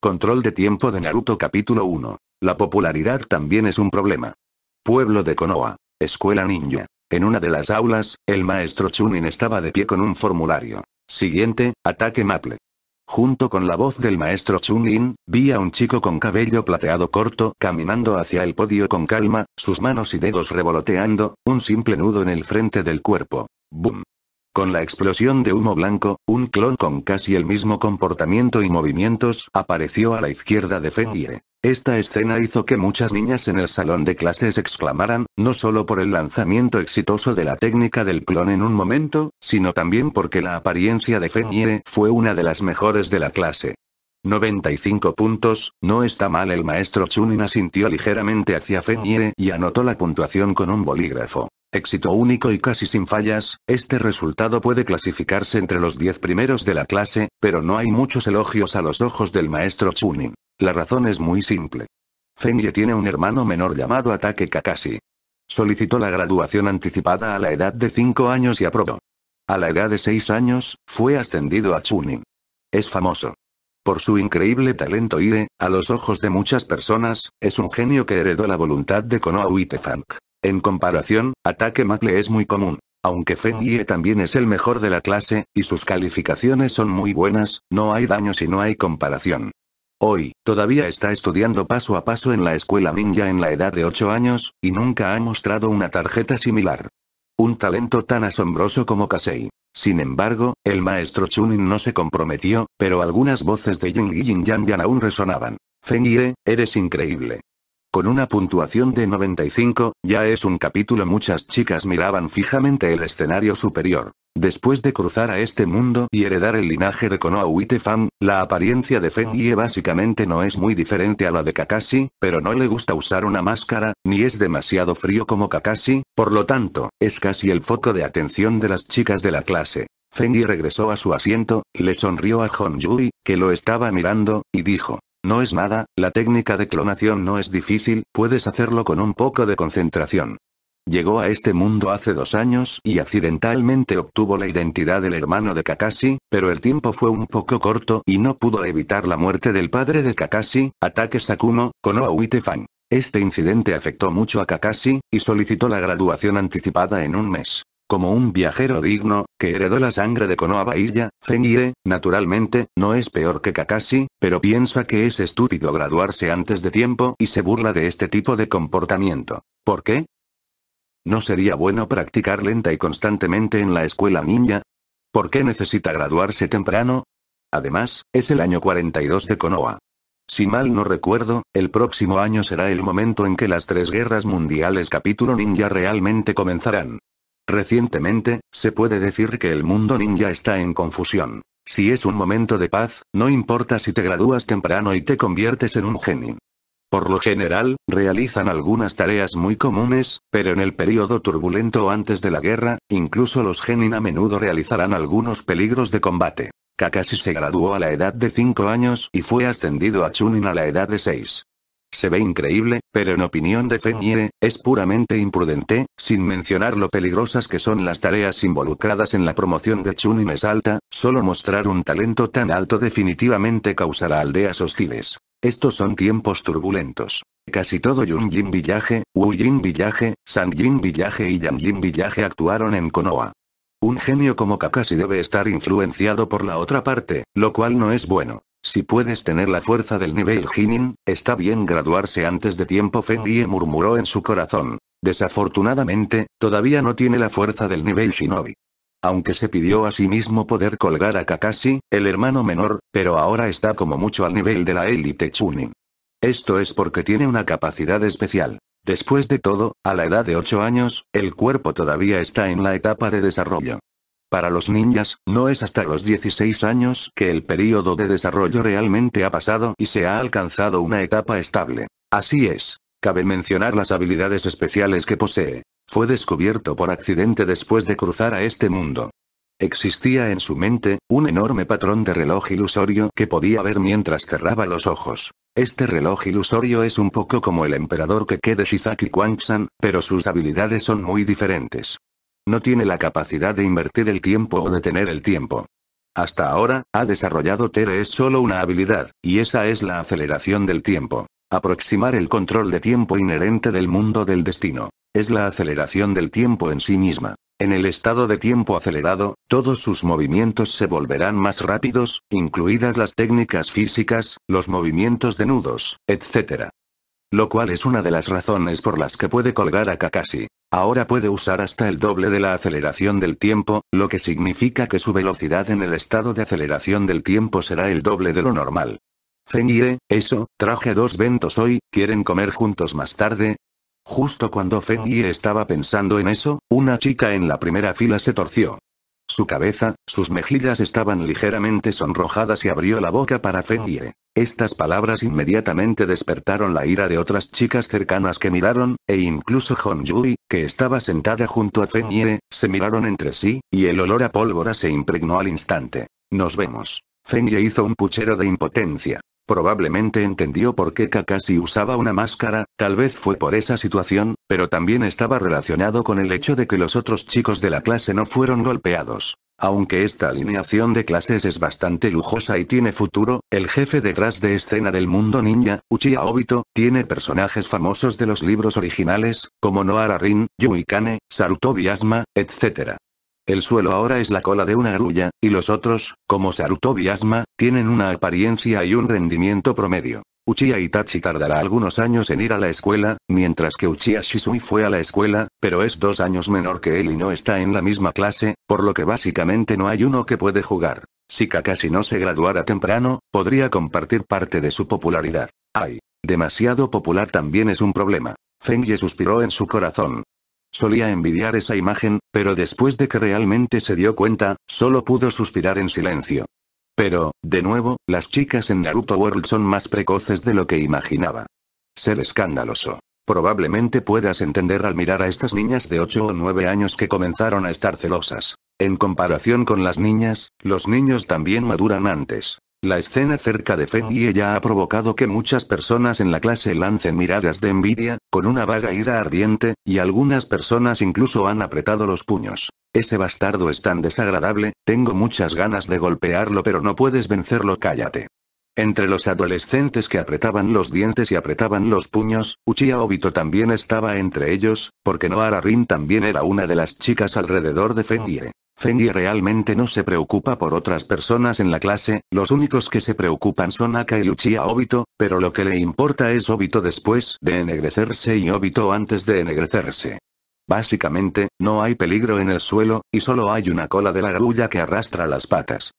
Control de tiempo de Naruto capítulo 1. La popularidad también es un problema. Pueblo de Konoha. Escuela ninja. En una de las aulas, el maestro Chunin estaba de pie con un formulario. Siguiente, ataque Maple. Junto con la voz del maestro Chunin, vi a un chico con cabello plateado corto caminando hacia el podio con calma, sus manos y dedos revoloteando, un simple nudo en el frente del cuerpo. ¡Bum! Con la explosión de humo blanco, un clon con casi el mismo comportamiento y movimientos apareció a la izquierda de Fenrir. Esta escena hizo que muchas niñas en el salón de clases exclamaran, no solo por el lanzamiento exitoso de la técnica del clon en un momento, sino también porque la apariencia de Fenrir fue una de las mejores de la clase. 95 puntos, no está mal el maestro Chunin asintió ligeramente hacia Fenrir y anotó la puntuación con un bolígrafo. Éxito único y casi sin fallas, este resultado puede clasificarse entre los 10 primeros de la clase, pero no hay muchos elogios a los ojos del maestro Chunin. La razón es muy simple. Fenye tiene un hermano menor llamado Ataque Kakashi. Solicitó la graduación anticipada a la edad de 5 años y aprobó. A la edad de 6 años, fue ascendido a Chunin. Es famoso. Por su increíble talento y a los ojos de muchas personas, es un genio que heredó la voluntad de Konoha. En comparación, Ataque Maple es muy común. Aunque Fenye también es el mejor de la clase, y sus calificaciones son muy buenas, no hay daño si no hay comparación. Hoy, todavía está estudiando paso a paso en la escuela ninja en la edad de 8 años, y nunca ha mostrado una tarjeta similar. Un talento tan asombroso como Kasei. Sin embargo, el maestro Chunin no se comprometió, pero algunas voces de Yin y Yin Yang aún resonaban. Fengie, eres increíble. Con una puntuación de 95, ya es un capítulo muchas chicas miraban fijamente el escenario superior. Después de cruzar a este mundo y heredar el linaje de Konoha Uitefan, la apariencia de Fengie básicamente no es muy diferente a la de Kakashi, pero no le gusta usar una máscara, ni es demasiado frío como Kakashi, por lo tanto, es casi el foco de atención de las chicas de la clase. Fengie regresó a su asiento, le sonrió a Honjui, que lo estaba mirando, y dijo, no es nada, la técnica de clonación no es difícil, puedes hacerlo con un poco de concentración. Llegó a este mundo hace dos años y accidentalmente obtuvo la identidad del hermano de Kakashi, pero el tiempo fue un poco corto y no pudo evitar la muerte del padre de Kakashi, Ataque Sakumo, Konoha Uitefan. Este incidente afectó mucho a Kakashi, y solicitó la graduación anticipada en un mes. Como un viajero digno, que heredó la sangre de Konoha Bailla, Fengie, naturalmente, no es peor que Kakashi, pero piensa que es estúpido graduarse antes de tiempo y se burla de este tipo de comportamiento. ¿Por qué? ¿No sería bueno practicar lenta y constantemente en la escuela ninja? ¿Por qué necesita graduarse temprano? Además, es el año 42 de Konoha. Si mal no recuerdo, el próximo año será el momento en que las tres guerras mundiales capítulo ninja realmente comenzarán. Recientemente, se puede decir que el mundo ninja está en confusión. Si es un momento de paz, no importa si te gradúas temprano y te conviertes en un genin. Por lo general, realizan algunas tareas muy comunes, pero en el periodo turbulento antes de la guerra, incluso los genin a menudo realizarán algunos peligros de combate. Kakashi se graduó a la edad de 5 años y fue ascendido a Chunin a la edad de 6. Se ve increíble, pero en opinión de Fennie, es puramente imprudente, sin mencionar lo peligrosas que son las tareas involucradas en la promoción de Chunin es alta, solo mostrar un talento tan alto definitivamente causará aldeas hostiles. Estos son tiempos turbulentos. Casi todo Yun Jin Village, Wu Jin Village, San Jin Village y Yang Jin Village actuaron en Konoha. Un genio como Kakashi debe estar influenciado por la otra parte, lo cual no es bueno. Si puedes tener la fuerza del nivel Jinin, está bien graduarse antes de tiempo Fenrie murmuró en su corazón. Desafortunadamente, todavía no tiene la fuerza del nivel Shinobi. Aunque se pidió a sí mismo poder colgar a Kakashi, el hermano menor, pero ahora está como mucho al nivel de la élite Chunin. Esto es porque tiene una capacidad especial. Después de todo, a la edad de 8 años, el cuerpo todavía está en la etapa de desarrollo. Para los ninjas, no es hasta los 16 años que el período de desarrollo realmente ha pasado y se ha alcanzado una etapa estable. Así es. Cabe mencionar las habilidades especiales que posee. Fue descubierto por accidente después de cruzar a este mundo. Existía en su mente, un enorme patrón de reloj ilusorio que podía ver mientras cerraba los ojos. Este reloj ilusorio es un poco como el emperador Keke de Shizaki Kwangsan, pero sus habilidades son muy diferentes. No tiene la capacidad de invertir el tiempo o detener el tiempo. Hasta ahora, ha desarrollado Tere es solo una habilidad, y esa es la aceleración del tiempo. Aproximar el control de tiempo inherente del mundo del destino. Es la aceleración del tiempo en sí misma. En el estado de tiempo acelerado, todos sus movimientos se volverán más rápidos, incluidas las técnicas físicas, los movimientos de nudos, etc. Lo cual es una de las razones por las que puede colgar a Kakashi. Ahora puede usar hasta el doble de la aceleración del tiempo, lo que significa que su velocidad en el estado de aceleración del tiempo será el doble de lo normal. Fengie, eso, traje dos ventos hoy, ¿quieren comer juntos más tarde? Justo cuando Fengie estaba pensando en eso, una chica en la primera fila se torció. Su cabeza, sus mejillas estaban ligeramente sonrojadas y abrió la boca para Fengie. Estas palabras inmediatamente despertaron la ira de otras chicas cercanas que miraron, e incluso Yui, que estaba sentada junto a Fengie, se miraron entre sí, y el olor a pólvora se impregnó al instante. Nos vemos. Fengie hizo un puchero de impotencia. Probablemente entendió por qué Kakashi usaba una máscara, tal vez fue por esa situación, pero también estaba relacionado con el hecho de que los otros chicos de la clase no fueron golpeados. Aunque esta alineación de clases es bastante lujosa y tiene futuro, el jefe detrás de escena del mundo ninja, Uchiha Obito, tiene personajes famosos de los libros originales, como Noara Rin, Yui Kane, Sarutobi Asma, etc. El suelo ahora es la cola de una grulla, y los otros, como Sarutobi y Asma, tienen una apariencia y un rendimiento promedio. Uchiha Itachi tardará algunos años en ir a la escuela, mientras que Uchiha Shisui fue a la escuela, pero es dos años menor que él y no está en la misma clase, por lo que básicamente no hay uno que puede jugar. Si Kakashi no se graduara temprano, podría compartir parte de su popularidad. Ay. Demasiado popular también es un problema. Fengye suspiró en su corazón. Solía envidiar esa imagen, pero después de que realmente se dio cuenta, solo pudo suspirar en silencio. Pero, de nuevo, las chicas en Naruto World son más precoces de lo que imaginaba. Ser escandaloso. Probablemente puedas entender al mirar a estas niñas de 8 o 9 años que comenzaron a estar celosas. En comparación con las niñas, los niños también maduran antes. La escena cerca de Fengie ya ha provocado que muchas personas en la clase lancen miradas de envidia, con una vaga ira ardiente, y algunas personas incluso han apretado los puños. Ese bastardo es tan desagradable, tengo muchas ganas de golpearlo pero no puedes vencerlo cállate. Entre los adolescentes que apretaban los dientes y apretaban los puños, Uchiha Obito también estaba entre ellos, porque Noara Rin también era una de las chicas alrededor de Fengie. Fengie realmente no se preocupa por otras personas en la clase, los únicos que se preocupan son Aka y Uchiha Obito, pero lo que le importa es Obito después de ennegrecerse y Obito antes de ennegrecerse. Básicamente, no hay peligro en el suelo, y solo hay una cola de la grulla que arrastra las patas.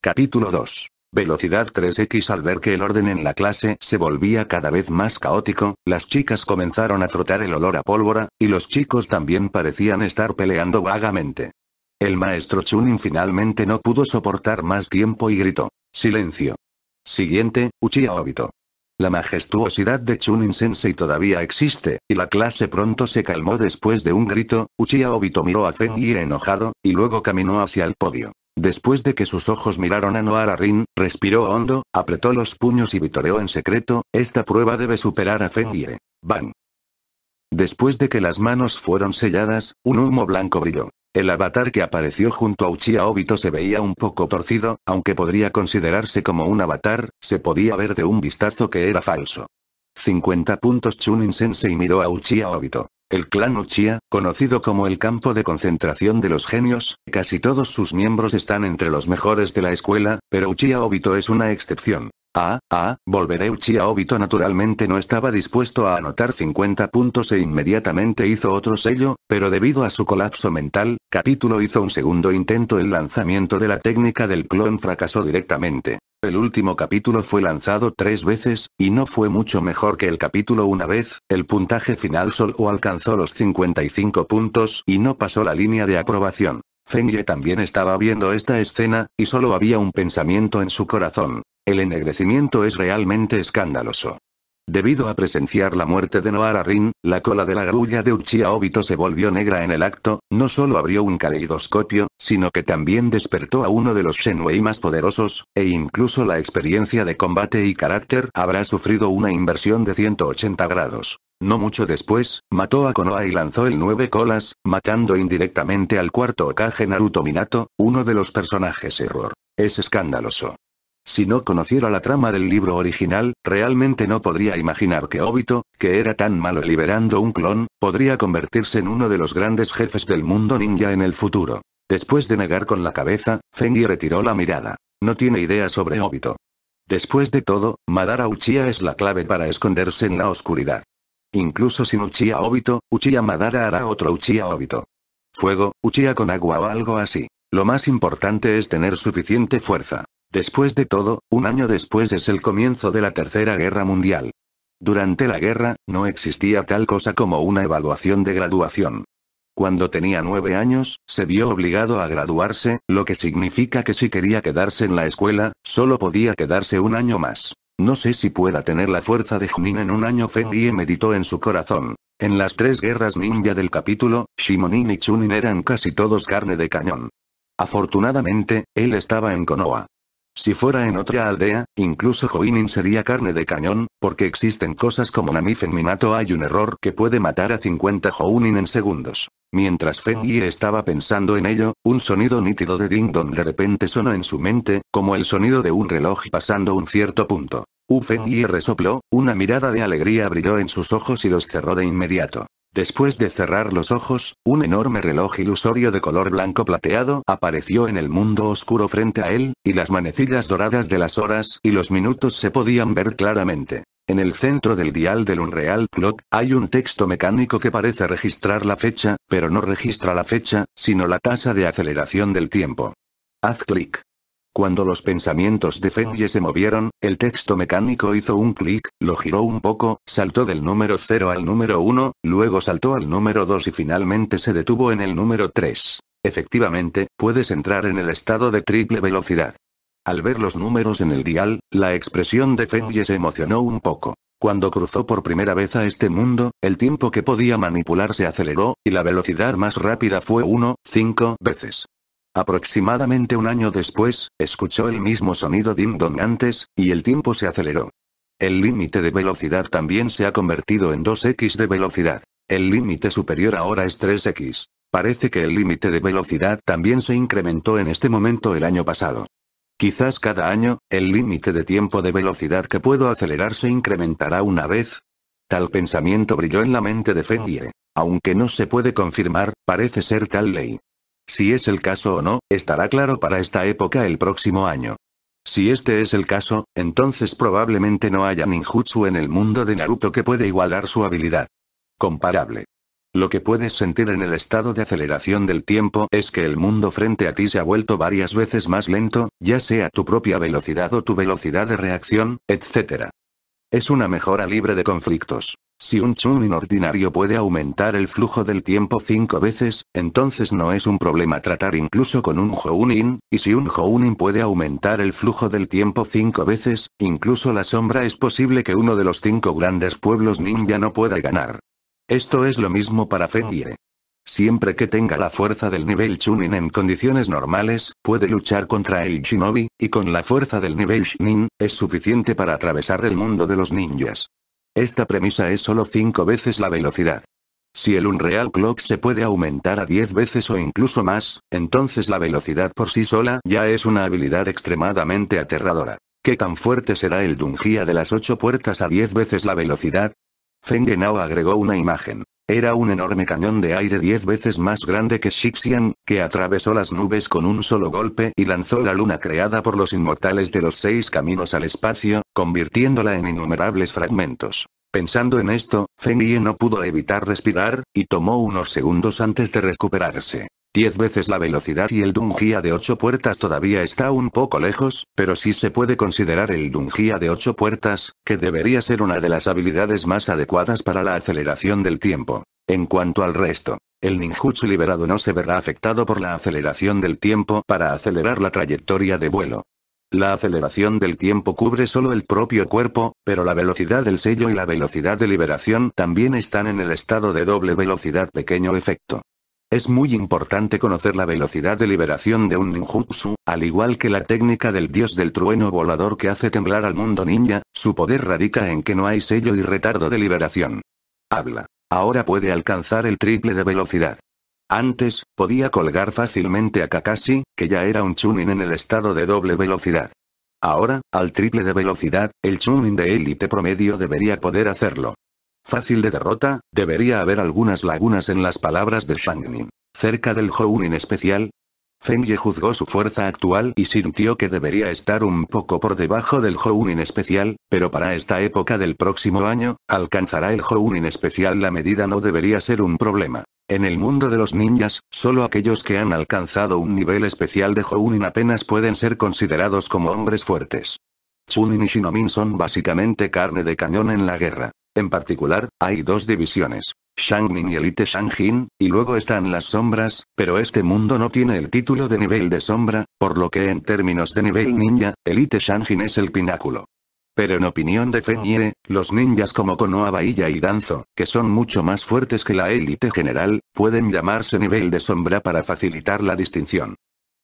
Capítulo 2. Velocidad 3x Al ver que el orden en la clase se volvía cada vez más caótico, las chicas comenzaron a frotar el olor a pólvora, y los chicos también parecían estar peleando vagamente. El maestro Chunin finalmente no pudo soportar más tiempo y gritó. Silencio. Siguiente, Uchiha Obito. La majestuosidad de Chunin Sensei todavía existe, y la clase pronto se calmó después de un grito, Uchiha Obito miró a Fengie enojado, y luego caminó hacia el podio. Después de que sus ojos miraron a Noara Rin, respiró hondo, apretó los puños y vitoreó en secreto, esta prueba debe superar a Fengie. Bang. Después de que las manos fueron selladas, un humo blanco brilló. El avatar que apareció junto a Uchiha Obito se veía un poco torcido, aunque podría considerarse como un avatar, se podía ver de un vistazo que era falso. 50 puntos Chunin Sensei miró a Uchiha Obito. El clan Uchiha, conocido como el campo de concentración de los genios, casi todos sus miembros están entre los mejores de la escuela, pero Uchiha Obito es una excepción. Ah, ah, volveré Uchiha Obito naturalmente no estaba dispuesto a anotar 50 puntos e inmediatamente hizo otro sello, pero debido a su colapso mental, capítulo hizo un segundo intento el lanzamiento de la técnica del clon fracasó directamente. El último capítulo fue lanzado tres veces, y no fue mucho mejor que el capítulo una vez, el puntaje final solo alcanzó los 55 puntos y no pasó la línea de aprobación. Fengie también estaba viendo esta escena, y solo había un pensamiento en su corazón. El ennegrecimiento es realmente escandaloso. Debido a presenciar la muerte de Noara Rin, la cola de la grulla de Uchiha Obito se volvió negra en el acto, no solo abrió un caleidoscopio, sino que también despertó a uno de los Shenwei más poderosos, e incluso la experiencia de combate y carácter habrá sufrido una inversión de 180 grados. No mucho después, mató a Konoha y lanzó el nueve colas, matando indirectamente al cuarto Okage Naruto Minato, uno de los personajes error. Es escandaloso. Si no conociera la trama del libro original, realmente no podría imaginar que Obito, que era tan malo liberando un clon, podría convertirse en uno de los grandes jefes del mundo ninja en el futuro. Después de negar con la cabeza, Fengi retiró la mirada. No tiene idea sobre Obito. Después de todo, Madara Uchiha es la clave para esconderse en la oscuridad. Incluso sin Uchiha Obito, Uchiha Madara hará otro Uchiha Obito. Fuego, Uchiha con agua o algo así. Lo más importante es tener suficiente fuerza. Después de todo, un año después es el comienzo de la Tercera Guerra Mundial. Durante la guerra, no existía tal cosa como una evaluación de graduación. Cuando tenía nueve años, se vio obligado a graduarse, lo que significa que si quería quedarse en la escuela, solo podía quedarse un año más. No sé si pueda tener la fuerza de Junin en un año Fengie meditó en su corazón. En las tres guerras ninja del capítulo, Shimonin y Chunin eran casi todos carne de cañón. Afortunadamente, él estaba en Konoha. Si fuera en otra aldea, incluso Joinin sería carne de cañón, porque existen cosas como Namifen Minato hay un error que puede matar a 50 Jounin en segundos. Mientras Feng Yi estaba pensando en ello, un sonido nítido de ding dong de repente sonó en su mente, como el sonido de un reloj pasando un cierto punto. U Feng Yi resopló, una mirada de alegría brilló en sus ojos y los cerró de inmediato. Después de cerrar los ojos, un enorme reloj ilusorio de color blanco plateado apareció en el mundo oscuro frente a él, y las manecillas doradas de las horas y los minutos se podían ver claramente. En el centro del dial del Unreal Clock, hay un texto mecánico que parece registrar la fecha, pero no registra la fecha, sino la tasa de aceleración del tiempo. Haz clic. Cuando los pensamientos de Fenye se movieron, el texto mecánico hizo un clic, lo giró un poco, saltó del número 0 al número 1, luego saltó al número 2 y finalmente se detuvo en el número 3. Efectivamente, puedes entrar en el estado de triple velocidad. Al ver los números en el dial, la expresión de Fenye se emocionó un poco. Cuando cruzó por primera vez a este mundo, el tiempo que podía manipular se aceleró, y la velocidad más rápida fue 1, 5 veces. Aproximadamente un año después, escuchó el mismo sonido ding-dong antes, y el tiempo se aceleró. El límite de velocidad también se ha convertido en 2x de velocidad. El límite superior ahora es 3x. Parece que el límite de velocidad también se incrementó en este momento el año pasado. Quizás cada año, el límite de tiempo de velocidad que puedo acelerar se incrementará una vez. Tal pensamiento brilló en la mente de Fengie. Aunque no se puede confirmar, parece ser tal ley. Si es el caso o no, estará claro para esta época el próximo año. Si este es el caso, entonces probablemente no haya ninjutsu en el mundo de Naruto que pueda igualar su habilidad. Comparable. Lo que puedes sentir en el estado de aceleración del tiempo es que el mundo frente a ti se ha vuelto varias veces más lento, ya sea tu propia velocidad o tu velocidad de reacción, etc. Es una mejora libre de conflictos. Si un Chunin ordinario puede aumentar el flujo del tiempo cinco veces, entonces no es un problema tratar incluso con un Jounin, y si un Jounin puede aumentar el flujo del tiempo cinco veces, incluso la sombra es posible que uno de los cinco grandes pueblos ninja no pueda ganar. Esto es lo mismo para Fengie. Siempre que tenga la fuerza del nivel Chunin en condiciones normales, puede luchar contra el Shinobi, y con la fuerza del nivel Shinin, es suficiente para atravesar el mundo de los ninjas. Esta premisa es solo 5 veces la velocidad. Si el Unreal Clock se puede aumentar a 10 veces o incluso más, entonces la velocidad por sí sola ya es una habilidad extremadamente aterradora. ¿Qué tan fuerte será el Dungia de las 8 puertas a 10 veces la velocidad? Feng Genao agregó una imagen. Era un enorme cañón de aire 10 veces más grande que Shixian, que atravesó las nubes con un solo golpe y lanzó la luna creada por los inmortales de los seis caminos al espacio, convirtiéndola en innumerables fragmentos. Pensando en esto, Feng Yi no pudo evitar respirar, y tomó unos segundos antes de recuperarse. Diez veces la velocidad y el Dungia de ocho puertas todavía está un poco lejos, pero sí se puede considerar el Dungia de ocho puertas, que debería ser una de las habilidades más adecuadas para la aceleración del tiempo. En cuanto al resto, el ninjutsu liberado no se verá afectado por la aceleración del tiempo para acelerar la trayectoria de vuelo. La aceleración del tiempo cubre solo el propio cuerpo, pero la velocidad del sello y la velocidad de liberación también están en el estado de doble velocidad pequeño efecto. Es muy importante conocer la velocidad de liberación de un ninjutsu, al igual que la técnica del dios del trueno volador que hace temblar al mundo ninja, su poder radica en que no hay sello y retardo de liberación. Habla. Ahora puede alcanzar el triple de velocidad. Antes, podía colgar fácilmente a Kakashi, que ya era un Chunin en el estado de doble velocidad. Ahora, al triple de velocidad, el Chunin de élite promedio debería poder hacerlo. Fácil de derrota, debería haber algunas lagunas en las palabras de Shangnin. Cerca del Hounin especial, Fengye juzgó su fuerza actual y sintió que debería estar un poco por debajo del Hounin especial, pero para esta época del próximo año, alcanzará el Hounin especial la medida no debería ser un problema. En el mundo de los ninjas, solo aquellos que han alcanzado un nivel especial de Hounin apenas pueden ser considerados como hombres fuertes. Chunin y Shinomin son básicamente carne de cañón en la guerra. En particular, hay dos divisiones. Shangmin y Elite Shangjin, y luego están las sombras, pero este mundo no tiene el título de nivel de sombra, por lo que en términos de nivel ninja, Elite Shangjin es el pináculo. Pero en opinión de Fenye, los ninjas como Konoha Bahía y Danzo, que son mucho más fuertes que la élite general, pueden llamarse nivel de sombra para facilitar la distinción.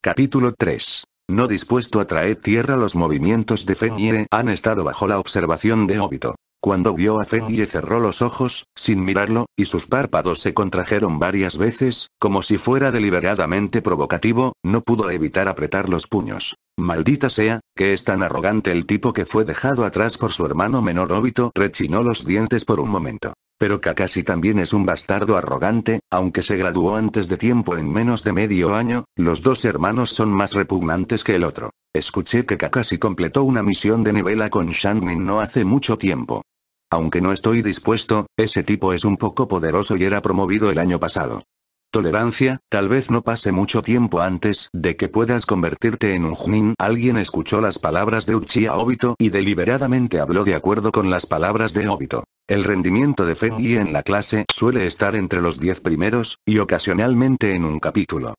Capítulo 3. No dispuesto a traer tierra los movimientos de Fenye han estado bajo la observación de Obito. Cuando vio a Fenye cerró los ojos, sin mirarlo, y sus párpados se contrajeron varias veces, como si fuera deliberadamente provocativo, no pudo evitar apretar los puños. Maldita sea, que es tan arrogante el tipo que fue dejado atrás por su hermano menor Obito, rechinó los dientes por un momento. Pero Kakashi también es un bastardo arrogante, aunque se graduó antes de tiempo en menos de medio año, los dos hermanos son más repugnantes que el otro. Escuché que Kakashi completó una misión de nivela con Shangmin no hace mucho tiempo. Aunque no estoy dispuesto, ese tipo es un poco poderoso y era promovido el año pasado. Tolerancia, tal vez no pase mucho tiempo antes de que puedas convertirte en un Junin. Alguien escuchó las palabras de Uchiha Obito y deliberadamente habló de acuerdo con las palabras de Obito. El rendimiento de Feng Yi en la clase suele estar entre los 10 primeros, y ocasionalmente en un capítulo.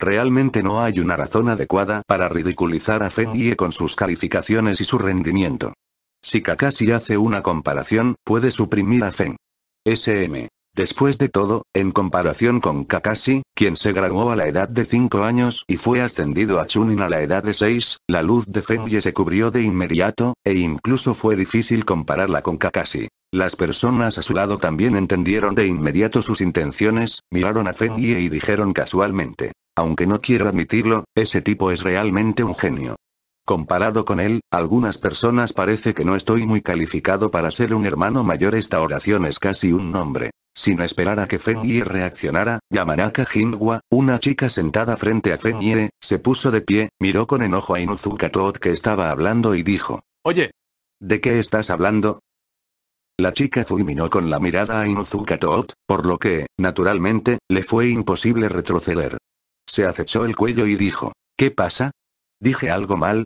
Realmente no hay una razón adecuada para ridiculizar a Feng Yi con sus calificaciones y su rendimiento. Si Kakashi hace una comparación, puede suprimir a Zen. SM. Después de todo, en comparación con Kakashi, quien se graduó a la edad de 5 años y fue ascendido a Chunin a la edad de 6, la luz de Fenye se cubrió de inmediato, e incluso fue difícil compararla con Kakashi. Las personas a su lado también entendieron de inmediato sus intenciones, miraron a Fenye y dijeron casualmente. Aunque no quiero admitirlo, ese tipo es realmente un genio. Comparado con él, algunas personas parece que no estoy muy calificado para ser un hermano mayor. Esta oración es casi un nombre. Sin esperar a que Fenye reaccionara, Yamanaka Jingwa, una chica sentada frente a Fenye, se puso de pie, miró con enojo a Inuzuka que estaba hablando y dijo. Oye. ¿De qué estás hablando? La chica fulminó con la mirada a Inuzuka por lo que, naturalmente, le fue imposible retroceder. Se acechó el cuello y dijo. ¿Qué pasa? ¿Dije algo mal?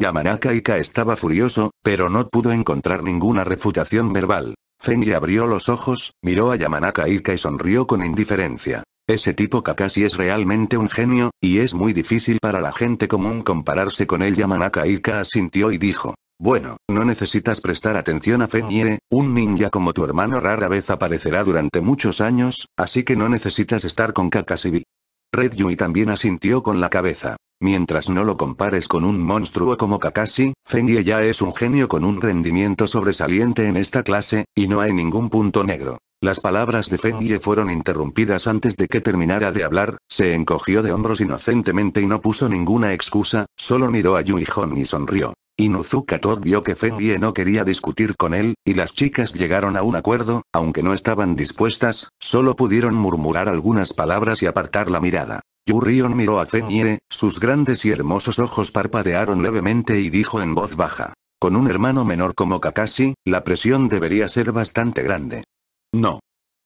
Yamanaka Ika estaba furioso, pero no pudo encontrar ninguna refutación verbal. Fenji abrió los ojos, miró a Yamanaka Ika y sonrió con indiferencia. Ese tipo Kakashi es realmente un genio, y es muy difícil para la gente común compararse con él. Yamanaka Ika asintió y dijo. Bueno, no necesitas prestar atención a Fenye, un ninja como tu hermano rara vez aparecerá durante muchos años, así que no necesitas estar con Kakashi. Red Yui también asintió con la cabeza. Mientras no lo compares con un monstruo como Kakashi, Fengie ya es un genio con un rendimiento sobresaliente en esta clase, y no hay ningún punto negro. Las palabras de Fengie fueron interrumpidas antes de que terminara de hablar, se encogió de hombros inocentemente y no puso ninguna excusa, solo miró a Yuihon y sonrió. Inuzuka Todd vio que Fengie no quería discutir con él, y las chicas llegaron a un acuerdo, aunque no estaban dispuestas, solo pudieron murmurar algunas palabras y apartar la mirada. Yurion miró a Fenye, sus grandes y hermosos ojos parpadearon levemente y dijo en voz baja. Con un hermano menor como Kakashi, la presión debería ser bastante grande. No.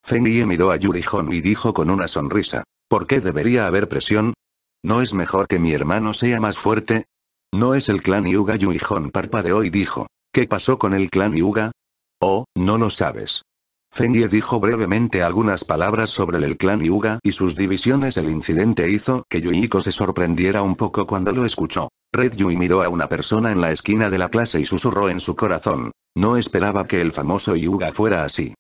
Fenye miró a Yurihon y dijo con una sonrisa. ¿Por qué debería haber presión? ¿No es mejor que mi hermano sea más fuerte? No es el clan Yuga Yurihon parpadeó y dijo. ¿Qué pasó con el clan Yuga? Oh, no lo sabes. Fenye dijo brevemente algunas palabras sobre el clan Yuga y sus divisiones. El incidente hizo que Yuiko se sorprendiera un poco cuando lo escuchó. Red Yui miró a una persona en la esquina de la clase y susurró en su corazón. No esperaba que el famoso Yuga fuera así.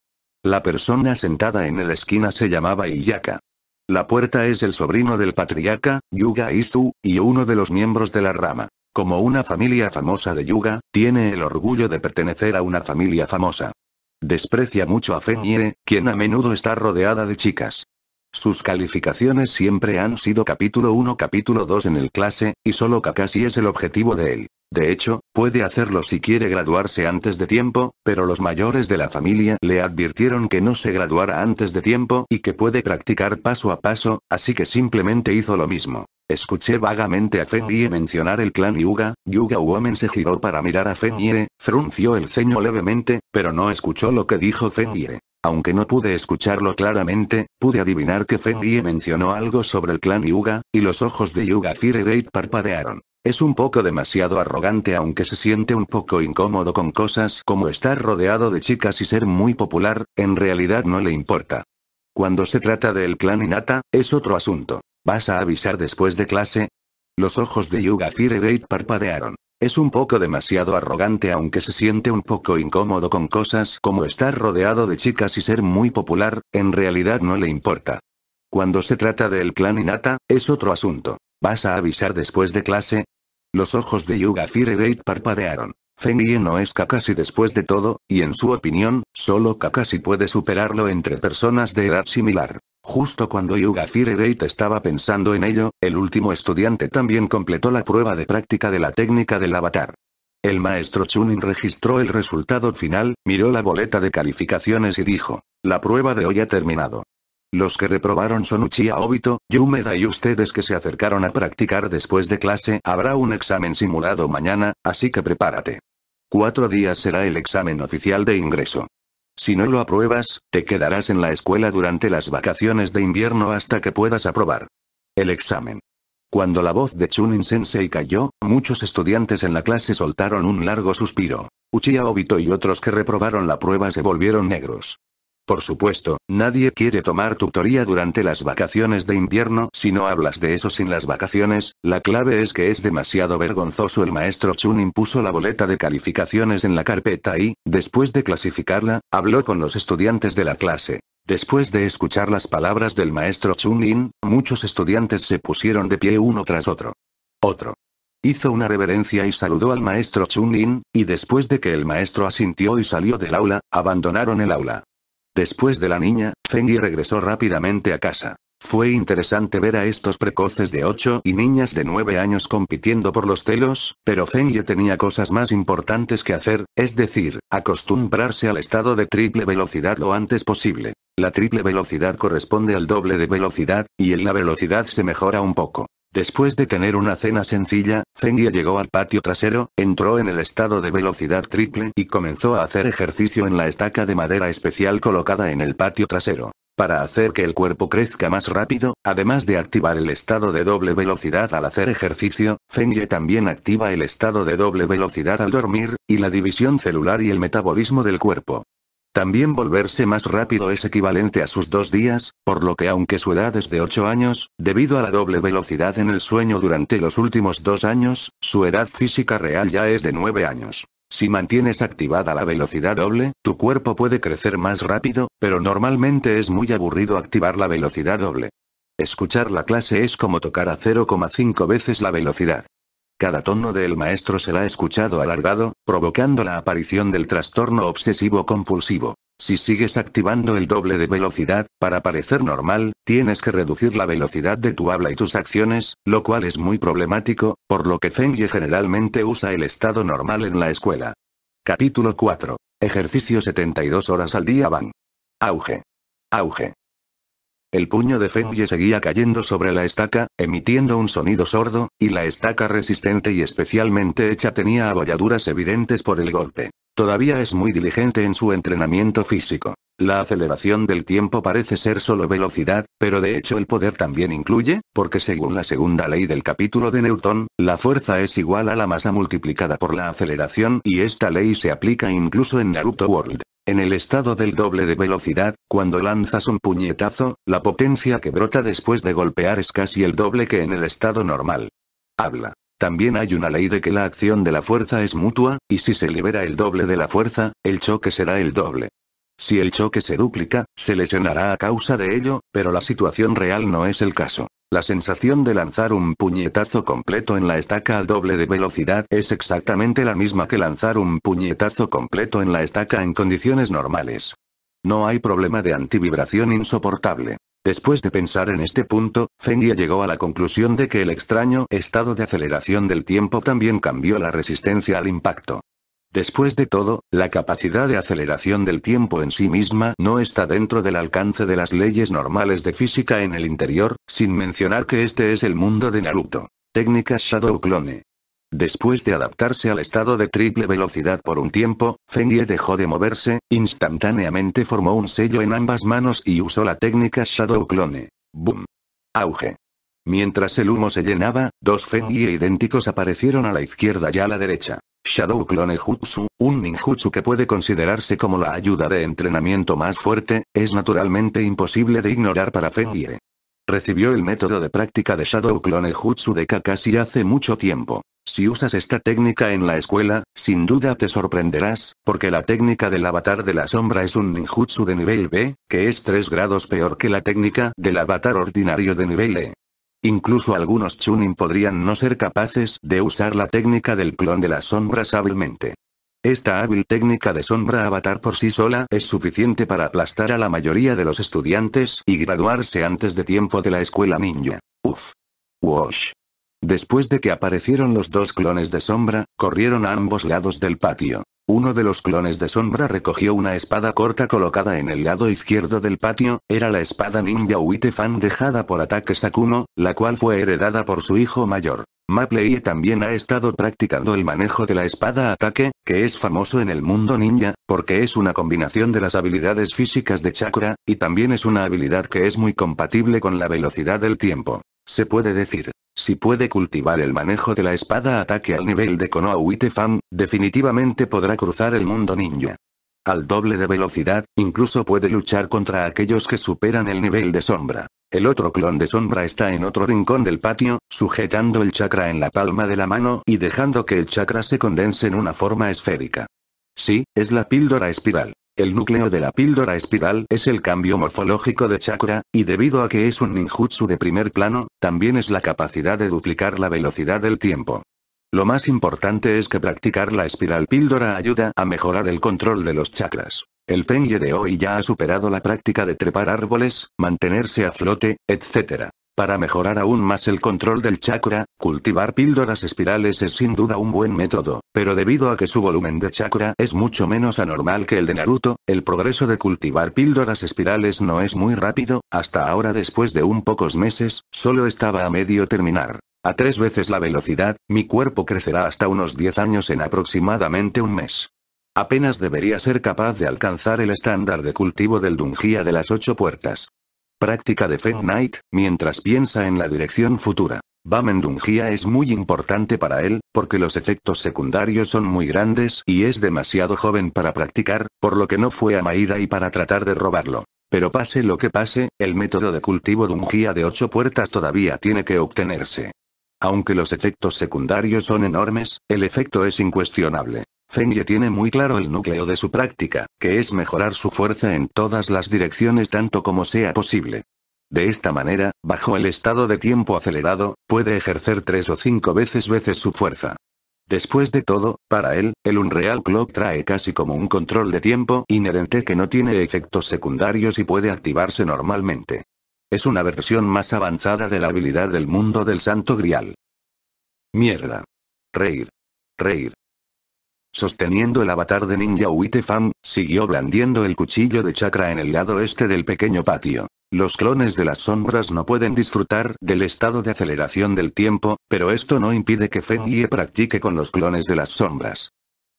La persona sentada en la esquina se llamaba Iyaka. La puerta es el sobrino del patriarca, Yuga Izu, y uno de los miembros de la rama. Como una familia famosa de Yuga, tiene el orgullo de pertenecer a una familia famosa. Desprecia mucho a Fenye, quien a menudo está rodeada de chicas. Sus calificaciones siempre han sido capítulo 1 capítulo 2 en el clase, y solo Kakashi es el objetivo de él. De hecho, puede hacerlo si quiere graduarse antes de tiempo, pero los mayores de la familia le advirtieron que no se graduara antes de tiempo y que puede practicar paso a paso, así que simplemente hizo lo mismo. Escuché vagamente a Fenrie mencionar el clan Yuga, Yuga Woman se giró para mirar a Fenrie, frunció el ceño levemente, pero no escuchó lo que dijo Fenrie. Aunque no pude escucharlo claramente, pude adivinar que Fenrie mencionó algo sobre el clan Yuga, y los ojos de Yuga Firegate parpadearon. Es un poco demasiado arrogante aunque se siente un poco incómodo con cosas como estar rodeado de chicas y ser muy popular, en realidad no le importa. Cuando se trata del clan Inata, es otro asunto. ¿Vas a avisar después de clase? Los ojos de Yuga Firegate parpadearon. Es un poco demasiado arrogante aunque se siente un poco incómodo con cosas como estar rodeado de chicas y ser muy popular, en realidad no le importa. Cuando se trata del clan Inata, es otro asunto. ¿Vas a avisar después de clase? Los ojos de Yuga Firegate parpadearon. Fengie no es Kakashi después de todo, y en su opinión, solo Kakashi puede superarlo entre personas de edad similar. Justo cuando Yuga Firegate estaba pensando en ello, el último estudiante también completó la prueba de práctica de la técnica del avatar. El maestro Chunin registró el resultado final, miró la boleta de calificaciones y dijo, la prueba de hoy ha terminado. Los que reprobaron son Uchiha Obito, Yumeda y ustedes que se acercaron a practicar después de clase. Habrá un examen simulado mañana, así que prepárate. Cuatro días será el examen oficial de ingreso. Si no lo apruebas, te quedarás en la escuela durante las vacaciones de invierno hasta que puedas aprobar. El examen. Cuando la voz de Chunin Sensei cayó, muchos estudiantes en la clase soltaron un largo suspiro. Uchiha Obito y otros que reprobaron la prueba se volvieron negros. Por supuesto, nadie quiere tomar tutoría durante las vacaciones de invierno. Si no hablas de eso sin las vacaciones, la clave es que es demasiado vergonzoso. El maestro Chun impuso la boleta de calificaciones en la carpeta y, después de clasificarla, habló con los estudiantes de la clase. Después de escuchar las palabras del maestro Chun-in, muchos estudiantes se pusieron de pie uno tras otro. Otro. Hizo una reverencia y saludó al maestro Chun-in, y después de que el maestro asintió y salió del aula, abandonaron el aula. Después de la niña, Fengi regresó rápidamente a casa. Fue interesante ver a estos precoces de 8 y niñas de 9 años compitiendo por los celos, pero Fengi tenía cosas más importantes que hacer, es decir, acostumbrarse al estado de triple velocidad lo antes posible. La triple velocidad corresponde al doble de velocidad, y en la velocidad se mejora un poco. Después de tener una cena sencilla, Fengie llegó al patio trasero, entró en el estado de velocidad triple y comenzó a hacer ejercicio en la estaca de madera especial colocada en el patio trasero. Para hacer que el cuerpo crezca más rápido, además de activar el estado de doble velocidad al hacer ejercicio, Fengie también activa el estado de doble velocidad al dormir, y la división celular y el metabolismo del cuerpo. También volverse más rápido es equivalente a sus dos días, por lo que aunque su edad es de 8 años, debido a la doble velocidad en el sueño durante los últimos dos años, su edad física real ya es de 9 años. Si mantienes activada la velocidad doble, tu cuerpo puede crecer más rápido, pero normalmente es muy aburrido activar la velocidad doble. Escuchar la clase es como tocar a 0,5 veces la velocidad. Cada tono del maestro será escuchado alargado, provocando la aparición del trastorno obsesivo compulsivo. Si sigues activando el doble de velocidad, para parecer normal, tienes que reducir la velocidad de tu habla y tus acciones, lo cual es muy problemático, por lo que Fengie generalmente usa el estado normal en la escuela. Capítulo 4. Ejercicio 72 horas al día van. Auge. Auge. El puño de Fengie seguía cayendo sobre la estaca, emitiendo un sonido sordo, y la estaca resistente y especialmente hecha tenía abolladuras evidentes por el golpe. Todavía es muy diligente en su entrenamiento físico. La aceleración del tiempo parece ser solo velocidad, pero de hecho el poder también incluye, porque según la segunda ley del capítulo de Newton, la fuerza es igual a la masa multiplicada por la aceleración y esta ley se aplica incluso en Naruto World. En el estado del doble de velocidad, cuando lanzas un puñetazo, la potencia que brota después de golpear es casi el doble que en el estado normal. Habla. También hay una ley de que la acción de la fuerza es mutua, y si se libera el doble de la fuerza, el choque será el doble. Si el choque se duplica, se lesionará a causa de ello, pero la situación real no es el caso. La sensación de lanzar un puñetazo completo en la estaca al doble de velocidad es exactamente la misma que lanzar un puñetazo completo en la estaca en condiciones normales. No hay problema de antivibración insoportable. Después de pensar en este punto, Fengie llegó a la conclusión de que el extraño estado de aceleración del tiempo también cambió la resistencia al impacto. Después de todo, la capacidad de aceleración del tiempo en sí misma no está dentro del alcance de las leyes normales de física en el interior, sin mencionar que este es el mundo de Naruto. Técnica Shadow Clone. Después de adaptarse al estado de triple velocidad por un tiempo, Fengie dejó de moverse, instantáneamente formó un sello en ambas manos y usó la técnica Shadow Clone. Boom. Auge. Mientras el humo se llenaba, dos Fengie idénticos aparecieron a la izquierda y a la derecha. Shadow Clone Jutsu, un ninjutsu que puede considerarse como la ayuda de entrenamiento más fuerte, es naturalmente imposible de ignorar para Fengie. Recibió el método de práctica de Shadow Clone Jutsu de Kakashi hace mucho tiempo. Si usas esta técnica en la escuela, sin duda te sorprenderás, porque la técnica del avatar de la sombra es un ninjutsu de nivel B, que es 3 grados peor que la técnica del avatar ordinario de nivel E. Incluso algunos chunin podrían no ser capaces de usar la técnica del clon de las sombras hábilmente. Esta hábil técnica de sombra avatar por sí sola es suficiente para aplastar a la mayoría de los estudiantes y graduarse antes de tiempo de la escuela ninja. Uf. Wash. Después de que aparecieron los dos clones de sombra, corrieron a ambos lados del patio. Uno de los clones de sombra recogió una espada corta colocada en el lado izquierdo del patio, era la espada ninja Uitefan dejada por Ataque Sakuno, la cual fue heredada por su hijo mayor. Mapley también ha estado practicando el manejo de la espada ataque, que es famoso en el mundo ninja, porque es una combinación de las habilidades físicas de chakra, y también es una habilidad que es muy compatible con la velocidad del tiempo. Se puede decir, si puede cultivar el manejo de la espada ataque al nivel de Konoha Uitefam, definitivamente podrá cruzar el mundo ninja. Al doble de velocidad, incluso puede luchar contra aquellos que superan el nivel de sombra. El otro clon de sombra está en otro rincón del patio, sujetando el chakra en la palma de la mano y dejando que el chakra se condense en una forma esférica. Sí, es la píldora espiral. El núcleo de la píldora espiral es el cambio morfológico de chakra, y debido a que es un ninjutsu de primer plano, también es la capacidad de duplicar la velocidad del tiempo. Lo más importante es que practicar la espiral píldora ayuda a mejorar el control de los chakras. El Fengye de hoy ya ha superado la práctica de trepar árboles, mantenerse a flote, etc. Para mejorar aún más el control del chakra, cultivar píldoras espirales es sin duda un buen método, pero debido a que su volumen de chakra es mucho menos anormal que el de Naruto, el progreso de cultivar píldoras espirales no es muy rápido, hasta ahora después de un pocos meses, solo estaba a medio terminar. A tres veces la velocidad, mi cuerpo crecerá hasta unos 10 años en aproximadamente un mes. Apenas debería ser capaz de alcanzar el estándar de cultivo del Dungia de las ocho puertas. Práctica de Feng Knight, mientras piensa en la dirección futura. Bamendungia es muy importante para él, porque los efectos secundarios son muy grandes y es demasiado joven para practicar, por lo que no fue a Maida y para tratar de robarlo. Pero pase lo que pase, el método de cultivo Dungia de ocho puertas todavía tiene que obtenerse. Aunque los efectos secundarios son enormes, el efecto es incuestionable. Fengye tiene muy claro el núcleo de su práctica, que es mejorar su fuerza en todas las direcciones tanto como sea posible. De esta manera, bajo el estado de tiempo acelerado, puede ejercer tres o cinco veces veces su fuerza. Después de todo, para él, el Unreal Clock trae casi como un control de tiempo inherente que no tiene efectos secundarios y puede activarse normalmente. Es una versión más avanzada de la habilidad del mundo del Santo Grial. Mierda. Reír. Reír. Sosteniendo el avatar de Ninja Uitefam, siguió blandiendo el cuchillo de chakra en el lado este del pequeño patio. Los clones de las sombras no pueden disfrutar del estado de aceleración del tiempo, pero esto no impide que Feng Yie practique con los clones de las sombras.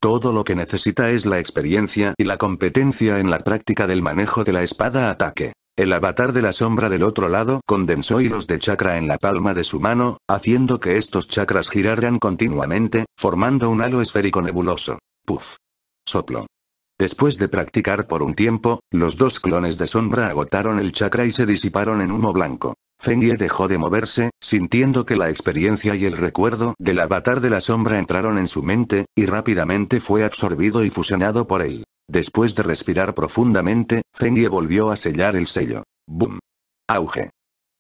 Todo lo que necesita es la experiencia y la competencia en la práctica del manejo de la espada ataque. El avatar de la sombra del otro lado condensó hilos de chakra en la palma de su mano, haciendo que estos chakras giraran continuamente, formando un halo esférico nebuloso. Puff. Soplo. Después de practicar por un tiempo, los dos clones de sombra agotaron el chakra y se disiparon en humo blanco. Fengie dejó de moverse, sintiendo que la experiencia y el recuerdo del avatar de la sombra entraron en su mente, y rápidamente fue absorbido y fusionado por él. Después de respirar profundamente, Fengie volvió a sellar el sello. ¡Boom! Auge.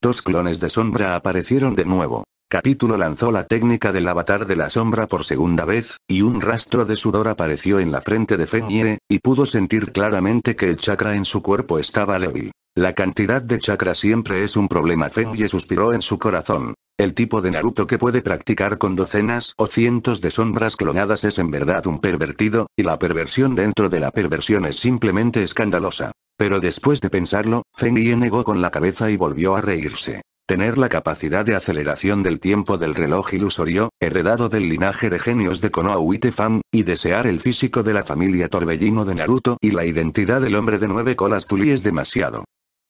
Dos clones de sombra aparecieron de nuevo. Capítulo lanzó la técnica del avatar de la sombra por segunda vez, y un rastro de sudor apareció en la frente de Fenye, y pudo sentir claramente que el chakra en su cuerpo estaba débil. La cantidad de chakra siempre es un problema. Fenye suspiró en su corazón. El tipo de Naruto que puede practicar con docenas o cientos de sombras clonadas es en verdad un pervertido, y la perversión dentro de la perversión es simplemente escandalosa. Pero después de pensarlo, Fenye negó con la cabeza y volvió a reírse. Tener la capacidad de aceleración del tiempo del reloj ilusorio, heredado del linaje de genios de Konoha y desear el físico de la familia Torbellino de Naruto y la identidad del hombre de nueve colas Tuli es demasiado.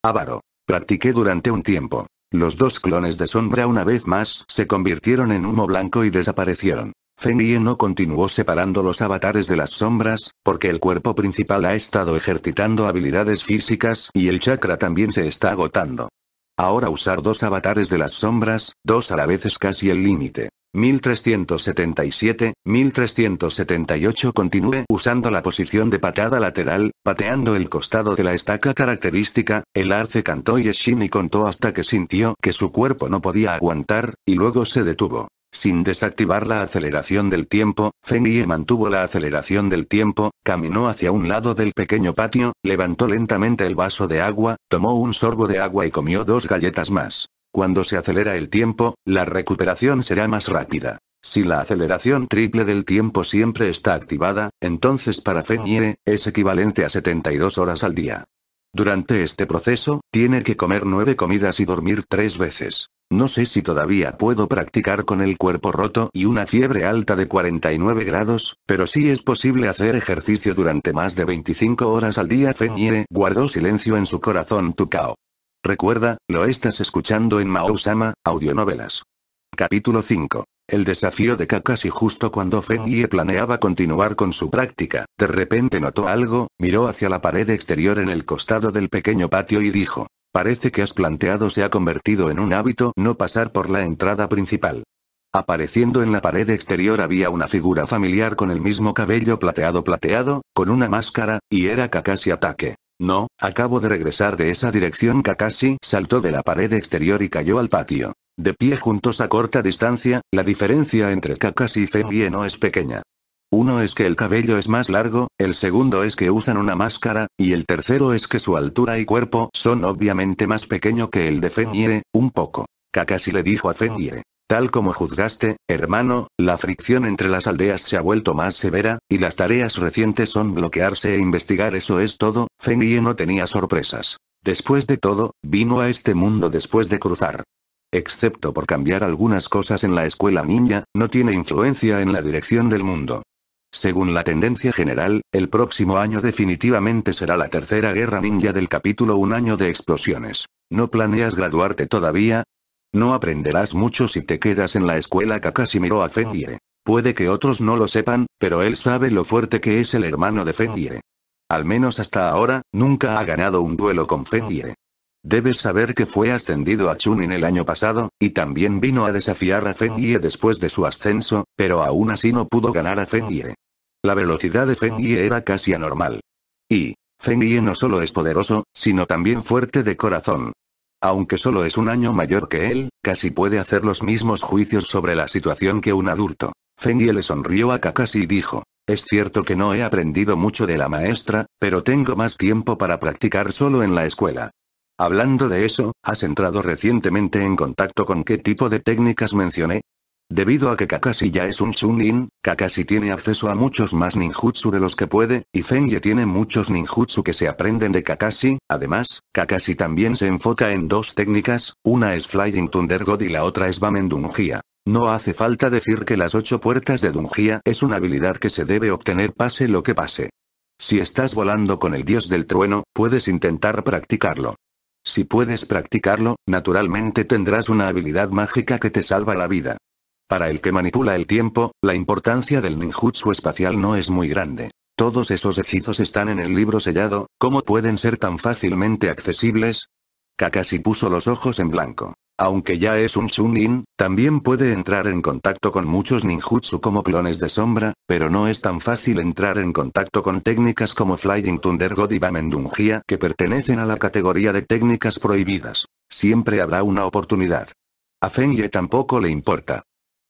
Avaro. Practiqué durante un tiempo. Los dos clones de sombra una vez más se convirtieron en humo blanco y desaparecieron. Fengie no continuó separando los avatares de las sombras, porque el cuerpo principal ha estado ejercitando habilidades físicas y el chakra también se está agotando. Ahora usar dos avatares de las sombras, dos a la vez es casi el límite. 1377, 1378 Continúe usando la posición de patada lateral, pateando el costado de la estaca característica, el arce cantó y Shini contó hasta que sintió que su cuerpo no podía aguantar, y luego se detuvo. Sin desactivar la aceleración del tiempo, Fengie mantuvo la aceleración del tiempo, caminó hacia un lado del pequeño patio, levantó lentamente el vaso de agua, tomó un sorbo de agua y comió dos galletas más. Cuando se acelera el tiempo, la recuperación será más rápida. Si la aceleración triple del tiempo siempre está activada, entonces para Fengie, es equivalente a 72 horas al día. Durante este proceso, tiene que comer nueve comidas y dormir tres veces. No sé si todavía puedo practicar con el cuerpo roto y una fiebre alta de 49 grados, pero sí es posible hacer ejercicio durante más de 25 horas al día. Fenye guardó silencio en su corazón Tukao. Recuerda, lo estás escuchando en Mao-sama, audionovelas. Capítulo 5. El desafío de Kakashi justo cuando Fenye planeaba continuar con su práctica, de repente notó algo, miró hacia la pared exterior en el costado del pequeño patio y dijo, Parece que has planteado se ha convertido en un hábito no pasar por la entrada principal. Apareciendo en la pared exterior había una figura familiar con el mismo cabello plateado plateado, con una máscara, y era Kakashi Ataque. No, acabo de regresar de esa dirección Kakashi saltó de la pared exterior y cayó al patio. De pie juntos a corta distancia, la diferencia entre Kakashi y Febie no es pequeña. Uno es que el cabello es más largo, el segundo es que usan una máscara, y el tercero es que su altura y cuerpo son obviamente más pequeño que el de Fenire, un poco. Kakashi le dijo a Fenire. Tal como juzgaste, hermano, la fricción entre las aldeas se ha vuelto más severa, y las tareas recientes son bloquearse e investigar eso es todo, Fenrie no tenía sorpresas. Después de todo, vino a este mundo después de cruzar. Excepto por cambiar algunas cosas en la escuela ninja, no tiene influencia en la dirección del mundo. Según la tendencia general, el próximo año definitivamente será la tercera guerra ninja del capítulo Un año de explosiones. ¿No planeas graduarte todavía? No aprenderás mucho si te quedas en la escuela Kakashi miró a Fenrie. Puede que otros no lo sepan, pero él sabe lo fuerte que es el hermano de Fenrie. Al menos hasta ahora, nunca ha ganado un duelo con Fenrie. Debes saber que fue ascendido a Chunin el año pasado, y también vino a desafiar a Fengie después de su ascenso, pero aún así no pudo ganar a Fengie. La velocidad de Fengie era casi anormal. Y, Fengie no solo es poderoso, sino también fuerte de corazón. Aunque solo es un año mayor que él, casi puede hacer los mismos juicios sobre la situación que un adulto. Fengie le sonrió a Kakashi y dijo, es cierto que no he aprendido mucho de la maestra, pero tengo más tiempo para practicar solo en la escuela. Hablando de eso, ¿has entrado recientemente en contacto con qué tipo de técnicas mencioné? Debido a que Kakashi ya es un Chunin, Kakashi tiene acceso a muchos más ninjutsu de los que puede, y Fenye tiene muchos ninjutsu que se aprenden de Kakashi, además, Kakashi también se enfoca en dos técnicas, una es Flying Thunder God y la otra es Bamen Dungia. No hace falta decir que las ocho puertas de Dungia es una habilidad que se debe obtener pase lo que pase. Si estás volando con el dios del trueno, puedes intentar practicarlo. Si puedes practicarlo, naturalmente tendrás una habilidad mágica que te salva la vida. Para el que manipula el tiempo, la importancia del ninjutsu espacial no es muy grande. Todos esos hechizos están en el libro sellado, ¿cómo pueden ser tan fácilmente accesibles? Kakashi puso los ojos en blanco. Aunque ya es un Chunin, también puede entrar en contacto con muchos ninjutsu como clones de sombra, pero no es tan fácil entrar en contacto con técnicas como Flying Thunder God y Bamendungia que pertenecen a la categoría de técnicas prohibidas. Siempre habrá una oportunidad. A Fenye tampoco le importa.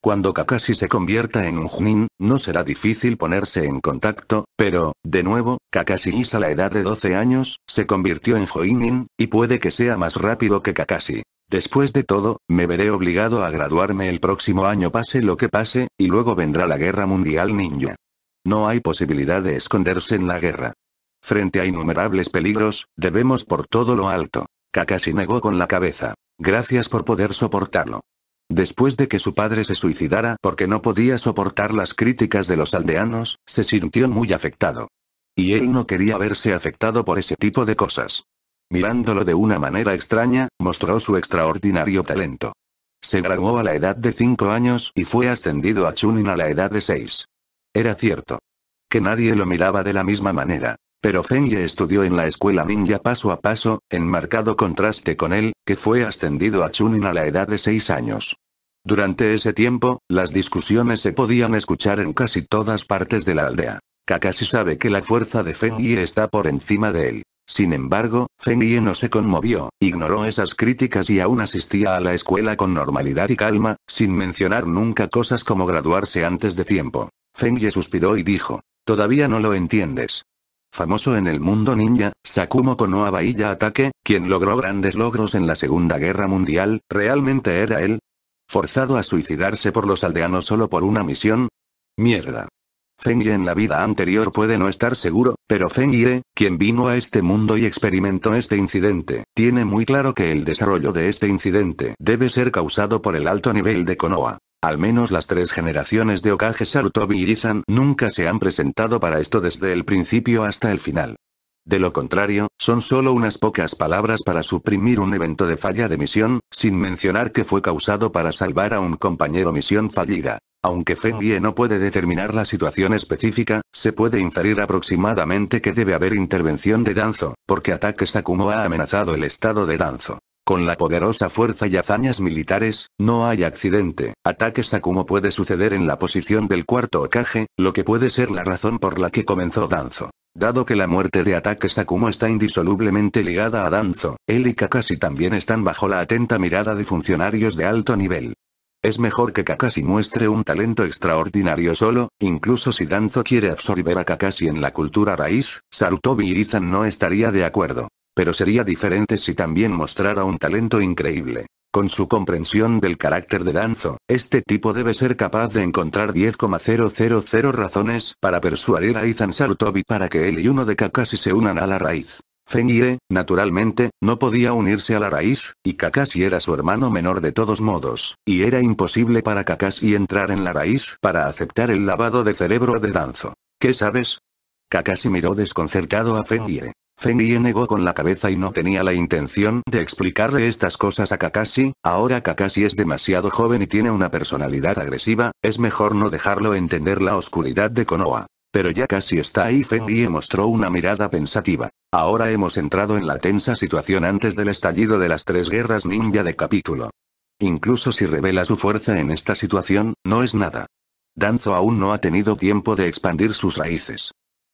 Cuando Kakashi se convierta en un Junin, no será difícil ponerse en contacto, pero, de nuevo, Kakashi Is a la edad de 12 años, se convirtió en Joinin, y puede que sea más rápido que Kakashi. Después de todo, me veré obligado a graduarme el próximo año pase lo que pase, y luego vendrá la guerra mundial ninja. No hay posibilidad de esconderse en la guerra. Frente a innumerables peligros, debemos por todo lo alto. Kakashi negó con la cabeza. Gracias por poder soportarlo. Después de que su padre se suicidara porque no podía soportar las críticas de los aldeanos, se sintió muy afectado. Y él no quería verse afectado por ese tipo de cosas. Mirándolo de una manera extraña, mostró su extraordinario talento. Se graduó a la edad de 5 años y fue ascendido a Chunin a la edad de 6. Era cierto. Que nadie lo miraba de la misma manera. Pero Fenye estudió en la escuela ninja paso a paso, en marcado contraste con él, que fue ascendido a Chunin a la edad de 6 años. Durante ese tiempo, las discusiones se podían escuchar en casi todas partes de la aldea. Kakashi sabe que la fuerza de Fenye está por encima de él. Sin embargo, Fenye no se conmovió, ignoró esas críticas y aún asistía a la escuela con normalidad y calma, sin mencionar nunca cosas como graduarse antes de tiempo. Fenye suspiró y dijo, todavía no lo entiendes. Famoso en el mundo ninja, Sakumo Konoha Bahía Ataque, quien logró grandes logros en la Segunda Guerra Mundial, ¿realmente era él? ¿Forzado a suicidarse por los aldeanos solo por una misión? Mierda. Fengie en la vida anterior puede no estar seguro, pero Fengie, quien vino a este mundo y experimentó este incidente, tiene muy claro que el desarrollo de este incidente debe ser causado por el alto nivel de Konoha. Al menos las tres generaciones de Okage Sarutobi y Izan nunca se han presentado para esto desde el principio hasta el final. De lo contrario, son solo unas pocas palabras para suprimir un evento de falla de misión, sin mencionar que fue causado para salvar a un compañero misión fallida. Aunque Fengie no puede determinar la situación específica, se puede inferir aproximadamente que debe haber intervención de Danzo, porque Ataque Sakumo ha amenazado el estado de Danzo. Con la poderosa fuerza y hazañas militares, no hay accidente. Ataque Sakumo puede suceder en la posición del cuarto Okage, lo que puede ser la razón por la que comenzó Danzo. Dado que la muerte de Ataque Sakumo está indisolublemente ligada a Danzo, él y Kakashi también están bajo la atenta mirada de funcionarios de alto nivel. Es mejor que Kakashi muestre un talento extraordinario solo, incluso si Danzo quiere absorber a Kakashi en la cultura raíz, Sarutobi y Izan no estaría de acuerdo. Pero sería diferente si también mostrara un talento increíble. Con su comprensión del carácter de Danzo, este tipo debe ser capaz de encontrar 10,000 razones para persuadir a Izan Sarutobi para que él y uno de Kakashi se unan a la raíz. Fengie, naturalmente, no podía unirse a la raíz, y Kakashi era su hermano menor de todos modos, y era imposible para Kakashi entrar en la raíz para aceptar el lavado de cerebro de Danzo. ¿Qué sabes? Kakashi miró desconcertado a Fengie. Fengie negó con la cabeza y no tenía la intención de explicarle estas cosas a Kakashi, ahora Kakashi es demasiado joven y tiene una personalidad agresiva, es mejor no dejarlo entender la oscuridad de Konoha. Pero ya casi está ahí Fengie mostró una mirada pensativa. Ahora hemos entrado en la tensa situación antes del estallido de las tres guerras ninja de capítulo. Incluso si revela su fuerza en esta situación, no es nada. Danzo aún no ha tenido tiempo de expandir sus raíces.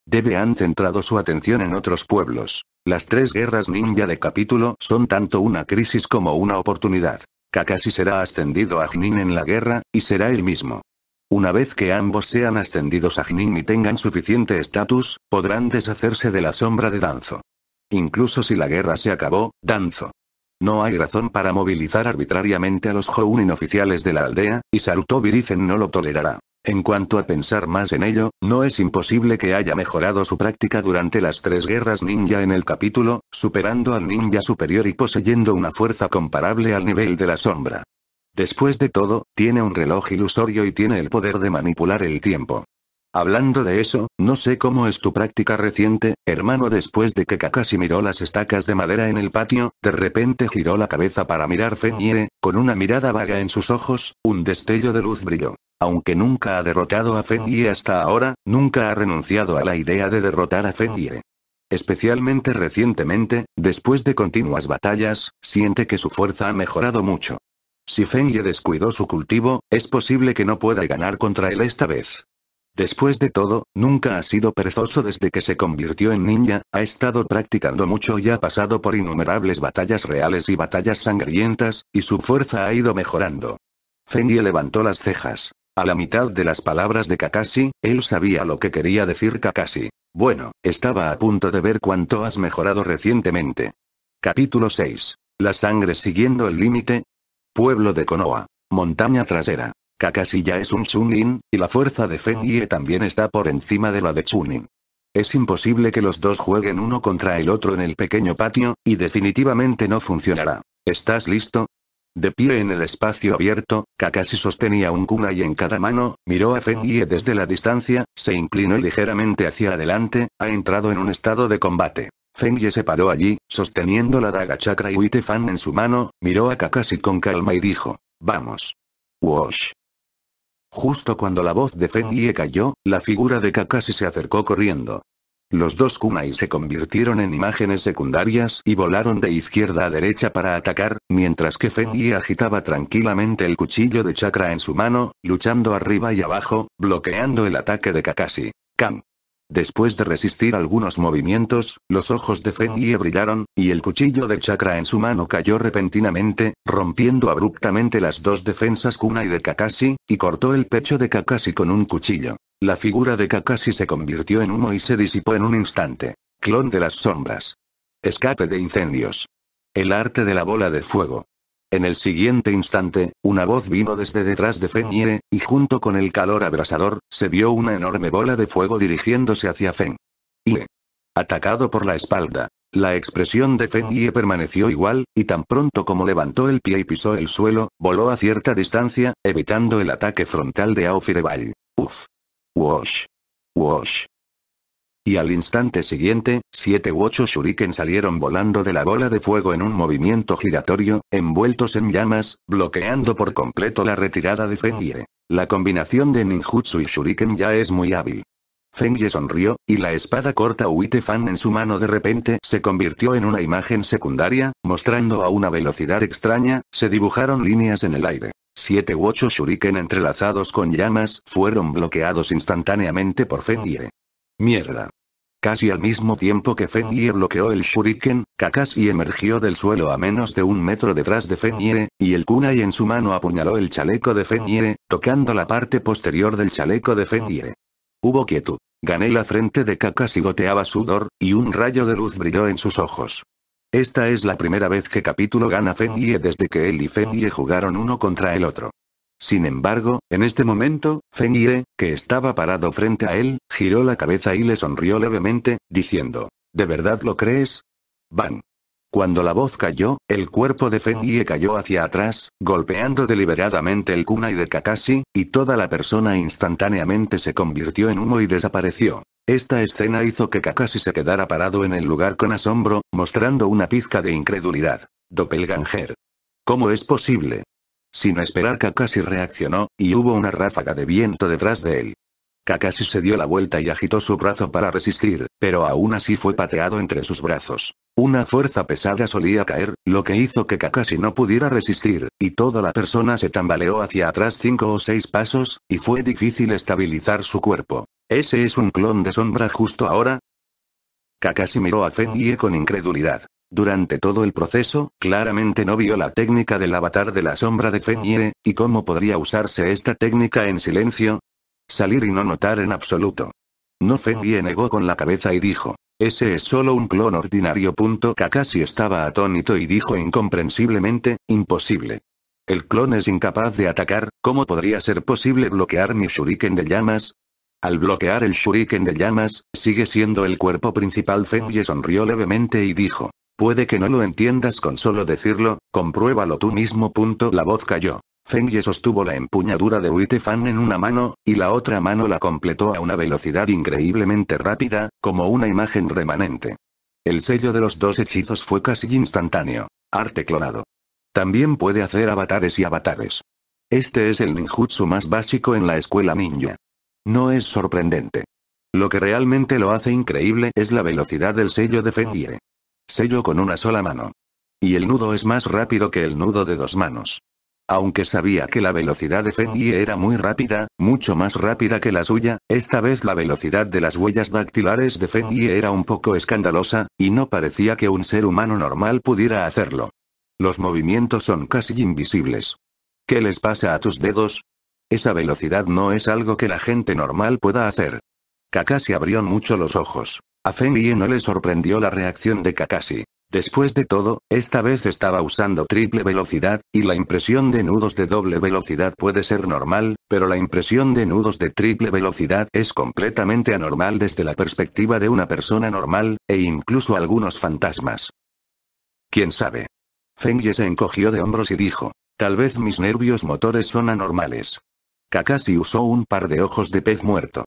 Debe han centrado su atención en otros pueblos. Las tres guerras ninja de capítulo son tanto una crisis como una oportunidad. Kakashi será ascendido a Jnin en la guerra, y será el mismo. Una vez que ambos sean ascendidos a Jnin y tengan suficiente estatus, podrán deshacerse de la sombra de Danzo. Incluso si la guerra se acabó, Danzo. No hay razón para movilizar arbitrariamente a los Jounin oficiales de la aldea, y Sarutobi dicen no lo tolerará. En cuanto a pensar más en ello, no es imposible que haya mejorado su práctica durante las tres guerras ninja en el capítulo, superando al ninja superior y poseyendo una fuerza comparable al nivel de la sombra. Después de todo, tiene un reloj ilusorio y tiene el poder de manipular el tiempo. Hablando de eso, no sé cómo es tu práctica reciente, hermano. Después de que Kakashi miró las estacas de madera en el patio, de repente giró la cabeza para mirar Fennie, con una mirada vaga en sus ojos, un destello de luz brilló. Aunque nunca ha derrotado a Fengie hasta ahora, nunca ha renunciado a la idea de derrotar a Fengie. Especialmente recientemente, después de continuas batallas, siente que su fuerza ha mejorado mucho. Si Fengie descuidó su cultivo, es posible que no pueda ganar contra él esta vez. Después de todo, nunca ha sido perezoso desde que se convirtió en ninja, ha estado practicando mucho y ha pasado por innumerables batallas reales y batallas sangrientas, y su fuerza ha ido mejorando. Fengie levantó las cejas. A la mitad de las palabras de Kakashi, él sabía lo que quería decir Kakashi. Bueno, estaba a punto de ver cuánto has mejorado recientemente. Capítulo 6. La sangre siguiendo el límite. Pueblo de Konoha. Montaña trasera. Kakashi ya es un Chunin, y la fuerza de Fengie también está por encima de la de Chunin. Es imposible que los dos jueguen uno contra el otro en el pequeño patio, y definitivamente no funcionará. ¿Estás listo? De pie en el espacio abierto, Kakashi sostenía un kunai en cada mano, miró a Fengie desde la distancia, se inclinó ligeramente hacia adelante, ha entrado en un estado de combate. Fengie se paró allí, sosteniendo la daga chakra y Fan en su mano, miró a Kakashi con calma y dijo, vamos. Wash. Justo cuando la voz de Fengie cayó, la figura de Kakashi se acercó corriendo. Los dos kunai se convirtieron en imágenes secundarias y volaron de izquierda a derecha para atacar, mientras que Fengie agitaba tranquilamente el cuchillo de chakra en su mano, luchando arriba y abajo, bloqueando el ataque de Kakashi. Kam. Después de resistir algunos movimientos, los ojos de Fengie brillaron, y el cuchillo de chakra en su mano cayó repentinamente, rompiendo abruptamente las dos defensas kunai de Kakashi, y cortó el pecho de Kakashi con un cuchillo. La figura de Kakashi se convirtió en humo y se disipó en un instante. Clon de las sombras. Escape de incendios. El arte de la bola de fuego. En el siguiente instante, una voz vino desde detrás de Fengie, y junto con el calor abrasador, se vio una enorme bola de fuego dirigiéndose hacia Fen. Y atacado por la espalda. La expresión de Fengie permaneció igual, y tan pronto como levantó el pie y pisó el suelo, voló a cierta distancia, evitando el ataque frontal de Aofireball. Uf. Wash. Wash. Y al instante siguiente, siete u ocho shuriken salieron volando de la bola de fuego en un movimiento giratorio, envueltos en llamas, bloqueando por completo la retirada de Fengie. La combinación de ninjutsu y shuriken ya es muy hábil. Fengie sonrió, y la espada corta Fan en su mano de repente se convirtió en una imagen secundaria, mostrando a una velocidad extraña, se dibujaron líneas en el aire. Siete u ocho shuriken entrelazados con llamas fueron bloqueados instantáneamente por Fengie. Mierda. Casi al mismo tiempo que Fengie bloqueó el shuriken, Kakashi emergió del suelo a menos de un metro detrás de Fengie, y el kunai en su mano apuñaló el chaleco de Fengie, tocando la parte posterior del chaleco de Fengie. Hubo quietud. Gané la frente de Kakashi goteaba sudor, y un rayo de luz brilló en sus ojos. Esta es la primera vez que capítulo gana Fengie desde que él y Fengie jugaron uno contra el otro. Sin embargo, en este momento, Fengie, que estaba parado frente a él, giró la cabeza y le sonrió levemente, diciendo, ¿De verdad lo crees? Van. Cuando la voz cayó, el cuerpo de Fengie cayó hacia atrás, golpeando deliberadamente el kunai de Kakashi, y toda la persona instantáneamente se convirtió en humo y desapareció. Esta escena hizo que Kakashi se quedara parado en el lugar con asombro, mostrando una pizca de incredulidad. Doppelganger. ¿Cómo es posible? Sin esperar Kakashi reaccionó, y hubo una ráfaga de viento detrás de él. Kakashi se dio la vuelta y agitó su brazo para resistir, pero aún así fue pateado entre sus brazos. Una fuerza pesada solía caer, lo que hizo que Kakashi no pudiera resistir, y toda la persona se tambaleó hacia atrás cinco o seis pasos, y fue difícil estabilizar su cuerpo. ¿Ese es un clon de sombra justo ahora? Kakashi miró a Fengie con incredulidad. Durante todo el proceso, claramente no vio la técnica del avatar de la sombra de Fengie, y cómo podría usarse esta técnica en silencio. Salir y no notar en absoluto. No Fengie negó con la cabeza y dijo. Ese es solo un clon ordinario. Kakashi estaba atónito y dijo incomprensiblemente, imposible. El clon es incapaz de atacar, ¿cómo podría ser posible bloquear mi shuriken de llamas? Al bloquear el shuriken de llamas, sigue siendo el cuerpo principal Fengie sonrió levemente y dijo. Puede que no lo entiendas con solo decirlo, compruébalo tú mismo. La voz cayó. Fengie sostuvo la empuñadura de Fan en una mano, y la otra mano la completó a una velocidad increíblemente rápida, como una imagen remanente. El sello de los dos hechizos fue casi instantáneo. Arte clonado. También puede hacer avatares y avatares. Este es el ninjutsu más básico en la escuela ninja. No es sorprendente. Lo que realmente lo hace increíble es la velocidad del sello de Fengie. Sello con una sola mano. Y el nudo es más rápido que el nudo de dos manos. Aunque sabía que la velocidad de Feng Yi era muy rápida, mucho más rápida que la suya, esta vez la velocidad de las huellas dactilares de Feng Yi era un poco escandalosa, y no parecía que un ser humano normal pudiera hacerlo. Los movimientos son casi invisibles. ¿Qué les pasa a tus dedos? Esa velocidad no es algo que la gente normal pueda hacer. Kakashi abrió mucho los ojos. A Feng Yi no le sorprendió la reacción de Kakashi. Después de todo, esta vez estaba usando triple velocidad, y la impresión de nudos de doble velocidad puede ser normal, pero la impresión de nudos de triple velocidad es completamente anormal desde la perspectiva de una persona normal, e incluso algunos fantasmas. ¿Quién sabe? Feng Ye se encogió de hombros y dijo, tal vez mis nervios motores son anormales. Kakashi usó un par de ojos de pez muerto.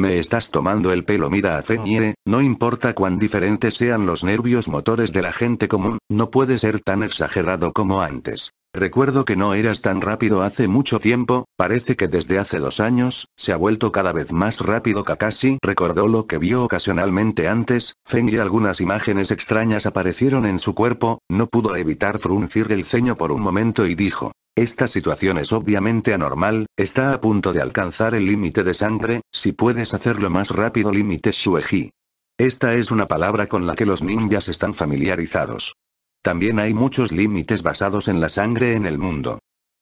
Me estás tomando el pelo mira a Fenye, no importa cuán diferentes sean los nervios motores de la gente común, no puede ser tan exagerado como antes. Recuerdo que no eras tan rápido hace mucho tiempo, parece que desde hace dos años, se ha vuelto cada vez más rápido Kakashi recordó lo que vio ocasionalmente antes, Feng y algunas imágenes extrañas aparecieron en su cuerpo, no pudo evitar fruncir el ceño por un momento y dijo, esta situación es obviamente anormal, está a punto de alcanzar el límite de sangre, si puedes hacerlo más rápido límite Shueji. Esta es una palabra con la que los ninjas están familiarizados. También hay muchos límites basados en la sangre en el mundo.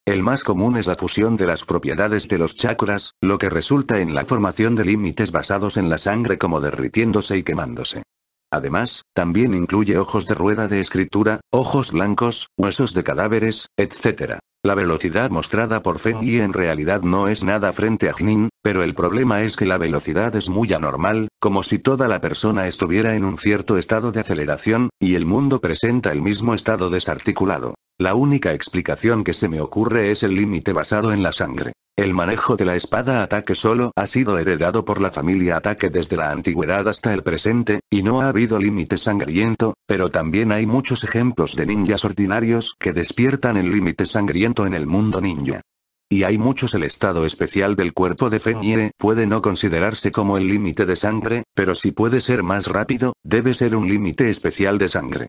El más común es la fusión de las propiedades de los chakras, lo que resulta en la formación de límites basados en la sangre como derritiéndose y quemándose. Además, también incluye ojos de rueda de escritura, ojos blancos, huesos de cadáveres, etc. La velocidad mostrada por Feng Yi en realidad no es nada frente a Jnin, pero el problema es que la velocidad es muy anormal, como si toda la persona estuviera en un cierto estado de aceleración, y el mundo presenta el mismo estado desarticulado. La única explicación que se me ocurre es el límite basado en la sangre. El manejo de la espada ataque solo ha sido heredado por la familia ataque desde la antigüedad hasta el presente, y no ha habido límite sangriento, pero también hay muchos ejemplos de ninjas ordinarios que despiertan el límite sangriento en el mundo ninja. Y hay muchos el estado especial del cuerpo de Fenye puede no considerarse como el límite de sangre, pero si puede ser más rápido, debe ser un límite especial de sangre.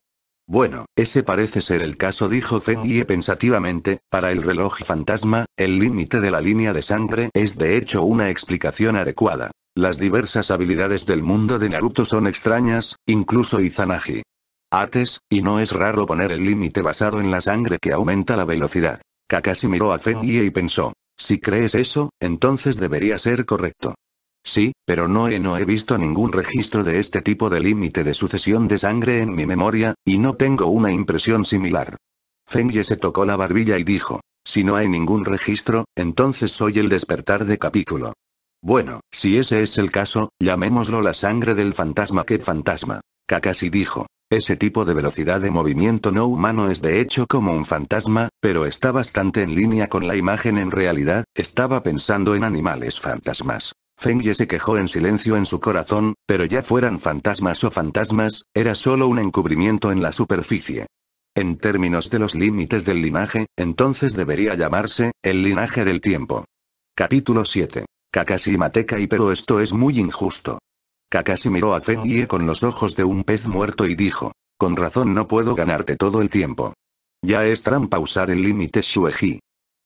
Bueno, ese parece ser el caso dijo Feng Yie pensativamente, para el reloj fantasma, el límite de la línea de sangre es de hecho una explicación adecuada. Las diversas habilidades del mundo de Naruto son extrañas, incluso Izanagi. Ates, y no es raro poner el límite basado en la sangre que aumenta la velocidad. Kakashi miró a Feng Yie y pensó, si crees eso, entonces debería ser correcto. Sí, pero no he, no he visto ningún registro de este tipo de límite de sucesión de sangre en mi memoria, y no tengo una impresión similar. Fengye se tocó la barbilla y dijo, si no hay ningún registro, entonces soy el despertar de capítulo. Bueno, si ese es el caso, llamémoslo la sangre del fantasma que fantasma. Kakashi dijo. Ese tipo de velocidad de movimiento no humano es de hecho como un fantasma, pero está bastante en línea con la imagen en realidad, estaba pensando en animales fantasmas. Feng Ye se quejó en silencio en su corazón, pero ya fueran fantasmas o fantasmas, era solo un encubrimiento en la superficie. En términos de los límites del linaje, entonces debería llamarse, el linaje del tiempo. Capítulo 7. Kakashi Mateka y pero esto es muy injusto. Kakashi miró a Feng Ye con los ojos de un pez muerto y dijo, con razón no puedo ganarte todo el tiempo. Ya es trampa usar el límite Shueji.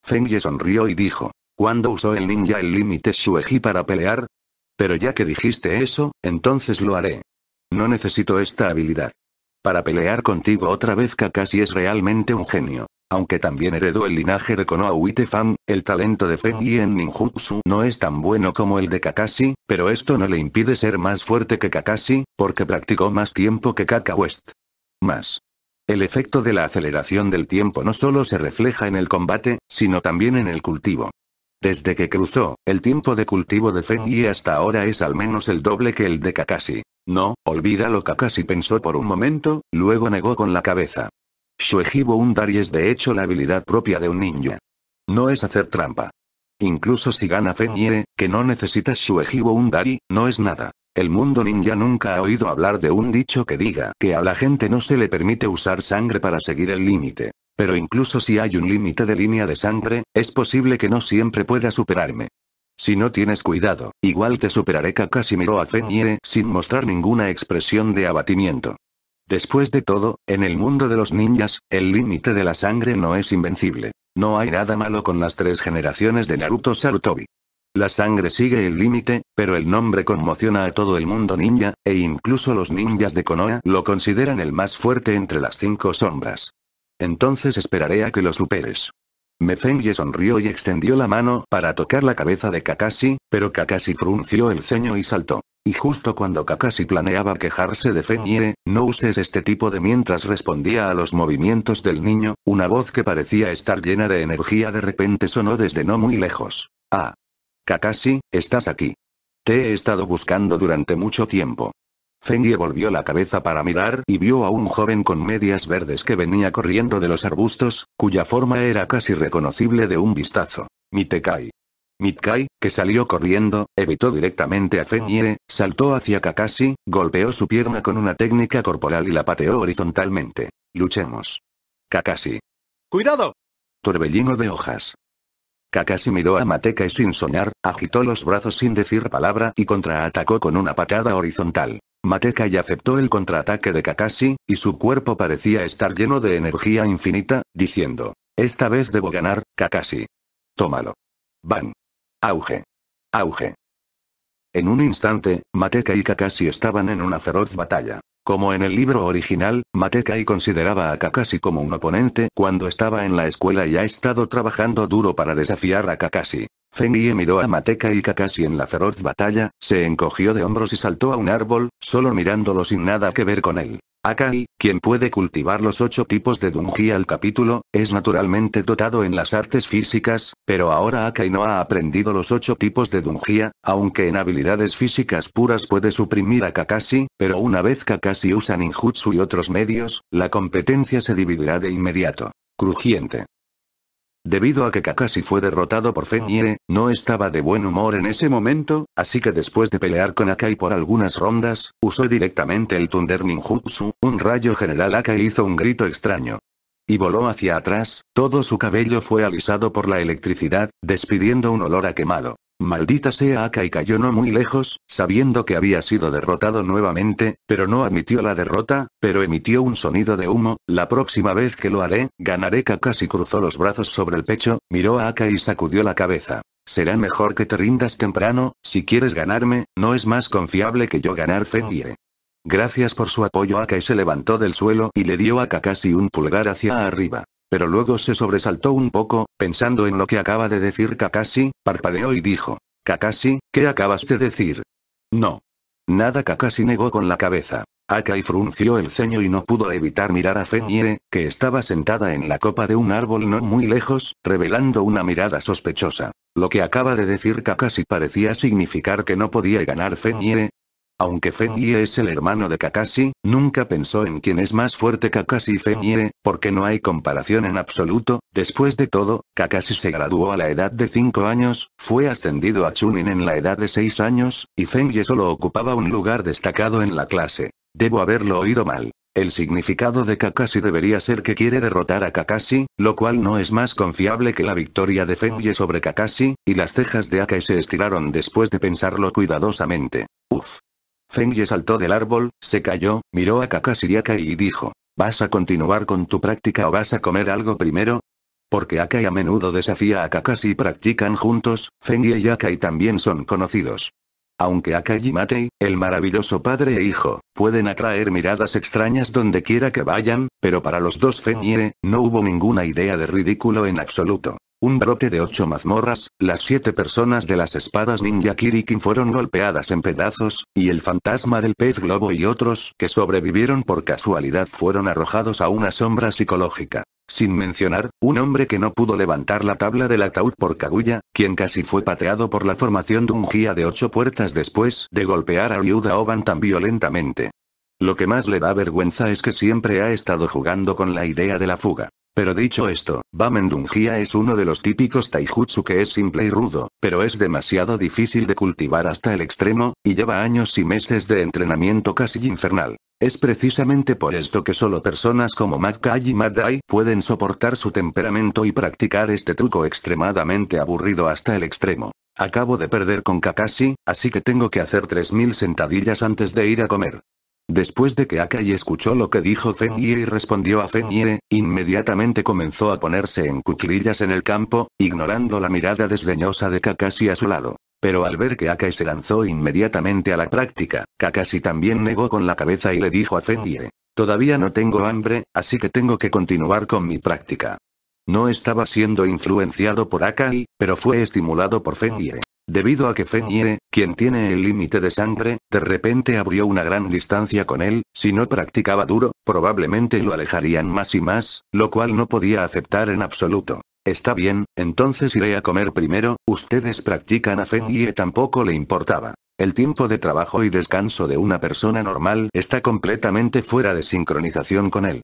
Feng Ye sonrió y dijo, ¿Cuándo usó el ninja el límite Shueji para pelear? Pero ya que dijiste eso, entonces lo haré. No necesito esta habilidad. Para pelear contigo otra vez Kakashi es realmente un genio. Aunque también heredó el linaje de Konoha Uitefam, el talento de Feng Yi en ninjutsu no es tan bueno como el de Kakashi, pero esto no le impide ser más fuerte que Kakashi, porque practicó más tiempo que Kaka West. Más. El efecto de la aceleración del tiempo no solo se refleja en el combate, sino también en el cultivo. Desde que cruzó, el tiempo de cultivo de Feng Yi hasta ahora es al menos el doble que el de Kakashi. No, olvídalo Kakashi pensó por un momento, luego negó con la cabeza. Shuejibo Undari es de hecho la habilidad propia de un ninja. No es hacer trampa. Incluso si gana Feng Yi, que no necesita Shuejibo Undari, no es nada. El mundo ninja nunca ha oído hablar de un dicho que diga que a la gente no se le permite usar sangre para seguir el límite. Pero incluso si hay un límite de línea de sangre, es posible que no siempre pueda superarme. Si no tienes cuidado, igual te superaré Kakashi miró a Fenye sin mostrar ninguna expresión de abatimiento. Después de todo, en el mundo de los ninjas, el límite de la sangre no es invencible. No hay nada malo con las tres generaciones de Naruto Sarutobi. La sangre sigue el límite, pero el nombre conmociona a todo el mundo ninja, e incluso los ninjas de Konoha lo consideran el más fuerte entre las cinco sombras. Entonces esperaré a que lo superes. Mefengie sonrió y extendió la mano para tocar la cabeza de Kakashi, pero Kakashi frunció el ceño y saltó. Y justo cuando Kakashi planeaba quejarse de Fengie, no uses este tipo de mientras respondía a los movimientos del niño, una voz que parecía estar llena de energía de repente sonó desde no muy lejos. Ah. Kakashi, estás aquí. Te he estado buscando durante mucho tiempo. Fengie volvió la cabeza para mirar y vio a un joven con medias verdes que venía corriendo de los arbustos, cuya forma era casi reconocible de un vistazo. Mitekai. Mitkai, que salió corriendo, evitó directamente a Fengie, saltó hacia Kakashi, golpeó su pierna con una técnica corporal y la pateó horizontalmente. Luchemos. Kakashi. ¡Cuidado! Torbellino de hojas. Kakashi miró a Mateka y sin soñar, agitó los brazos sin decir palabra y contraatacó con una patada horizontal. Mateka y aceptó el contraataque de Kakashi, y su cuerpo parecía estar lleno de energía infinita, diciendo, esta vez debo ganar, Kakashi. Tómalo. Van. Auge. Auge. En un instante, Mateka y Kakashi estaban en una feroz batalla. Como en el libro original, Matekai consideraba a Kakashi como un oponente cuando estaba en la escuela y ha estado trabajando duro para desafiar a Kakashi. Fengie miró a Mateka y Kakashi en la feroz batalla, se encogió de hombros y saltó a un árbol, solo mirándolo sin nada que ver con él. Akai, quien puede cultivar los ocho tipos de Dunji al capítulo, es naturalmente dotado en las artes físicas, pero ahora Akai no ha aprendido los ocho tipos de Dungia, aunque en habilidades físicas puras puede suprimir a Kakashi, pero una vez Kakashi usa ninjutsu y otros medios, la competencia se dividirá de inmediato. Crujiente. Debido a que Kakashi fue derrotado por Fennie, no estaba de buen humor en ese momento, así que después de pelear con Akai por algunas rondas, usó directamente el Thunder Ninjutsu, un rayo general Akai hizo un grito extraño. Y voló hacia atrás, todo su cabello fue alisado por la electricidad, despidiendo un olor a quemado. Maldita sea Aka y cayó no muy lejos, sabiendo que había sido derrotado nuevamente, pero no admitió la derrota, pero emitió un sonido de humo, la próxima vez que lo haré, ganaré Kakashi cruzó los brazos sobre el pecho, miró a Aka y sacudió la cabeza. Será mejor que te rindas temprano, si quieres ganarme, no es más confiable que yo ganar Fengie. Gracias por su apoyo Aka y se levantó del suelo y le dio a Kakashi un pulgar hacia arriba. Pero luego se sobresaltó un poco, pensando en lo que acaba de decir Kakashi, parpadeó y dijo. Kakashi, ¿qué acabas de decir? No. Nada Kakashi negó con la cabeza. Akai frunció el ceño y no pudo evitar mirar a Fennie, que estaba sentada en la copa de un árbol no muy lejos, revelando una mirada sospechosa. Lo que acaba de decir Kakashi parecía significar que no podía ganar Fennie, aunque Fengie es el hermano de Kakashi, nunca pensó en quién es más fuerte Kakashi y Fengie, porque no hay comparación en absoluto, después de todo, Kakashi se graduó a la edad de 5 años, fue ascendido a Chunin en la edad de 6 años, y Fengie solo ocupaba un lugar destacado en la clase. Debo haberlo oído mal. El significado de Kakashi debería ser que quiere derrotar a Kakashi, lo cual no es más confiable que la victoria de Fengie sobre Kakashi, y las cejas de Akai se estiraron después de pensarlo cuidadosamente. Uf. Fengie saltó del árbol, se cayó, miró a Kakashi y dijo, ¿vas a continuar con tu práctica o vas a comer algo primero? Porque Akai a menudo desafía a Kakashi y practican juntos, Fengie y Akai también son conocidos. Aunque Akai y Matei, el maravilloso padre e hijo, pueden atraer miradas extrañas donde quiera que vayan, pero para los dos Fengie, no hubo ninguna idea de ridículo en absoluto. Un brote de ocho mazmorras, las siete personas de las espadas ninja Kirikin fueron golpeadas en pedazos, y el fantasma del pez globo y otros que sobrevivieron por casualidad fueron arrojados a una sombra psicológica. Sin mencionar, un hombre que no pudo levantar la tabla del ataúd por Kaguya, quien casi fue pateado por la formación de un guía de ocho puertas después de golpear a Ryuda Oban tan violentamente. Lo que más le da vergüenza es que siempre ha estado jugando con la idea de la fuga. Pero dicho esto, Bamen Dungia es uno de los típicos taijutsu que es simple y rudo, pero es demasiado difícil de cultivar hasta el extremo, y lleva años y meses de entrenamiento casi infernal. Es precisamente por esto que solo personas como Makai y Madai pueden soportar su temperamento y practicar este truco extremadamente aburrido hasta el extremo. Acabo de perder con Kakashi, así que tengo que hacer 3000 sentadillas antes de ir a comer. Después de que Akai escuchó lo que dijo Fenye y respondió a Fenye, inmediatamente comenzó a ponerse en cuclillas en el campo, ignorando la mirada desdeñosa de Kakashi a su lado. Pero al ver que Akai se lanzó inmediatamente a la práctica, Kakashi también negó con la cabeza y le dijo a Fenye. Todavía no tengo hambre, así que tengo que continuar con mi práctica. No estaba siendo influenciado por Akai, pero fue estimulado por Fenye. Debido a que Fenye, quien tiene el límite de sangre, de repente abrió una gran distancia con él, si no practicaba duro, probablemente lo alejarían más y más, lo cual no podía aceptar en absoluto. Está bien, entonces iré a comer primero, ustedes practican a Fenye tampoco le importaba. El tiempo de trabajo y descanso de una persona normal está completamente fuera de sincronización con él.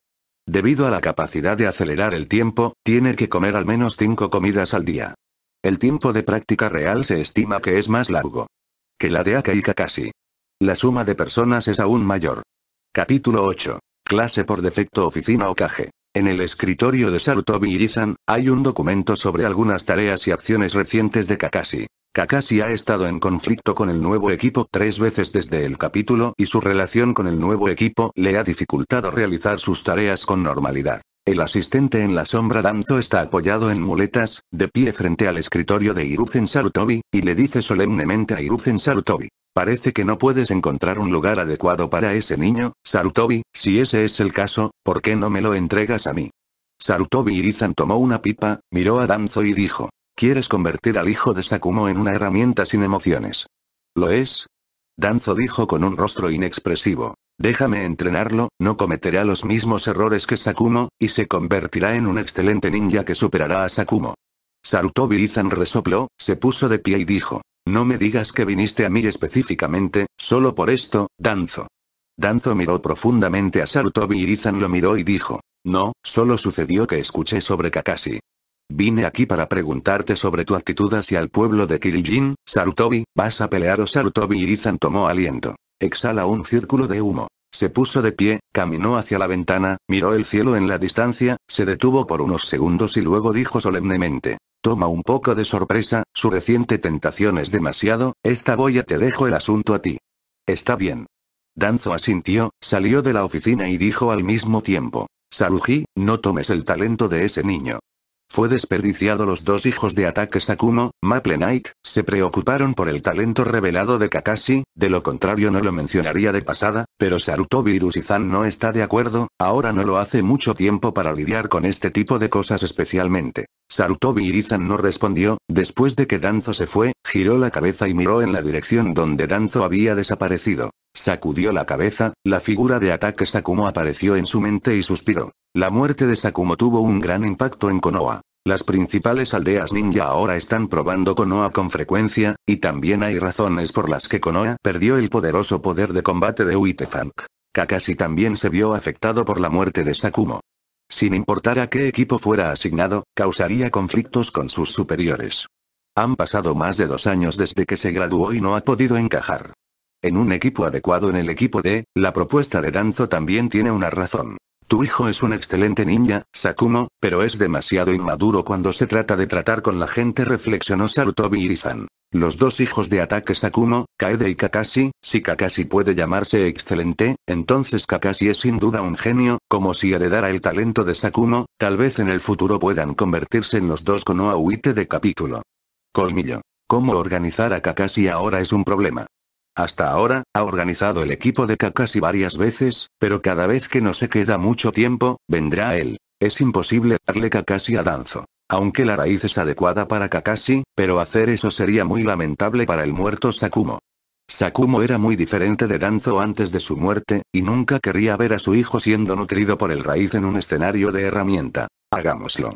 Debido a la capacidad de acelerar el tiempo, tiene que comer al menos cinco comidas al día. El tiempo de práctica real se estima que es más largo que la de Aka y Kakashi. La suma de personas es aún mayor. Capítulo 8. Clase por defecto Oficina Okage. En el escritorio de Sarutobi Irizan, hay un documento sobre algunas tareas y acciones recientes de Kakashi. Kakashi ha estado en conflicto con el nuevo equipo tres veces desde el capítulo y su relación con el nuevo equipo le ha dificultado realizar sus tareas con normalidad. El asistente en la sombra Danzo está apoyado en muletas, de pie frente al escritorio de Hiruzen Sarutobi, y le dice solemnemente a Hiruzen Sarutobi. Parece que no puedes encontrar un lugar adecuado para ese niño, Sarutobi, si ese es el caso, ¿por qué no me lo entregas a mí? Sarutobi Irizan tomó una pipa, miró a Danzo y dijo. ¿Quieres convertir al hijo de Sakumo en una herramienta sin emociones? ¿Lo es? Danzo dijo con un rostro inexpresivo. Déjame entrenarlo, no cometerá los mismos errores que Sakumo, y se convertirá en un excelente ninja que superará a Sakumo. Sarutobi Izan resopló, se puso de pie y dijo. No me digas que viniste a mí específicamente, solo por esto, Danzo. Danzo miró profundamente a Sarutobi y Izan lo miró y dijo. No, solo sucedió que escuché sobre Kakashi. Vine aquí para preguntarte sobre tu actitud hacia el pueblo de Kirijin, Sarutobi, ¿vas a pelear o Sarutobi Izan tomó aliento. Exhala un círculo de humo. Se puso de pie, caminó hacia la ventana, miró el cielo en la distancia, se detuvo por unos segundos y luego dijo solemnemente. Toma un poco de sorpresa, su reciente tentación es demasiado, esta boya te dejo el asunto a ti. Está bien. Danzo asintió, salió de la oficina y dijo al mismo tiempo. Saruji, no tomes el talento de ese niño. Fue desperdiciado los dos hijos de Ataque Sakumo, Maple Knight, se preocuparon por el talento revelado de Kakashi, de lo contrario no lo mencionaría de pasada, pero Sarutobi Irusizan no está de acuerdo, ahora no lo hace mucho tiempo para lidiar con este tipo de cosas especialmente. Sarutobi Irizan no respondió, después de que Danzo se fue, giró la cabeza y miró en la dirección donde Danzo había desaparecido. Sacudió la cabeza, la figura de Ataque Sakumo apareció en su mente y suspiró. La muerte de Sakumo tuvo un gran impacto en Konoha. Las principales aldeas ninja ahora están probando Konoha con frecuencia, y también hay razones por las que Konoha perdió el poderoso poder de combate de Uitefunk. Kakashi también se vio afectado por la muerte de Sakumo. Sin importar a qué equipo fuera asignado, causaría conflictos con sus superiores. Han pasado más de dos años desde que se graduó y no ha podido encajar. En un equipo adecuado en el equipo D, la propuesta de Danzo también tiene una razón. Tu hijo es un excelente ninja, Sakumo, pero es demasiado inmaduro cuando se trata de tratar con la gente reflexionó Sarutobi Irizan. Los dos hijos de ataque Sakumo, Kaede y Kakashi, si Kakashi puede llamarse excelente, entonces Kakashi es sin duda un genio, como si heredara el talento de Sakumo, tal vez en el futuro puedan convertirse en los dos Uite de capítulo. Colmillo. Cómo organizar a Kakashi ahora es un problema. Hasta ahora, ha organizado el equipo de Kakashi varias veces, pero cada vez que no se queda mucho tiempo, vendrá él. Es imposible darle Kakashi a Danzo. Aunque la raíz es adecuada para Kakashi, pero hacer eso sería muy lamentable para el muerto Sakumo. Sakumo era muy diferente de Danzo antes de su muerte, y nunca querría ver a su hijo siendo nutrido por el raíz en un escenario de herramienta. Hagámoslo.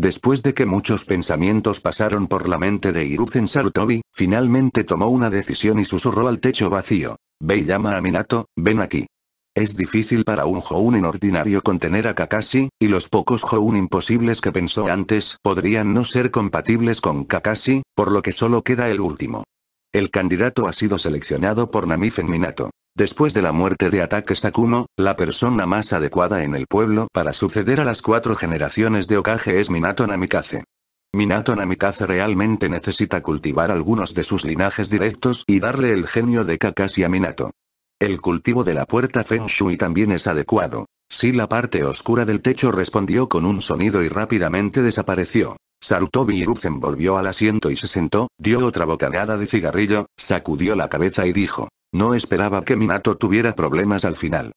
Después de que muchos pensamientos pasaron por la mente de Hiruzen Sarutobi, finalmente tomó una decisión y susurró al techo vacío. Ve y llama a Minato, ven aquí. Es difícil para un Jounin ordinario contener a Kakashi, y los pocos Joun imposibles que pensó antes podrían no ser compatibles con Kakashi, por lo que solo queda el último. El candidato ha sido seleccionado por Namifen Minato. Después de la muerte de Ataque Sakumo, la persona más adecuada en el pueblo para suceder a las cuatro generaciones de Okage es Minato Namikaze. Minato Namikaze realmente necesita cultivar algunos de sus linajes directos y darle el genio de Kakashi a Minato. El cultivo de la puerta Feng Shui también es adecuado. Si la parte oscura del techo respondió con un sonido y rápidamente desapareció. Sarutobi Hiruzen volvió al asiento y se sentó, dio otra bocanada de cigarrillo, sacudió la cabeza y dijo. No esperaba que Minato tuviera problemas al final.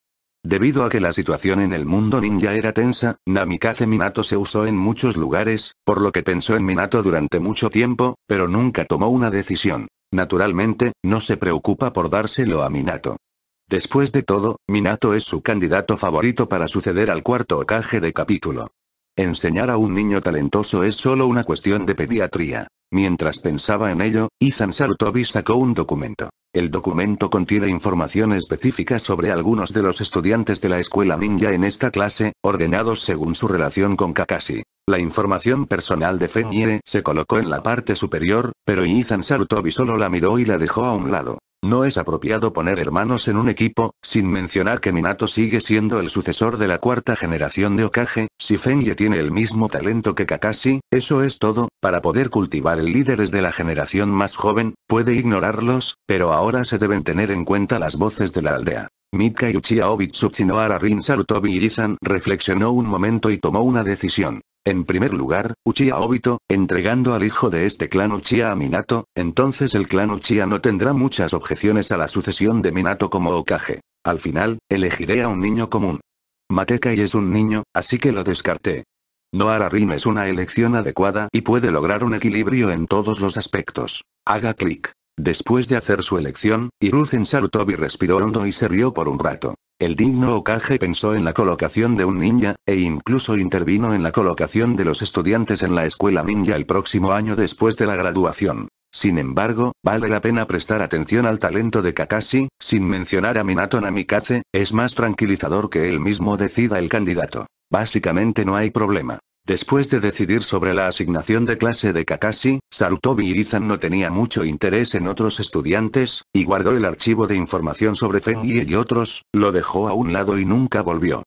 Debido a que la situación en el mundo ninja era tensa, Namikaze Minato se usó en muchos lugares, por lo que pensó en Minato durante mucho tiempo, pero nunca tomó una decisión. Naturalmente, no se preocupa por dárselo a Minato. Después de todo, Minato es su candidato favorito para suceder al cuarto Okage de capítulo. Enseñar a un niño talentoso es solo una cuestión de pediatría. Mientras pensaba en ello, Izan Sarutobi sacó un documento. El documento contiene información específica sobre algunos de los estudiantes de la escuela ninja en esta clase, ordenados según su relación con Kakashi. La información personal de Fenye se colocó en la parte superior, pero Izan Sarutobi solo la miró y la dejó a un lado. No es apropiado poner hermanos en un equipo, sin mencionar que Minato sigue siendo el sucesor de la cuarta generación de Okage, si Fenye tiene el mismo talento que Kakashi, eso es todo, para poder cultivar el líderes de la generación más joven, puede ignorarlos, pero ahora se deben tener en cuenta las voces de la aldea. Mika y Uchiha Obitsuchi no Rin Sarutobi y Izan reflexionó un momento y tomó una decisión. En primer lugar, Uchiha Obito, entregando al hijo de este clan Uchiha a Minato, entonces el clan Uchiha no tendrá muchas objeciones a la sucesión de Minato como Okage. Al final, elegiré a un niño común. Matekai es un niño, así que lo descarté. Noara Rin es una elección adecuada y puede lograr un equilibrio en todos los aspectos. Haga clic. Después de hacer su elección, Hiruzen Sarutobi respiró hondo y se rió por un rato. El digno Okage pensó en la colocación de un ninja, e incluso intervino en la colocación de los estudiantes en la escuela ninja el próximo año después de la graduación. Sin embargo, vale la pena prestar atención al talento de Kakashi, sin mencionar a Minato Namikaze, es más tranquilizador que él mismo decida el candidato. Básicamente no hay problema. Después de decidir sobre la asignación de clase de Kakashi, Sarutobi Irizan no tenía mucho interés en otros estudiantes, y guardó el archivo de información sobre Fenji y otros, lo dejó a un lado y nunca volvió.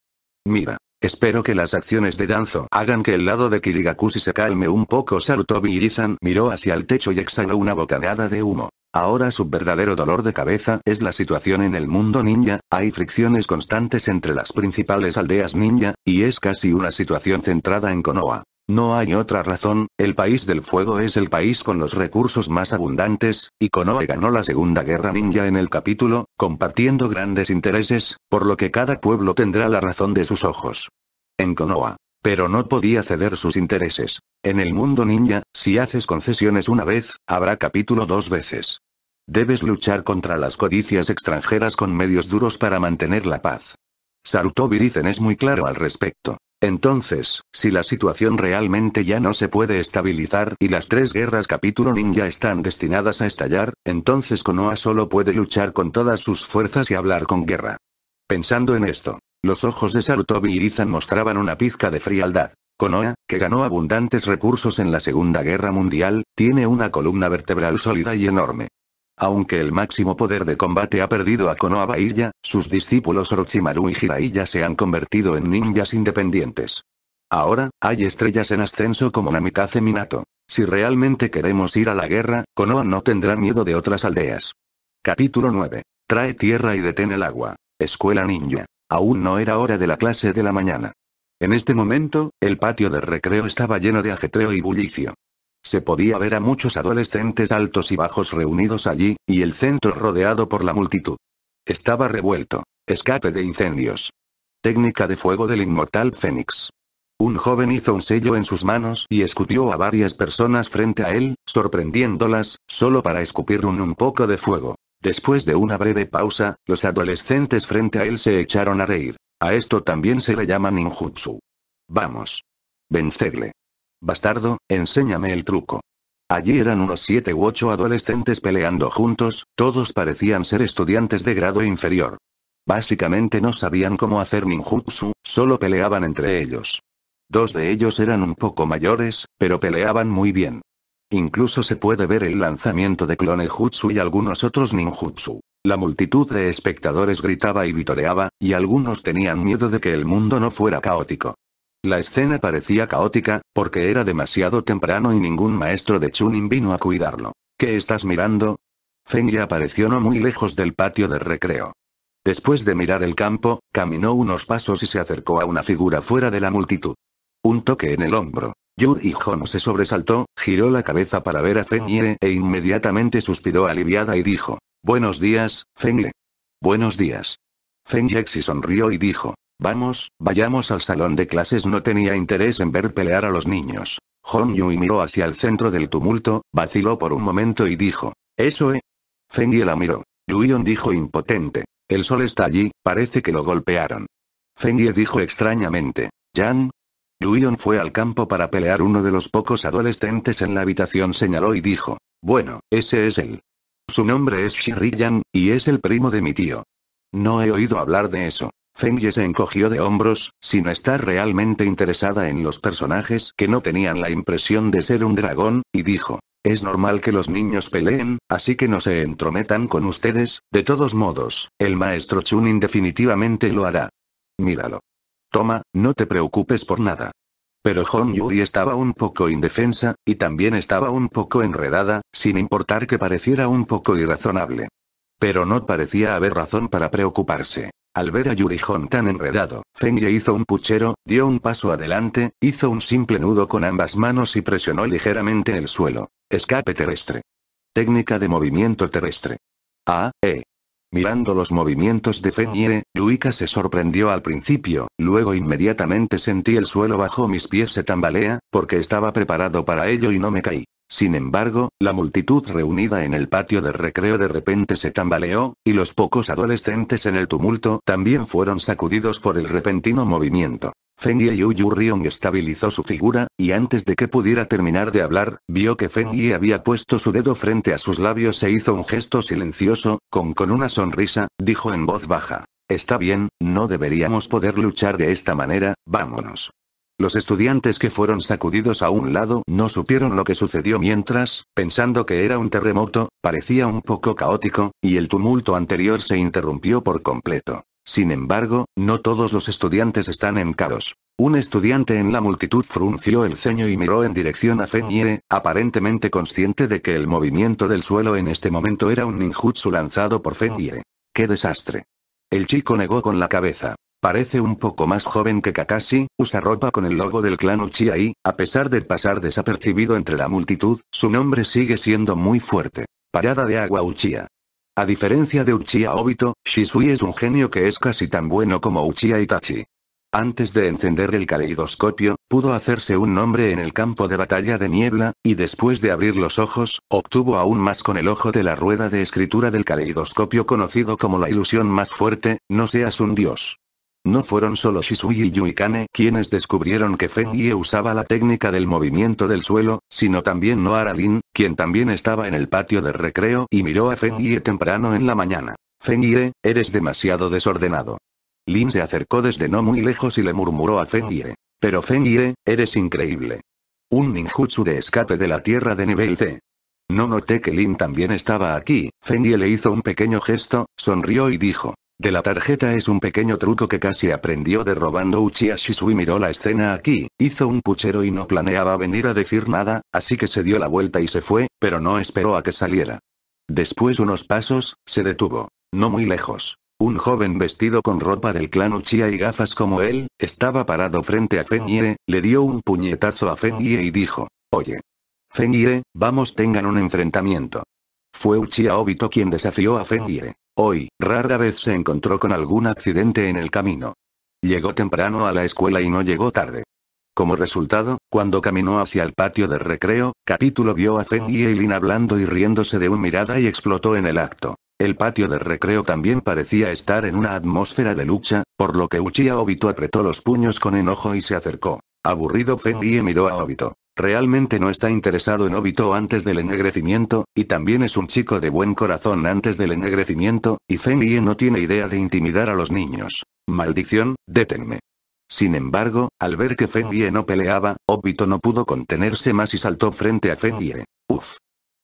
Mira. Espero que las acciones de Danzo hagan que el lado de Kirigakushi se calme un poco. Sarutobi Irizan miró hacia el techo y exhaló una bocanada de humo. Ahora su verdadero dolor de cabeza es la situación en el mundo ninja, hay fricciones constantes entre las principales aldeas ninja, y es casi una situación centrada en Konoha. No hay otra razón, el país del fuego es el país con los recursos más abundantes, y Konoha ganó la segunda guerra ninja en el capítulo, compartiendo grandes intereses, por lo que cada pueblo tendrá la razón de sus ojos. En Konoha. Pero no podía ceder sus intereses. En el mundo ninja, si haces concesiones una vez, habrá capítulo dos veces. Debes luchar contra las codicias extranjeras con medios duros para mantener la paz. Sarutobi dicen es muy claro al respecto. Entonces, si la situación realmente ya no se puede estabilizar y las tres guerras capítulo ninja están destinadas a estallar, entonces Konoha solo puede luchar con todas sus fuerzas y hablar con guerra. Pensando en esto, los ojos de Sarutobi Irizan mostraban una pizca de frialdad. Konoha, que ganó abundantes recursos en la Segunda Guerra Mundial, tiene una columna vertebral sólida y enorme. Aunque el máximo poder de combate ha perdido a Konoha sus discípulos Orochimaru y Jiraiya se han convertido en ninjas independientes. Ahora, hay estrellas en ascenso como Namikaze Minato. Si realmente queremos ir a la guerra, Konoha no tendrá miedo de otras aldeas. Capítulo 9. Trae tierra y detén el agua. Escuela Ninja. Aún no era hora de la clase de la mañana. En este momento, el patio de recreo estaba lleno de ajetreo y bullicio. Se podía ver a muchos adolescentes altos y bajos reunidos allí, y el centro rodeado por la multitud. Estaba revuelto. Escape de incendios. Técnica de fuego del inmortal Fénix. Un joven hizo un sello en sus manos y escupió a varias personas frente a él, sorprendiéndolas, solo para escupir un, un poco de fuego. Después de una breve pausa, los adolescentes frente a él se echaron a reír. A esto también se le llama ninjutsu. Vamos. Vencerle. Bastardo, enséñame el truco. Allí eran unos siete u ocho adolescentes peleando juntos, todos parecían ser estudiantes de grado inferior. Básicamente no sabían cómo hacer ninjutsu, solo peleaban entre ellos. Dos de ellos eran un poco mayores, pero peleaban muy bien. Incluso se puede ver el lanzamiento de clone jutsu y algunos otros ninjutsu. La multitud de espectadores gritaba y vitoreaba, y algunos tenían miedo de que el mundo no fuera caótico. La escena parecía caótica, porque era demasiado temprano y ningún maestro de Chunin vino a cuidarlo. ¿Qué estás mirando? Feng apareció no muy lejos del patio de recreo. Después de mirar el campo, caminó unos pasos y se acercó a una figura fuera de la multitud. Un toque en el hombro. Yuri Hon se sobresaltó, giró la cabeza para ver a Fenye e inmediatamente suspiró aliviada y dijo, Buenos días, Fenye. Buenos días. Feng Yexi sonrió y dijo, Vamos, vayamos al salón de clases. No tenía interés en ver pelear a los niños. Hon Yui miró hacia el centro del tumulto, vaciló por un momento y dijo, ¿Eso eh? Feng Ye la miró. Luion dijo impotente. El sol está allí, parece que lo golpearon. Feng Ye dijo extrañamente. Yan, Luion fue al campo para pelear uno de los pocos adolescentes en la habitación señaló y dijo. Bueno, ese es él. Su nombre es Shiriyan, y es el primo de mi tío. No he oído hablar de eso. Fengye se encogió de hombros, sin estar realmente interesada en los personajes que no tenían la impresión de ser un dragón, y dijo. Es normal que los niños peleen, así que no se entrometan con ustedes, de todos modos, el maestro Chunin definitivamente lo hará. Míralo. Toma, no te preocupes por nada. Pero Hong Yui estaba un poco indefensa, y también estaba un poco enredada, sin importar que pareciera un poco irrazonable. Pero no parecía haber razón para preocuparse. Al ver a Yuri Hong tan enredado, Feng Ye hizo un puchero, dio un paso adelante, hizo un simple nudo con ambas manos y presionó ligeramente el suelo. Escape terrestre. Técnica de movimiento terrestre. A, E. Mirando los movimientos de Fenye, Yuika se sorprendió al principio, luego inmediatamente sentí el suelo bajo mis pies se tambalea, porque estaba preparado para ello y no me caí. Sin embargo, la multitud reunida en el patio de recreo de repente se tambaleó, y los pocos adolescentes en el tumulto también fueron sacudidos por el repentino movimiento. Feng Ye Yurion estabilizó su figura, y antes de que pudiera terminar de hablar, vio que Feng Ye había puesto su dedo frente a sus labios e hizo un gesto silencioso, con con una sonrisa, dijo en voz baja. Está bien, no deberíamos poder luchar de esta manera, vámonos. Los estudiantes que fueron sacudidos a un lado no supieron lo que sucedió mientras, pensando que era un terremoto, parecía un poco caótico, y el tumulto anterior se interrumpió por completo. Sin embargo, no todos los estudiantes están en caos. Un estudiante en la multitud frunció el ceño y miró en dirección a Fenye, aparentemente consciente de que el movimiento del suelo en este momento era un ninjutsu lanzado por Fenye. ¡Qué desastre! El chico negó con la cabeza. Parece un poco más joven que Kakashi, usa ropa con el logo del clan Uchiha y, a pesar de pasar desapercibido entre la multitud, su nombre sigue siendo muy fuerte. Parada de agua Uchiha. A diferencia de Uchiha Obito, Shisui es un genio que es casi tan bueno como Uchiha Itachi. Antes de encender el caleidoscopio, pudo hacerse un nombre en el campo de batalla de niebla, y después de abrir los ojos, obtuvo aún más con el ojo de la rueda de escritura del caleidoscopio conocido como la ilusión más fuerte, no seas un dios. No fueron solo Shisui y Yuikane quienes descubrieron que Feng Ye usaba la técnica del movimiento del suelo, sino también Noara Lin, quien también estaba en el patio de recreo y miró a Feng Ye temprano en la mañana. Feng Ye, eres demasiado desordenado. Lin se acercó desde no muy lejos y le murmuró a Feng Ye. Pero Feng Ye, eres increíble. Un ninjutsu de escape de la tierra de nivel C. No noté que Lin también estaba aquí, Feng Ye le hizo un pequeño gesto, sonrió y dijo. De la tarjeta es un pequeño truco que casi aprendió de robando Uchiha Shisui miró la escena aquí, hizo un puchero y no planeaba venir a decir nada, así que se dio la vuelta y se fue, pero no esperó a que saliera. Después unos pasos, se detuvo. No muy lejos. Un joven vestido con ropa del clan Uchiha y gafas como él, estaba parado frente a Fenye, le dio un puñetazo a Fenye y dijo, Oye. Fenye, vamos tengan un enfrentamiento. Fue Uchiha Obito quien desafió a Fenye. Hoy, rara vez se encontró con algún accidente en el camino. Llegó temprano a la escuela y no llegó tarde. Como resultado, cuando caminó hacia el patio de recreo, Capítulo vio a Fen y Eileen hablando y riéndose de un mirada y explotó en el acto. El patio de recreo también parecía estar en una atmósfera de lucha, por lo que Uchiha Obito apretó los puños con enojo y se acercó. Aburrido Fen miró a Obito. Realmente no está interesado en Obito antes del ennegrecimiento, y también es un chico de buen corazón antes del ennegrecimiento, y Feng no tiene idea de intimidar a los niños. Maldición, détenme. Sin embargo, al ver que Feng no peleaba, Obito no pudo contenerse más y saltó frente a Feng Uf.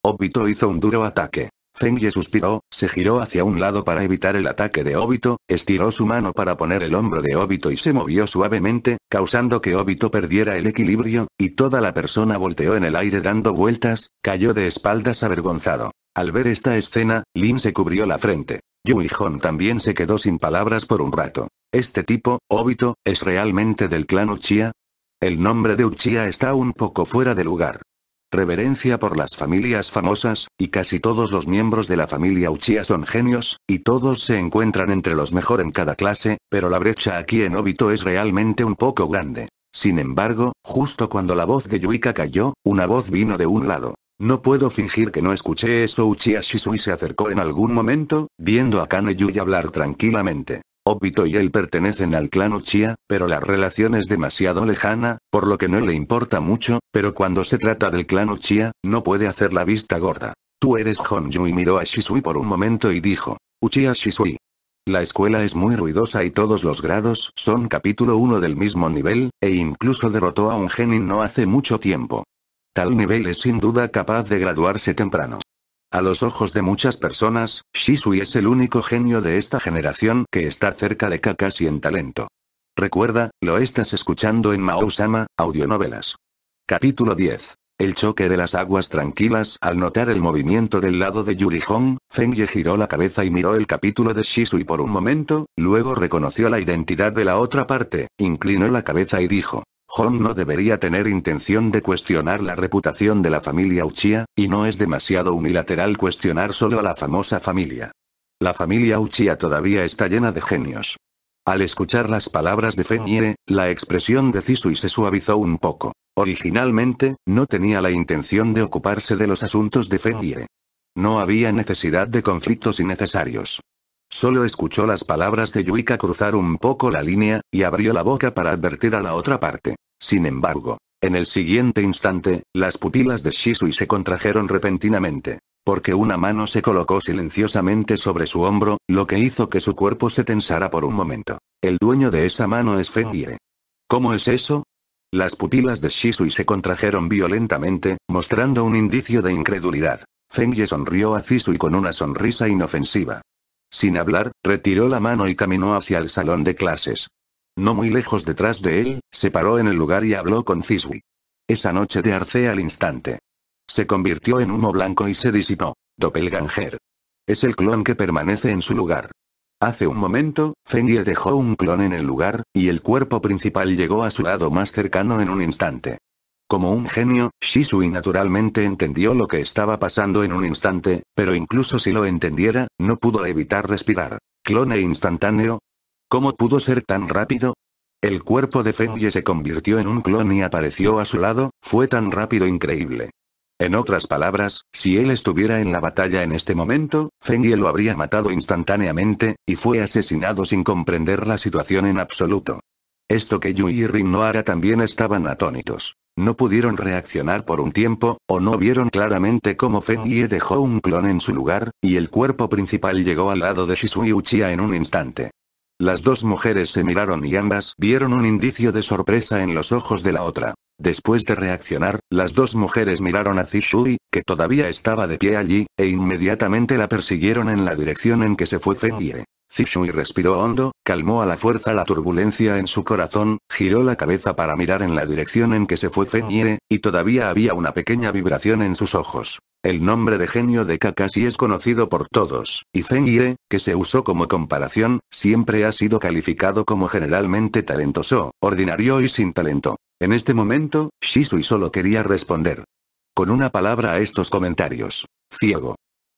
Obito hizo un duro ataque. Feng suspiró, se giró hacia un lado para evitar el ataque de Obito, estiró su mano para poner el hombro de Obito y se movió suavemente, causando que Obito perdiera el equilibrio, y toda la persona volteó en el aire dando vueltas, cayó de espaldas avergonzado. Al ver esta escena, Lin se cubrió la frente. Yui Hon también se quedó sin palabras por un rato. Este tipo, Obito, ¿es realmente del clan Uchiha? El nombre de Uchiha está un poco fuera de lugar. Reverencia por las familias famosas, y casi todos los miembros de la familia Uchiha son genios, y todos se encuentran entre los mejor en cada clase, pero la brecha aquí en Obito es realmente un poco grande. Sin embargo, justo cuando la voz de Yuika cayó, una voz vino de un lado. No puedo fingir que no escuché eso. Uchiha Shisui se acercó en algún momento, viendo a Kane Yui hablar tranquilamente. Obito y él pertenecen al clan Uchiha, pero la relación es demasiado lejana, por lo que no le importa mucho, pero cuando se trata del clan Uchiha, no puede hacer la vista gorda. Tú eres Honju y miró a Shisui por un momento y dijo. Uchiha Shisui. La escuela es muy ruidosa y todos los grados son capítulo 1 del mismo nivel, e incluso derrotó a un genin no hace mucho tiempo. Tal nivel es sin duda capaz de graduarse temprano. A los ojos de muchas personas, Shisui es el único genio de esta generación que está cerca de Kakashi en talento. Recuerda, lo estás escuchando en Mao-sama, audionovelas. Capítulo 10. El choque de las aguas tranquilas Al notar el movimiento del lado de Yuri Hong, Fengye giró la cabeza y miró el capítulo de Shisui por un momento, luego reconoció la identidad de la otra parte, inclinó la cabeza y dijo, Hon no debería tener intención de cuestionar la reputación de la familia Uchiha, y no es demasiado unilateral cuestionar solo a la famosa familia. La familia Uchiha todavía está llena de genios. Al escuchar las palabras de Fenye, la expresión de Zisui se suavizó un poco. Originalmente, no tenía la intención de ocuparse de los asuntos de Fenye. No había necesidad de conflictos innecesarios. Solo escuchó las palabras de Yuika cruzar un poco la línea, y abrió la boca para advertir a la otra parte. Sin embargo, en el siguiente instante, las pupilas de Shisui se contrajeron repentinamente. Porque una mano se colocó silenciosamente sobre su hombro, lo que hizo que su cuerpo se tensara por un momento. El dueño de esa mano es Fengie. ¿Cómo es eso? Las pupilas de Shisui se contrajeron violentamente, mostrando un indicio de incredulidad. Fengie sonrió a Zisui con una sonrisa inofensiva. Sin hablar, retiró la mano y caminó hacia el salón de clases. No muy lejos detrás de él, se paró en el lugar y habló con Fisui. Esa noche de arce al instante. Se convirtió en humo blanco y se disipó. Doppelganger. Es el clon que permanece en su lugar. Hace un momento, Fengie dejó un clon en el lugar, y el cuerpo principal llegó a su lado más cercano en un instante. Como un genio, Shisui naturalmente entendió lo que estaba pasando en un instante, pero incluso si lo entendiera, no pudo evitar respirar. ¿Clone instantáneo? ¿Cómo pudo ser tan rápido? El cuerpo de Fenye se convirtió en un clon y apareció a su lado, fue tan rápido increíble. En otras palabras, si él estuviera en la batalla en este momento, Fenye lo habría matado instantáneamente, y fue asesinado sin comprender la situación en absoluto. Esto que Yui y Rin Noara también estaban atónitos. No pudieron reaccionar por un tiempo, o no vieron claramente cómo Fenye dejó un clon en su lugar, y el cuerpo principal llegó al lado de Shisui Uchiha en un instante. Las dos mujeres se miraron y ambas vieron un indicio de sorpresa en los ojos de la otra. Después de reaccionar, las dos mujeres miraron a Zishui, que todavía estaba de pie allí, e inmediatamente la persiguieron en la dirección en que se fue Fenye. Zishui respiró hondo, calmó a la fuerza la turbulencia en su corazón, giró la cabeza para mirar en la dirección en que se fue Fenye, y todavía había una pequeña vibración en sus ojos. El nombre de genio de Kakashi es conocido por todos, y Fenye, que se usó como comparación, siempre ha sido calificado como generalmente talentoso, ordinario y sin talento. En este momento, Shisui solo quería responder. Con una palabra a estos comentarios. Ciego.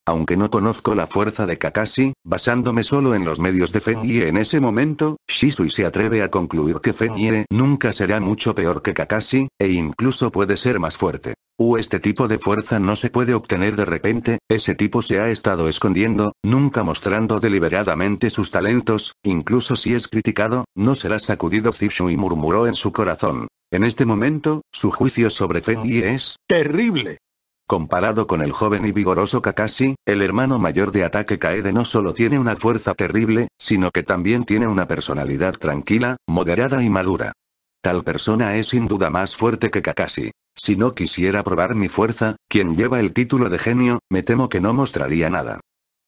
Aunque no conozco la fuerza de Kakashi, basándome solo en los medios de Fenye en ese momento, Shisui se atreve a concluir que Fenye nunca será mucho peor que Kakashi, e incluso puede ser más fuerte. U este tipo de fuerza no se puede obtener de repente, ese tipo se ha estado escondiendo, nunca mostrando deliberadamente sus talentos, incluso si es criticado, no será sacudido Zishui murmuró en su corazón. En este momento, su juicio sobre Fenye es terrible. Comparado con el joven y vigoroso Kakashi, el hermano mayor de Ataque Kaede no solo tiene una fuerza terrible, sino que también tiene una personalidad tranquila, moderada y madura. Tal persona es sin duda más fuerte que Kakashi. Si no quisiera probar mi fuerza, quien lleva el título de genio, me temo que no mostraría nada.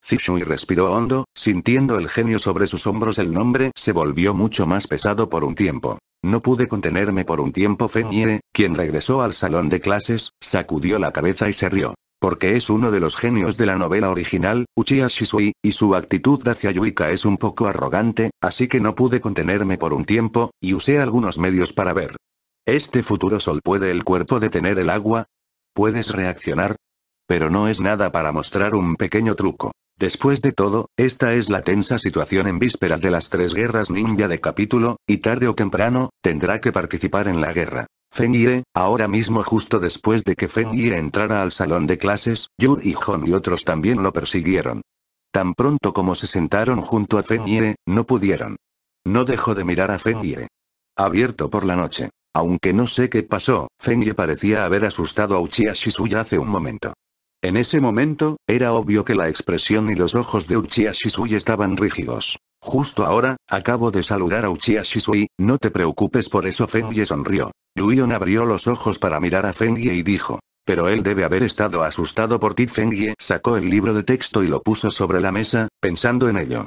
Zishui respiró hondo, sintiendo el genio sobre sus hombros el nombre se volvió mucho más pesado por un tiempo. No pude contenerme por un tiempo Fenye, quien regresó al salón de clases, sacudió la cabeza y se rió. Porque es uno de los genios de la novela original, Uchiha Shisui, y su actitud hacia Yuika es un poco arrogante, así que no pude contenerme por un tiempo, y usé algunos medios para ver. ¿Este futuro sol puede el cuerpo detener el agua? ¿Puedes reaccionar? Pero no es nada para mostrar un pequeño truco. Después de todo, esta es la tensa situación en vísperas de las tres guerras ninja de capítulo, y tarde o temprano, tendrá que participar en la guerra. Feng Yie, ahora mismo justo después de que Feng Yie entrara al salón de clases, Yu y Hon y otros también lo persiguieron. Tan pronto como se sentaron junto a Feng Yie, no pudieron. No dejó de mirar a Feng Yie. Abierto por la noche. Aunque no sé qué pasó, Feng Yie parecía haber asustado a Uchiha Shisuya hace un momento. En ese momento, era obvio que la expresión y los ojos de Uchiha Shisui estaban rígidos. Justo ahora, acabo de saludar a Uchiha Shisui, no te preocupes por eso Fengie sonrió. Yuion abrió los ojos para mirar a Fengie y dijo. Pero él debe haber estado asustado por ti Fengie sacó el libro de texto y lo puso sobre la mesa, pensando en ello.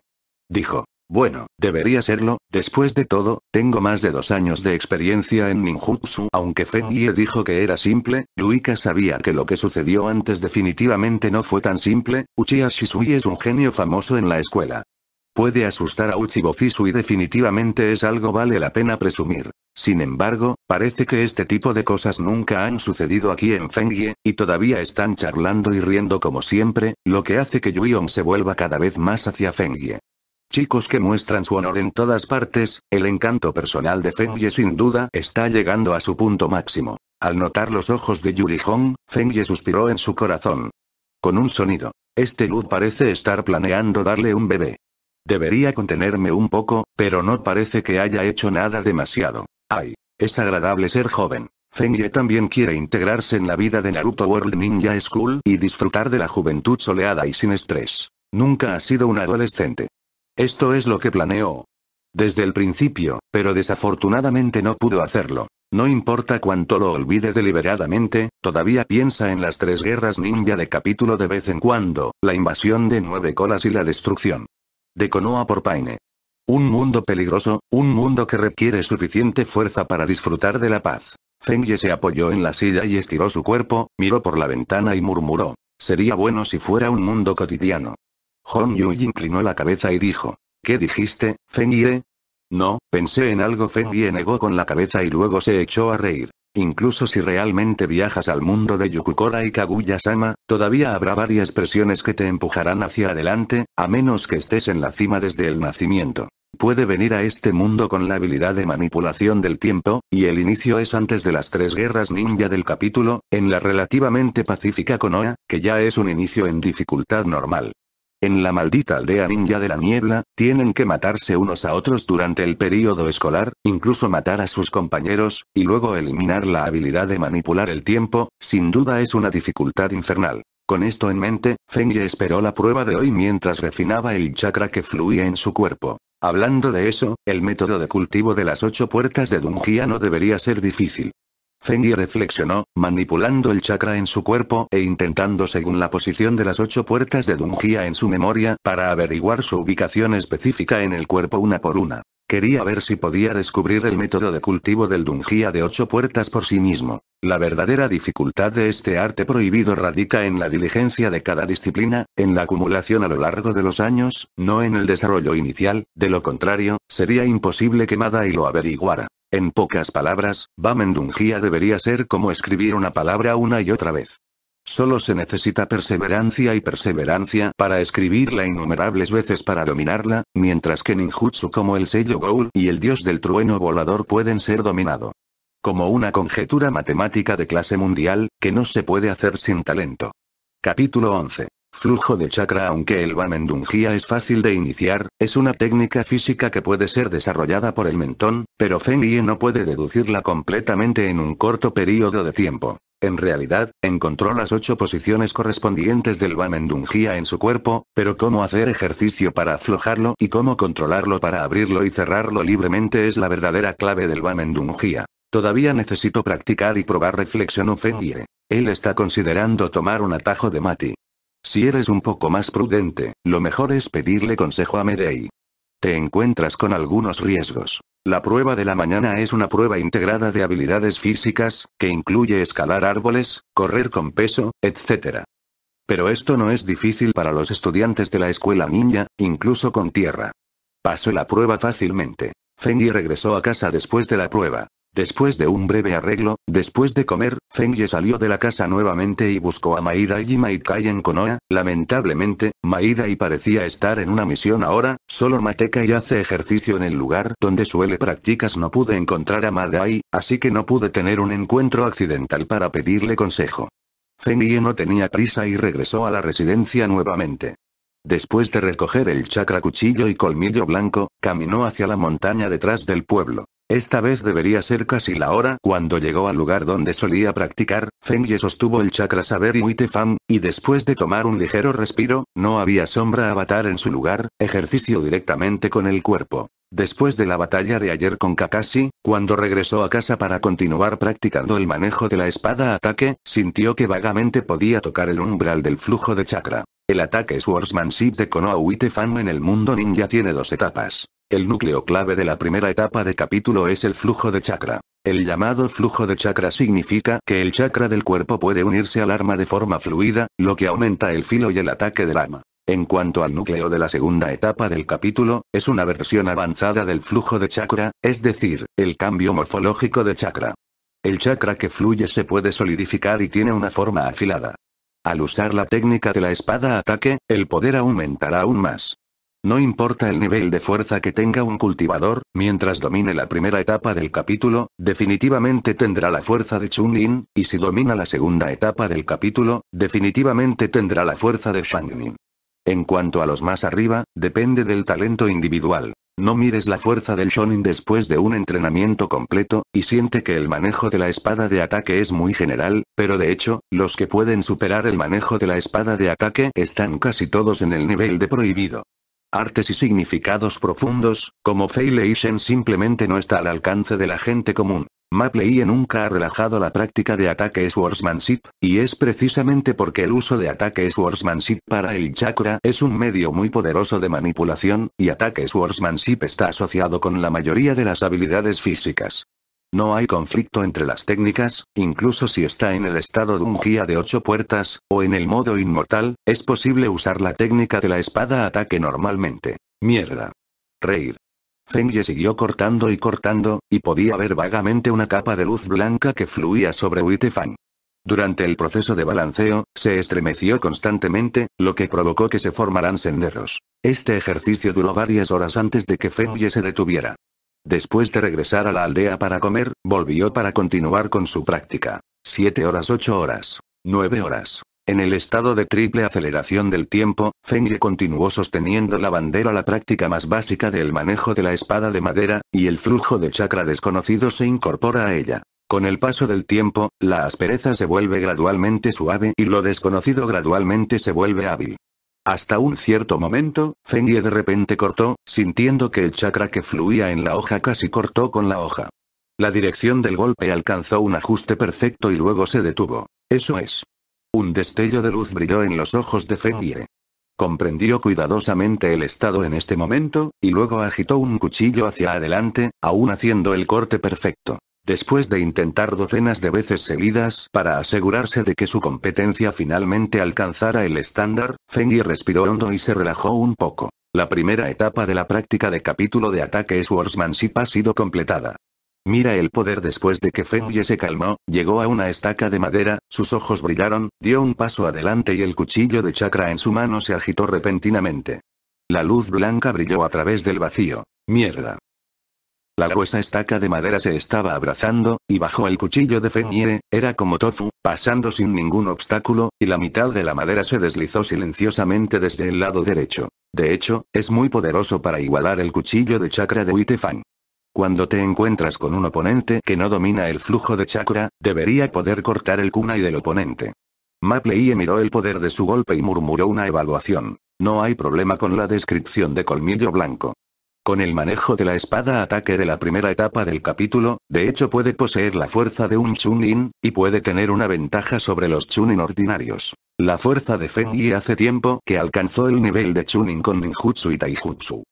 Dijo. Bueno, debería serlo, después de todo, tengo más de dos años de experiencia en ninjutsu. Aunque Fengie dijo que era simple, Yuika sabía que lo que sucedió antes definitivamente no fue tan simple, Uchiha Shisui es un genio famoso en la escuela. Puede asustar a Uchibo Fisu y definitivamente es algo vale la pena presumir. Sin embargo, parece que este tipo de cosas nunca han sucedido aquí en Fengie, y todavía están charlando y riendo como siempre, lo que hace que Yuion se vuelva cada vez más hacia Fengie. Chicos que muestran su honor en todas partes, el encanto personal de Fengie sin duda está llegando a su punto máximo. Al notar los ojos de Yuri Hong, Fengie suspiró en su corazón. Con un sonido. Este luz parece estar planeando darle un bebé. Debería contenerme un poco, pero no parece que haya hecho nada demasiado. Ay, es agradable ser joven. Fengie también quiere integrarse en la vida de Naruto World Ninja School y disfrutar de la juventud soleada y sin estrés. Nunca ha sido un adolescente. Esto es lo que planeó. Desde el principio, pero desafortunadamente no pudo hacerlo. No importa cuánto lo olvide deliberadamente, todavía piensa en las tres guerras ninja de capítulo de vez en cuando, la invasión de nueve colas y la destrucción. De Konoha por Paine. Un mundo peligroso, un mundo que requiere suficiente fuerza para disfrutar de la paz. Fengie se apoyó en la silla y estiró su cuerpo, miró por la ventana y murmuró. Sería bueno si fuera un mundo cotidiano. Hon Yui inclinó la cabeza y dijo. ¿Qué dijiste, Fengie? No, pensé en algo Fengie negó con la cabeza y luego se echó a reír. Incluso si realmente viajas al mundo de Yukukora y Kaguya-sama, todavía habrá varias presiones que te empujarán hacia adelante, a menos que estés en la cima desde el nacimiento. Puede venir a este mundo con la habilidad de manipulación del tiempo, y el inicio es antes de las tres guerras ninja del capítulo, en la relativamente pacífica Konoha, que ya es un inicio en dificultad normal. En la maldita aldea ninja de la niebla, tienen que matarse unos a otros durante el período escolar, incluso matar a sus compañeros, y luego eliminar la habilidad de manipular el tiempo, sin duda es una dificultad infernal. Con esto en mente, Fengie esperó la prueba de hoy mientras refinaba el chakra que fluía en su cuerpo. Hablando de eso, el método de cultivo de las ocho puertas de Dungia no debería ser difícil. Fengi reflexionó, manipulando el chakra en su cuerpo e intentando según la posición de las ocho puertas de Dungia en su memoria para averiguar su ubicación específica en el cuerpo una por una. Quería ver si podía descubrir el método de cultivo del Dungia de ocho puertas por sí mismo. La verdadera dificultad de este arte prohibido radica en la diligencia de cada disciplina, en la acumulación a lo largo de los años, no en el desarrollo inicial, de lo contrario, sería imposible que Madai lo averiguara. En pocas palabras, Bamendungia debería ser como escribir una palabra una y otra vez. Solo se necesita perseverancia y perseverancia para escribirla innumerables veces para dominarla, mientras que ninjutsu como el sello Goul y el dios del trueno volador pueden ser dominado. Como una conjetura matemática de clase mundial, que no se puede hacer sin talento. Capítulo 11. Flujo de chakra Aunque el Bamendungia es fácil de iniciar, es una técnica física que puede ser desarrollada por el mentón, pero Feng Yie no puede deducirla completamente en un corto periodo de tiempo. En realidad, encontró las ocho posiciones correspondientes del Bamendungia en su cuerpo, pero cómo hacer ejercicio para aflojarlo y cómo controlarlo para abrirlo y cerrarlo libremente es la verdadera clave del Bamendungia. Todavía necesito practicar y probar reflexionó Feng Yie. Él está considerando tomar un atajo de Mati. Si eres un poco más prudente, lo mejor es pedirle consejo a Medei. Te encuentras con algunos riesgos. La prueba de la mañana es una prueba integrada de habilidades físicas, que incluye escalar árboles, correr con peso, etc. Pero esto no es difícil para los estudiantes de la escuela ninja, incluso con tierra. Pasó la prueba fácilmente. Fengi regresó a casa después de la prueba. Después de un breve arreglo, después de comer, Fengi salió de la casa nuevamente y buscó a Maida y Maikai en Konoha. Lamentablemente, Maida y parecía estar en una misión ahora, solo Mateka y hace ejercicio en el lugar donde suele practicas no pude encontrar a Madai, así que no pude tener un encuentro accidental para pedirle consejo. Fengi no tenía prisa y regresó a la residencia nuevamente. Después de recoger el chakra cuchillo y colmillo blanco, caminó hacia la montaña detrás del pueblo. Esta vez debería ser casi la hora. Cuando llegó al lugar donde solía practicar, Fengye sostuvo el chakra saber y Fan, y después de tomar un ligero respiro, no había sombra avatar en su lugar, ejercicio directamente con el cuerpo. Después de la batalla de ayer con Kakashi, cuando regresó a casa para continuar practicando el manejo de la espada ataque, sintió que vagamente podía tocar el umbral del flujo de chakra. El ataque Swordsmanship de Konoha Fan en el mundo ninja tiene dos etapas. El núcleo clave de la primera etapa de capítulo es el flujo de chakra. El llamado flujo de chakra significa que el chakra del cuerpo puede unirse al arma de forma fluida, lo que aumenta el filo y el ataque del arma. En cuanto al núcleo de la segunda etapa del capítulo, es una versión avanzada del flujo de chakra, es decir, el cambio morfológico de chakra. El chakra que fluye se puede solidificar y tiene una forma afilada. Al usar la técnica de la espada ataque, el poder aumentará aún más. No importa el nivel de fuerza que tenga un cultivador, mientras domine la primera etapa del capítulo, definitivamente tendrá la fuerza de Chun-Lin, y si domina la segunda etapa del capítulo, definitivamente tendrá la fuerza de Shang-Nin. En cuanto a los más arriba, depende del talento individual. No mires la fuerza del Shonin después de un entrenamiento completo, y siente que el manejo de la espada de ataque es muy general, pero de hecho, los que pueden superar el manejo de la espada de ataque están casi todos en el nivel de prohibido. Artes y significados profundos, como Fei Lei Shen simplemente no está al alcance de la gente común. Mapley nunca ha relajado la práctica de ataque swordsmanship, y es precisamente porque el uso de ataque swordsmanship para el chakra es un medio muy poderoso de manipulación, y ataque swordsmanship está asociado con la mayoría de las habilidades físicas. No hay conflicto entre las técnicas, incluso si está en el estado de un guía de ocho puertas, o en el modo inmortal, es posible usar la técnica de la espada ataque normalmente. Mierda. Reír. Fengye siguió cortando y cortando, y podía ver vagamente una capa de luz blanca que fluía sobre Uitefang. Durante el proceso de balanceo, se estremeció constantemente, lo que provocó que se formaran senderos. Este ejercicio duró varias horas antes de que Fengye se detuviera. Después de regresar a la aldea para comer, volvió para continuar con su práctica. Siete horas, ocho horas. Nueve horas. En el estado de triple aceleración del tiempo, Fengye continuó sosteniendo la bandera la práctica más básica del manejo de la espada de madera, y el flujo de chakra desconocido se incorpora a ella. Con el paso del tiempo, la aspereza se vuelve gradualmente suave y lo desconocido gradualmente se vuelve hábil. Hasta un cierto momento, Fengye de repente cortó, sintiendo que el chakra que fluía en la hoja casi cortó con la hoja. La dirección del golpe alcanzó un ajuste perfecto y luego se detuvo. Eso es. Un destello de luz brilló en los ojos de Fengye. Comprendió cuidadosamente el estado en este momento, y luego agitó un cuchillo hacia adelante, aún haciendo el corte perfecto. Después de intentar docenas de veces seguidas para asegurarse de que su competencia finalmente alcanzara el estándar, Fengi respiró hondo y se relajó un poco. La primera etapa de la práctica de capítulo de ataque Swordsmanship ha sido completada. Mira el poder después de que Fengi se calmó, llegó a una estaca de madera, sus ojos brillaron, dio un paso adelante y el cuchillo de chakra en su mano se agitó repentinamente. La luz blanca brilló a través del vacío. Mierda. La gruesa estaca de madera se estaba abrazando, y bajo el cuchillo de Fenrir, era como tofu, pasando sin ningún obstáculo, y la mitad de la madera se deslizó silenciosamente desde el lado derecho. De hecho, es muy poderoso para igualar el cuchillo de chakra de Uitefang. Cuando te encuentras con un oponente que no domina el flujo de chakra, debería poder cortar el kunai del oponente. Mapley miró el poder de su golpe y murmuró una evaluación. No hay problema con la descripción de colmillo blanco. Con el manejo de la espada ataque de la primera etapa del capítulo, de hecho puede poseer la fuerza de un Chunin, y puede tener una ventaja sobre los Chunin ordinarios. La fuerza de Feng hace tiempo que alcanzó el nivel de Chunin con Ninjutsu y Taijutsu.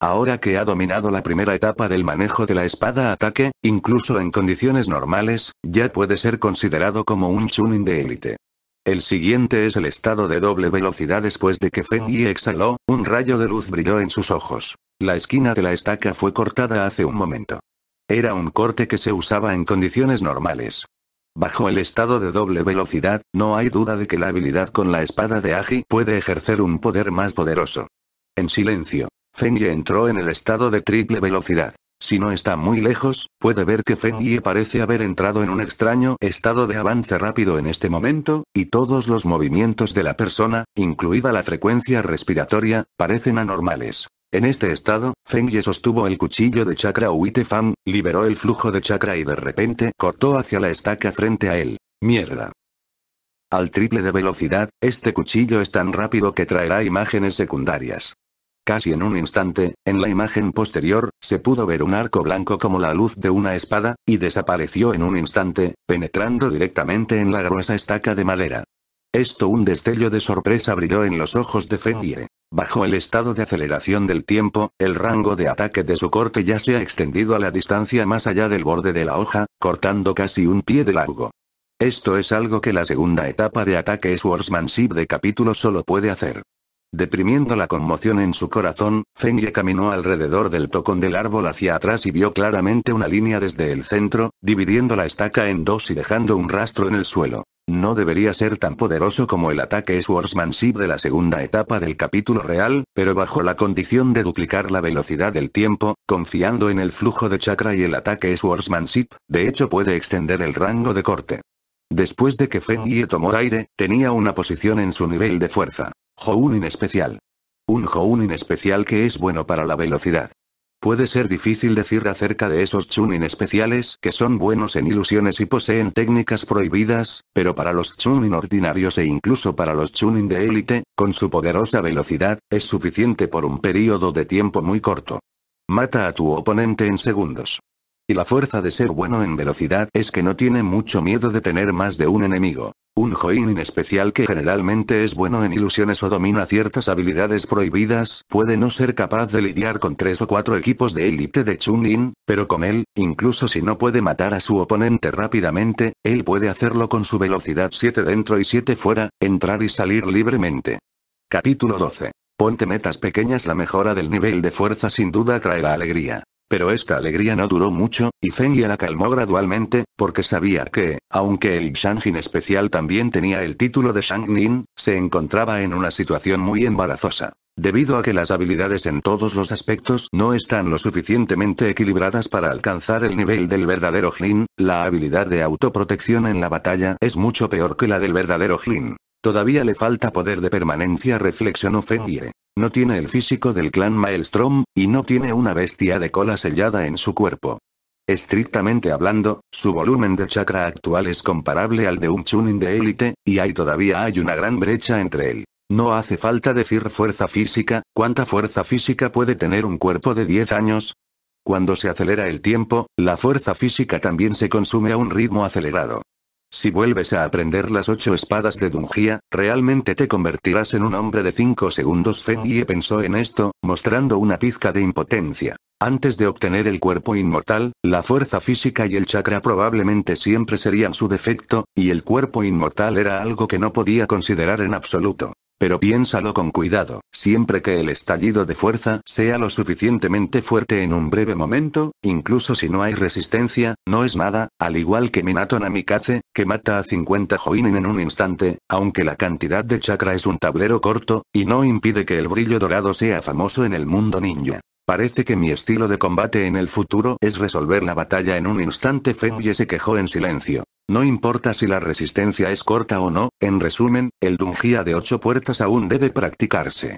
Ahora que ha dominado la primera etapa del manejo de la espada ataque, incluso en condiciones normales, ya puede ser considerado como un Chunin de élite. El siguiente es el estado de doble velocidad después de que Feng Yi exhaló, un rayo de luz brilló en sus ojos. La esquina de la estaca fue cortada hace un momento. Era un corte que se usaba en condiciones normales. Bajo el estado de doble velocidad, no hay duda de que la habilidad con la espada de Agi puede ejercer un poder más poderoso. En silencio, Feng Yi entró en el estado de triple velocidad. Si no está muy lejos, puede ver que Feng Yi parece haber entrado en un extraño estado de avance rápido en este momento, y todos los movimientos de la persona, incluida la frecuencia respiratoria, parecen anormales. En este estado, Feng sostuvo el cuchillo de chakra Uite Fan, liberó el flujo de chakra y de repente cortó hacia la estaca frente a él. Mierda. Al triple de velocidad, este cuchillo es tan rápido que traerá imágenes secundarias. Casi en un instante, en la imagen posterior, se pudo ver un arco blanco como la luz de una espada, y desapareció en un instante, penetrando directamente en la gruesa estaca de madera. Esto un destello de sorpresa brilló en los ojos de Fengie. Bajo el estado de aceleración del tiempo, el rango de ataque de su corte ya se ha extendido a la distancia más allá del borde de la hoja, cortando casi un pie de largo. Esto es algo que la segunda etapa de ataque Swordsmanship de capítulo solo puede hacer. Deprimiendo la conmoción en su corazón, Fengie caminó alrededor del tocón del árbol hacia atrás y vio claramente una línea desde el centro, dividiendo la estaca en dos y dejando un rastro en el suelo. No debería ser tan poderoso como el ataque Swordsmanship de la segunda etapa del capítulo real, pero bajo la condición de duplicar la velocidad del tiempo, confiando en el flujo de chakra y el ataque Swordsmanship, de hecho puede extender el rango de corte. Después de que Feng Yi tomó aire, tenía una posición en su nivel de fuerza. Hounin especial. Un Hounin especial que es bueno para la velocidad. Puede ser difícil decir acerca de esos Chunin especiales que son buenos en ilusiones y poseen técnicas prohibidas, pero para los Chunin ordinarios e incluso para los Chunin de élite, con su poderosa velocidad, es suficiente por un periodo de tiempo muy corto. Mata a tu oponente en segundos. Y la fuerza de ser bueno en velocidad es que no tiene mucho miedo de tener más de un enemigo. Un Joinin especial que generalmente es bueno en ilusiones o domina ciertas habilidades prohibidas, puede no ser capaz de lidiar con tres o cuatro equipos de élite de Chunin, pero con él, incluso si no puede matar a su oponente rápidamente, él puede hacerlo con su velocidad 7 dentro y 7 fuera, entrar y salir libremente. Capítulo 12. Ponte metas pequeñas La mejora del nivel de fuerza sin duda traerá alegría. Pero esta alegría no duró mucho, y Feng Yi la calmó gradualmente, porque sabía que, aunque el Shangjin especial también tenía el título de Shangnin, se encontraba en una situación muy embarazosa. Debido a que las habilidades en todos los aspectos no están lo suficientemente equilibradas para alcanzar el nivel del verdadero Jin, la habilidad de autoprotección en la batalla es mucho peor que la del verdadero Jin. Todavía le falta poder de permanencia reflexionó Fengie. No tiene el físico del clan Maelstrom, y no tiene una bestia de cola sellada en su cuerpo. Estrictamente hablando, su volumen de chakra actual es comparable al de un Chunin de élite, y hay todavía hay una gran brecha entre él. No hace falta decir fuerza física, ¿cuánta fuerza física puede tener un cuerpo de 10 años? Cuando se acelera el tiempo, la fuerza física también se consume a un ritmo acelerado. Si vuelves a aprender las ocho espadas de Dungia, realmente te convertirás en un hombre de cinco segundos. Feng Yi pensó en esto, mostrando una pizca de impotencia. Antes de obtener el cuerpo inmortal, la fuerza física y el chakra probablemente siempre serían su defecto, y el cuerpo inmortal era algo que no podía considerar en absoluto. Pero piénsalo con cuidado, siempre que el estallido de fuerza sea lo suficientemente fuerte en un breve momento, incluso si no hay resistencia, no es nada, al igual que Minato Namikaze, que mata a 50 Joinin en un instante, aunque la cantidad de chakra es un tablero corto, y no impide que el brillo dorado sea famoso en el mundo ninja. Parece que mi estilo de combate en el futuro es resolver la batalla en un instante. Fenye se quejó en silencio. No importa si la resistencia es corta o no, en resumen, el Dungia de ocho puertas aún debe practicarse.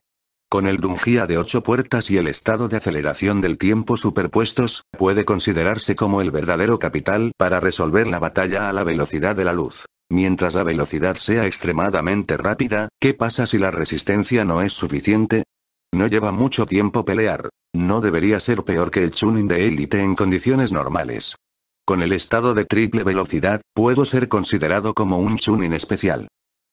Con el Dungia de ocho puertas y el estado de aceleración del tiempo superpuestos, puede considerarse como el verdadero capital para resolver la batalla a la velocidad de la luz. Mientras la velocidad sea extremadamente rápida, ¿qué pasa si la resistencia no es suficiente? No lleva mucho tiempo pelear. No debería ser peor que el Chunin de élite en condiciones normales. Con el estado de triple velocidad, puedo ser considerado como un Chunin especial.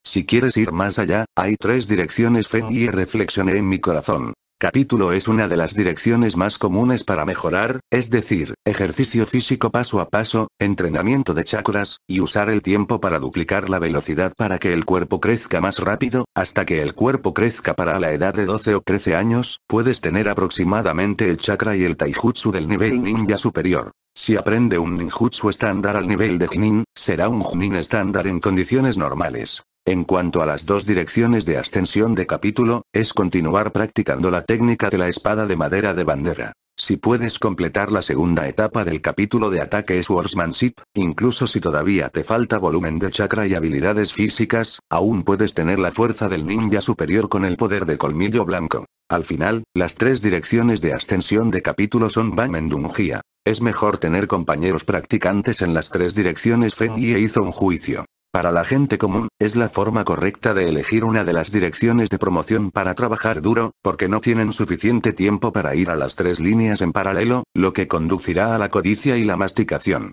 Si quieres ir más allá, hay tres direcciones Fen y reflexioné en mi corazón. Capítulo es una de las direcciones más comunes para mejorar, es decir, ejercicio físico paso a paso, entrenamiento de chakras, y usar el tiempo para duplicar la velocidad para que el cuerpo crezca más rápido, hasta que el cuerpo crezca para la edad de 12 o 13 años, puedes tener aproximadamente el chakra y el taijutsu del nivel ninja superior. Si aprende un ninjutsu estándar al nivel de Jinin, será un Junin estándar en condiciones normales. En cuanto a las dos direcciones de ascensión de capítulo, es continuar practicando la técnica de la espada de madera de bandera. Si puedes completar la segunda etapa del capítulo de ataque Swordsmanship, incluso si todavía te falta volumen de chakra y habilidades físicas, aún puedes tener la fuerza del ninja superior con el poder de colmillo blanco. Al final, las tres direcciones de ascensión de capítulo son Banmendungia. Es mejor tener compañeros practicantes en las tres direcciones Fen y hizo un juicio. Para la gente común, es la forma correcta de elegir una de las direcciones de promoción para trabajar duro, porque no tienen suficiente tiempo para ir a las tres líneas en paralelo, lo que conducirá a la codicia y la masticación.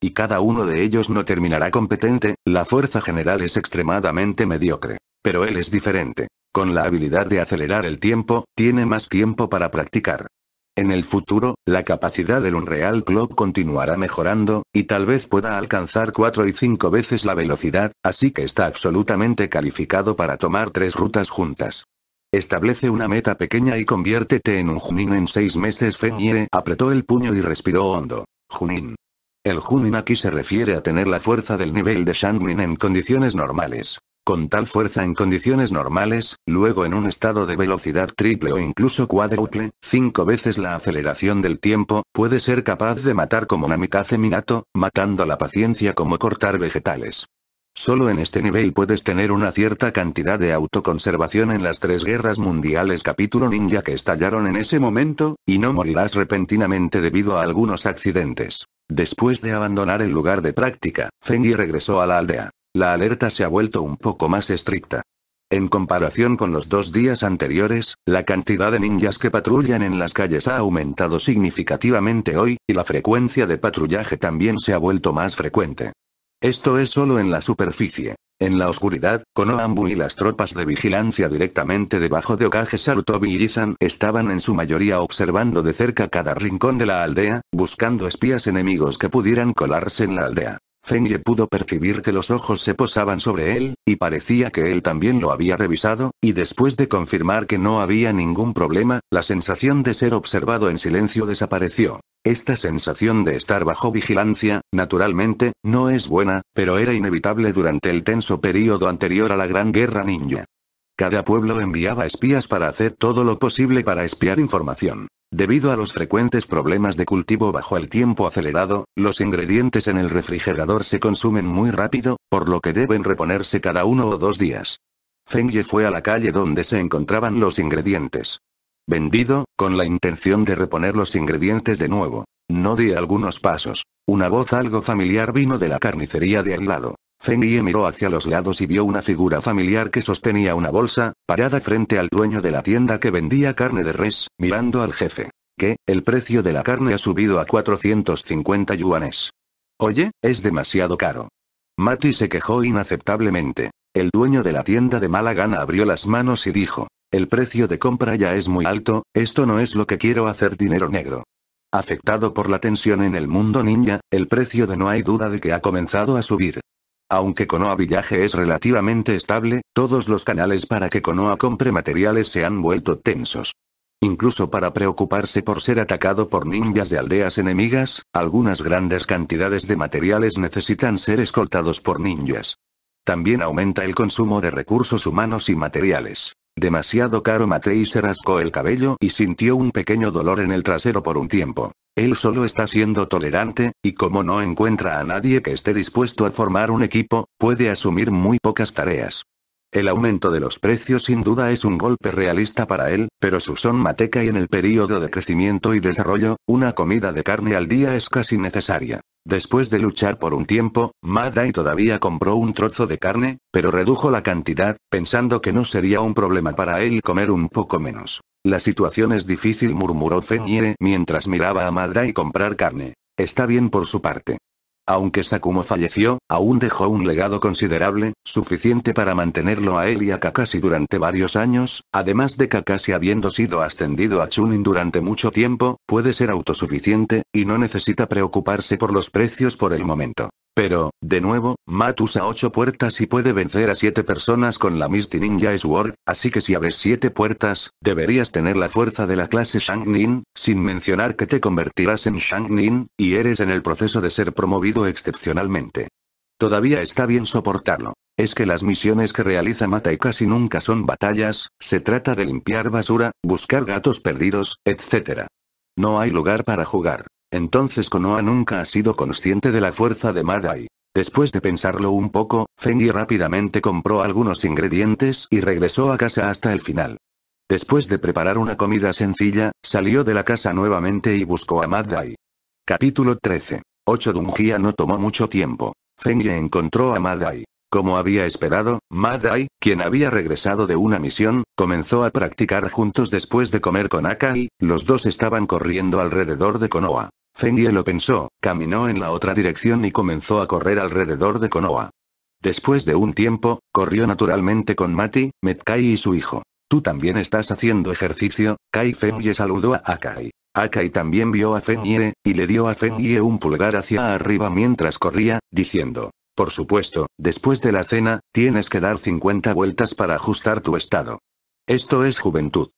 Y cada uno de ellos no terminará competente, la fuerza general es extremadamente mediocre. Pero él es diferente. Con la habilidad de acelerar el tiempo, tiene más tiempo para practicar. En el futuro, la capacidad del Unreal Clock continuará mejorando, y tal vez pueda alcanzar 4 y 5 veces la velocidad, así que está absolutamente calificado para tomar tres rutas juntas. Establece una meta pequeña y conviértete en un Junin en seis meses Fenye apretó el puño y respiró hondo. Junin. El Junin aquí se refiere a tener la fuerza del nivel de Shangmin en condiciones normales. Con tal fuerza en condiciones normales, luego en un estado de velocidad triple o incluso cuádruple, cinco veces la aceleración del tiempo, puede ser capaz de matar como Namikaze Minato, matando la paciencia como cortar vegetales. Solo en este nivel puedes tener una cierta cantidad de autoconservación en las tres guerras mundiales capítulo ninja que estallaron en ese momento, y no morirás repentinamente debido a algunos accidentes. Después de abandonar el lugar de práctica, Fengi regresó a la aldea. La alerta se ha vuelto un poco más estricta. En comparación con los dos días anteriores, la cantidad de ninjas que patrullan en las calles ha aumentado significativamente hoy, y la frecuencia de patrullaje también se ha vuelto más frecuente. Esto es solo en la superficie. En la oscuridad, Konohambu y las tropas de vigilancia directamente debajo de Okage Sarutobi y Isan estaban en su mayoría observando de cerca cada rincón de la aldea, buscando espías enemigos que pudieran colarse en la aldea. Fenye pudo percibir que los ojos se posaban sobre él, y parecía que él también lo había revisado, y después de confirmar que no había ningún problema, la sensación de ser observado en silencio desapareció. Esta sensación de estar bajo vigilancia, naturalmente, no es buena, pero era inevitable durante el tenso período anterior a la Gran Guerra Ninja. Cada pueblo enviaba espías para hacer todo lo posible para espiar información. Debido a los frecuentes problemas de cultivo bajo el tiempo acelerado, los ingredientes en el refrigerador se consumen muy rápido, por lo que deben reponerse cada uno o dos días. Fengye fue a la calle donde se encontraban los ingredientes. Vendido, con la intención de reponer los ingredientes de nuevo. No di algunos pasos. Una voz algo familiar vino de la carnicería de al lado. Fengie miró hacia los lados y vio una figura familiar que sostenía una bolsa, parada frente al dueño de la tienda que vendía carne de res, mirando al jefe. ¿Qué? El precio de la carne ha subido a 450 yuanes. Oye, es demasiado caro. Mati se quejó inaceptablemente. El dueño de la tienda de mala gana abrió las manos y dijo, el precio de compra ya es muy alto, esto no es lo que quiero hacer dinero negro. Afectado por la tensión en el mundo ninja, el precio de no hay duda de que ha comenzado a subir. Aunque Konoha Village es relativamente estable, todos los canales para que Konoha compre materiales se han vuelto tensos. Incluso para preocuparse por ser atacado por ninjas de aldeas enemigas, algunas grandes cantidades de materiales necesitan ser escoltados por ninjas. También aumenta el consumo de recursos humanos y materiales. Demasiado caro Matei se rascó el cabello y sintió un pequeño dolor en el trasero por un tiempo. Él solo está siendo tolerante, y como no encuentra a nadie que esté dispuesto a formar un equipo, puede asumir muy pocas tareas. El aumento de los precios sin duda es un golpe realista para él, pero su son mateca y en el periodo de crecimiento y desarrollo, una comida de carne al día es casi necesaria. Después de luchar por un tiempo, Madai todavía compró un trozo de carne, pero redujo la cantidad, pensando que no sería un problema para él comer un poco menos. La situación es difícil, murmuró Fenye mientras miraba a Madai comprar carne. Está bien por su parte. Aunque Sakumo falleció, aún dejó un legado considerable, suficiente para mantenerlo a él y a Kakashi durante varios años, además de Kakashi habiendo sido ascendido a Chunin durante mucho tiempo, puede ser autosuficiente, y no necesita preocuparse por los precios por el momento. Pero, de nuevo, Matt usa ocho puertas y puede vencer a siete personas con la Misty Ninja Sword, así que si abres siete puertas, deberías tener la fuerza de la clase Shang-Nin, sin mencionar que te convertirás en Shang-Nin, y eres en el proceso de ser promovido excepcionalmente. Todavía está bien soportarlo. Es que las misiones que realiza Matai casi nunca son batallas, se trata de limpiar basura, buscar gatos perdidos, etc. No hay lugar para jugar. Entonces Konoha nunca ha sido consciente de la fuerza de Madai. Después de pensarlo un poco, Fengi rápidamente compró algunos ingredientes y regresó a casa hasta el final. Después de preparar una comida sencilla, salió de la casa nuevamente y buscó a Madai. Capítulo 13. 8 Dungia no tomó mucho tiempo. Fengi encontró a Madai. Como había esperado, Madai, quien había regresado de una misión, comenzó a practicar juntos después de comer con Akai, los dos estaban corriendo alrededor de Konoha. Fengie lo pensó, caminó en la otra dirección y comenzó a correr alrededor de Konoha. Después de un tiempo, corrió naturalmente con Mati, Metkai y su hijo. ¿Tú también estás haciendo ejercicio? Kai Fengie saludó a Akai. Akai también vio a Fengie, y le dio a Fengie un pulgar hacia arriba mientras corría, diciendo, por supuesto, después de la cena, tienes que dar 50 vueltas para ajustar tu estado. Esto es juventud.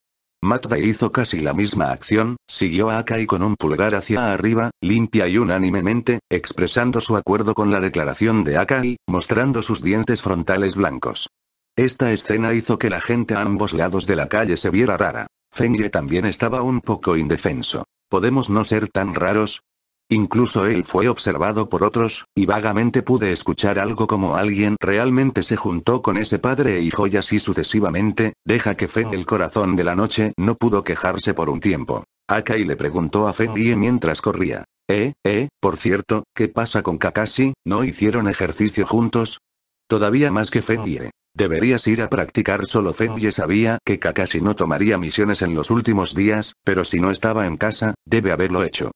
Matda hizo casi la misma acción, siguió a Akai con un pulgar hacia arriba, limpia y unánimemente, expresando su acuerdo con la declaración de Akai, mostrando sus dientes frontales blancos. Esta escena hizo que la gente a ambos lados de la calle se viera rara. Fengie también estaba un poco indefenso. ¿Podemos no ser tan raros? Incluso él fue observado por otros, y vagamente pude escuchar algo como alguien realmente se juntó con ese padre e hijo y así sucesivamente, deja que Fen el corazón de la noche no pudo quejarse por un tiempo. Akai le preguntó a Fengie mientras corría. Eh, eh, por cierto, ¿qué pasa con Kakashi? ¿No hicieron ejercicio juntos? Todavía más que Fengie. Deberías ir a practicar solo Fengie sabía que Kakashi no tomaría misiones en los últimos días, pero si no estaba en casa, debe haberlo hecho.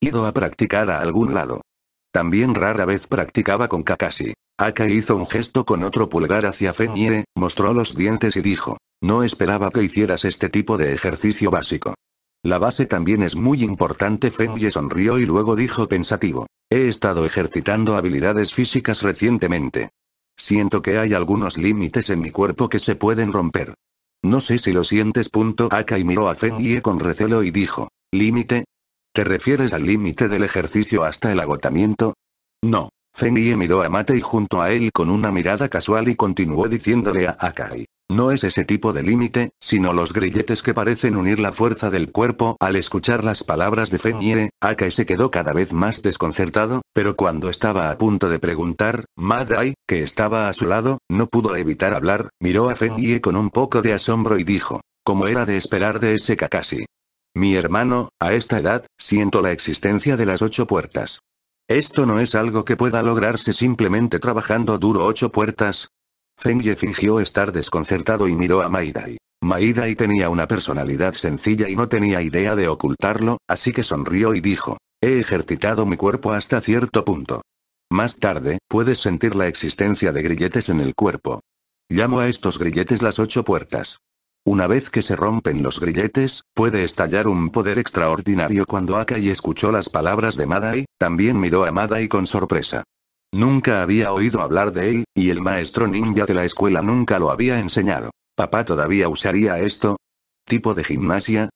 Ido a practicar a algún lado. También rara vez practicaba con Kakashi. Aka hizo un gesto con otro pulgar hacia Fennie, mostró los dientes y dijo, no esperaba que hicieras este tipo de ejercicio básico. La base también es muy importante. Fennie sonrió y luego dijo pensativo. He estado ejercitando habilidades físicas recientemente. Siento que hay algunos límites en mi cuerpo que se pueden romper. No sé si lo sientes. Akai miró a Fennie con recelo y dijo. ¿Límite? ¿Te refieres al límite del ejercicio hasta el agotamiento? No. Fengie miró a Matei junto a él con una mirada casual y continuó diciéndole a Akai. No es ese tipo de límite, sino los grilletes que parecen unir la fuerza del cuerpo. Al escuchar las palabras de Fengie, Akai se quedó cada vez más desconcertado, pero cuando estaba a punto de preguntar, Madai, que estaba a su lado, no pudo evitar hablar, miró a Fengie con un poco de asombro y dijo, como era de esperar de ese Kakashi. Mi hermano, a esta edad, siento la existencia de las ocho puertas. Esto no es algo que pueda lograrse simplemente trabajando duro ocho puertas. Fengie fingió estar desconcertado y miró a Maidai. Maidai tenía una personalidad sencilla y no tenía idea de ocultarlo, así que sonrió y dijo, he ejercitado mi cuerpo hasta cierto punto. Más tarde, puedes sentir la existencia de grilletes en el cuerpo. Llamo a estos grilletes las ocho puertas. Una vez que se rompen los grilletes, puede estallar un poder extraordinario cuando Akai escuchó las palabras de Madai, también miró a Madai con sorpresa. Nunca había oído hablar de él, y el maestro ninja de la escuela nunca lo había enseñado. ¿Papá todavía usaría esto? ¿Tipo de gimnasia?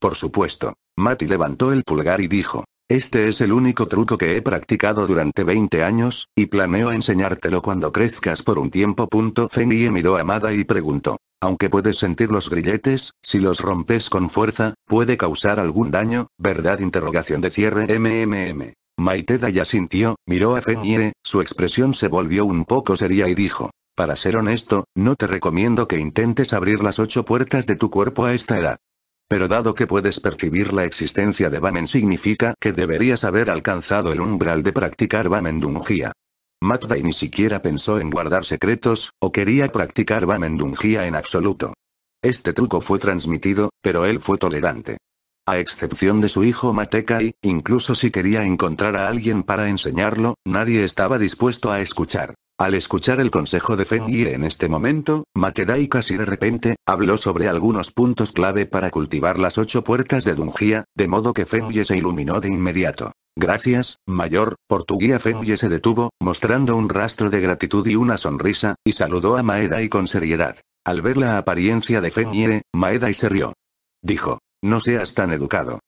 Por supuesto. Mati levantó el pulgar y dijo, este es el único truco que he practicado durante 20 años, y planeo enseñártelo cuando crezcas por un tiempo. Fengie miró a Madai y preguntó, aunque puedes sentir los grilletes, si los rompes con fuerza, puede causar algún daño, ¿verdad? Interrogación de cierre MMM. Maiteda ya sintió, miró a Fenire, su expresión se volvió un poco seria y dijo, para ser honesto, no te recomiendo que intentes abrir las ocho puertas de tu cuerpo a esta edad. Pero dado que puedes percibir la existencia de Bamen significa que deberías haber alcanzado el umbral de practicar Bamen Dungia. Matdai ni siquiera pensó en guardar secretos, o quería practicar Bamendungia en absoluto. Este truco fue transmitido, pero él fue tolerante. A excepción de su hijo Matekai, incluso si quería encontrar a alguien para enseñarlo, nadie estaba dispuesto a escuchar. Al escuchar el consejo de Fenyi en este momento, Makedai casi de repente, habló sobre algunos puntos clave para cultivar las ocho puertas de Dungia, de modo que Fenyi se iluminó de inmediato. Gracias, mayor, por tu guía Fenyi se detuvo, mostrando un rastro de gratitud y una sonrisa, y saludó a Maedai con seriedad. Al ver la apariencia de Fenyi, Maedai se rió. Dijo, no seas tan educado.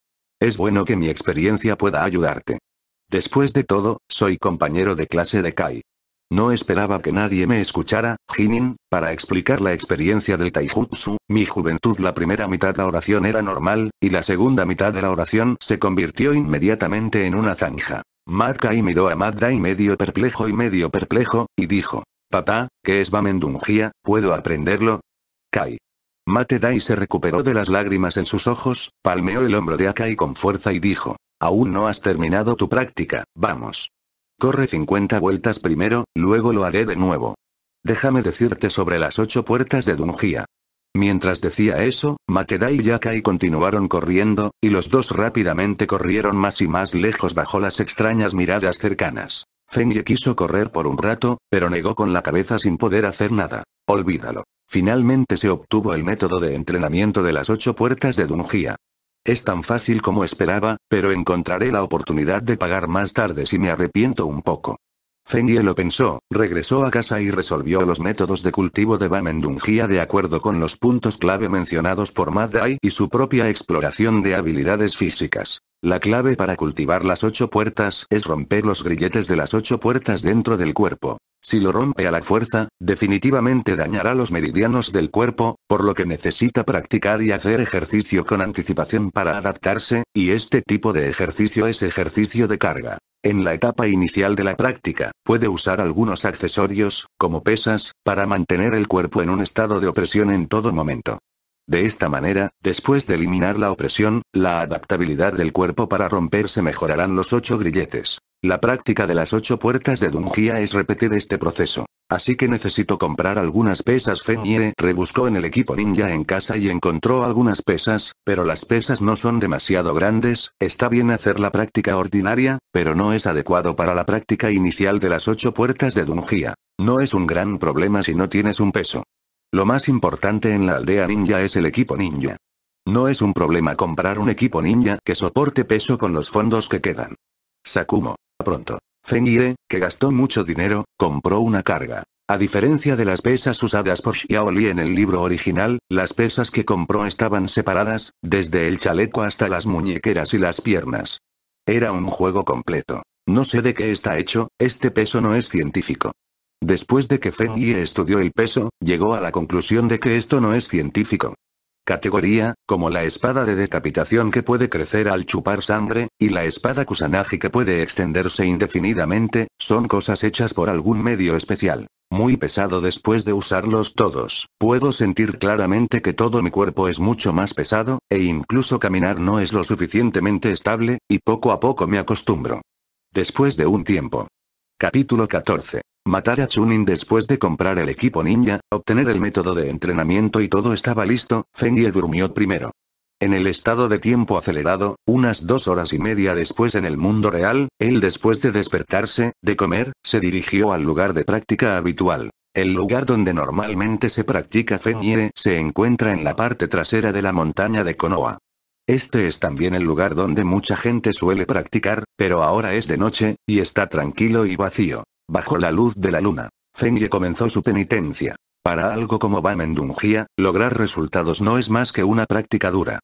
Es bueno que mi experiencia pueda ayudarte. Después de todo, soy compañero de clase de Kai. No esperaba que nadie me escuchara, Jinin, para explicar la experiencia del taijutsu, mi juventud la primera mitad la oración era normal, y la segunda mitad de la oración se convirtió inmediatamente en una zanja. Kai miró a Madai medio perplejo y medio perplejo, y dijo, Papá, ¿qué es Bamendungia? ¿Puedo aprenderlo? Kai. Mate Dai se recuperó de las lágrimas en sus ojos, palmeó el hombro de Akai con fuerza y dijo, Aún no has terminado tu práctica, vamos. Corre 50 vueltas primero, luego lo haré de nuevo. Déjame decirte sobre las ocho puertas de Dungia. Mientras decía eso, Makedai y Yakai continuaron corriendo, y los dos rápidamente corrieron más y más lejos bajo las extrañas miradas cercanas. Fenye quiso correr por un rato, pero negó con la cabeza sin poder hacer nada. Olvídalo. Finalmente se obtuvo el método de entrenamiento de las ocho puertas de Dungia. Es tan fácil como esperaba, pero encontraré la oportunidad de pagar más tarde si me arrepiento un poco. Fengie lo pensó, regresó a casa y resolvió los métodos de cultivo de Bamendungia de acuerdo con los puntos clave mencionados por Madai y su propia exploración de habilidades físicas. La clave para cultivar las ocho puertas es romper los grilletes de las ocho puertas dentro del cuerpo. Si lo rompe a la fuerza, definitivamente dañará los meridianos del cuerpo, por lo que necesita practicar y hacer ejercicio con anticipación para adaptarse, y este tipo de ejercicio es ejercicio de carga. En la etapa inicial de la práctica, puede usar algunos accesorios, como pesas, para mantener el cuerpo en un estado de opresión en todo momento. De esta manera, después de eliminar la opresión, la adaptabilidad del cuerpo para romperse mejorarán los ocho grilletes. La práctica de las ocho puertas de Dungia es repetir este proceso. Así que necesito comprar algunas pesas Fenye rebuscó en el equipo ninja en casa y encontró algunas pesas, pero las pesas no son demasiado grandes, está bien hacer la práctica ordinaria, pero no es adecuado para la práctica inicial de las ocho puertas de Dungia. No es un gran problema si no tienes un peso. Lo más importante en la aldea ninja es el equipo ninja. No es un problema comprar un equipo ninja que soporte peso con los fondos que quedan. Sakumo. Pronto. Fengie, que gastó mucho dinero, compró una carga. A diferencia de las pesas usadas por Xiao Li en el libro original, las pesas que compró estaban separadas, desde el chaleco hasta las muñequeras y las piernas. Era un juego completo. No sé de qué está hecho, este peso no es científico. Después de que Feng Yi estudió el peso, llegó a la conclusión de que esto no es científico. Categoría, como la espada de decapitación que puede crecer al chupar sangre, y la espada Kusanagi que puede extenderse indefinidamente, son cosas hechas por algún medio especial. Muy pesado después de usarlos todos. Puedo sentir claramente que todo mi cuerpo es mucho más pesado, e incluso caminar no es lo suficientemente estable, y poco a poco me acostumbro. Después de un tiempo. Capítulo 14. Matar a Chunin después de comprar el equipo ninja, obtener el método de entrenamiento y todo estaba listo, Fengie durmió primero. En el estado de tiempo acelerado, unas dos horas y media después en el mundo real, él después de despertarse, de comer, se dirigió al lugar de práctica habitual. El lugar donde normalmente se practica Fengie se encuentra en la parte trasera de la montaña de Konoha. Este es también el lugar donde mucha gente suele practicar, pero ahora es de noche, y está tranquilo y vacío. Bajo la luz de la luna, Fengie comenzó su penitencia. Para algo como Bamendungia, lograr resultados no es más que una práctica dura.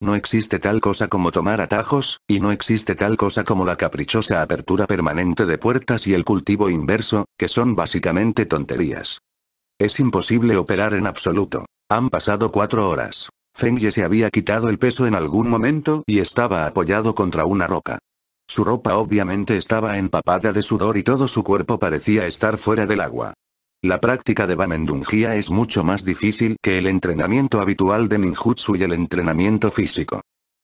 No existe tal cosa como tomar atajos, y no existe tal cosa como la caprichosa apertura permanente de puertas y el cultivo inverso, que son básicamente tonterías. Es imposible operar en absoluto. Han pasado cuatro horas. Fengie se había quitado el peso en algún momento y estaba apoyado contra una roca. Su ropa obviamente estaba empapada de sudor y todo su cuerpo parecía estar fuera del agua. La práctica de Bamendungia es mucho más difícil que el entrenamiento habitual de ninjutsu y el entrenamiento físico.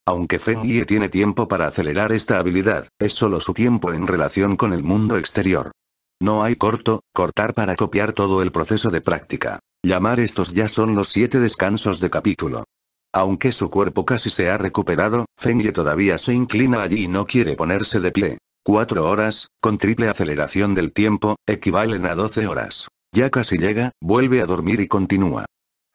Aunque Feng Yie tiene tiempo para acelerar esta habilidad, es solo su tiempo en relación con el mundo exterior. No hay corto, cortar para copiar todo el proceso de práctica. Llamar estos ya son los siete descansos de capítulo. Aunque su cuerpo casi se ha recuperado, Fenye todavía se inclina allí y no quiere ponerse de pie. Cuatro horas, con triple aceleración del tiempo, equivalen a 12 horas. Ya casi llega, vuelve a dormir y continúa.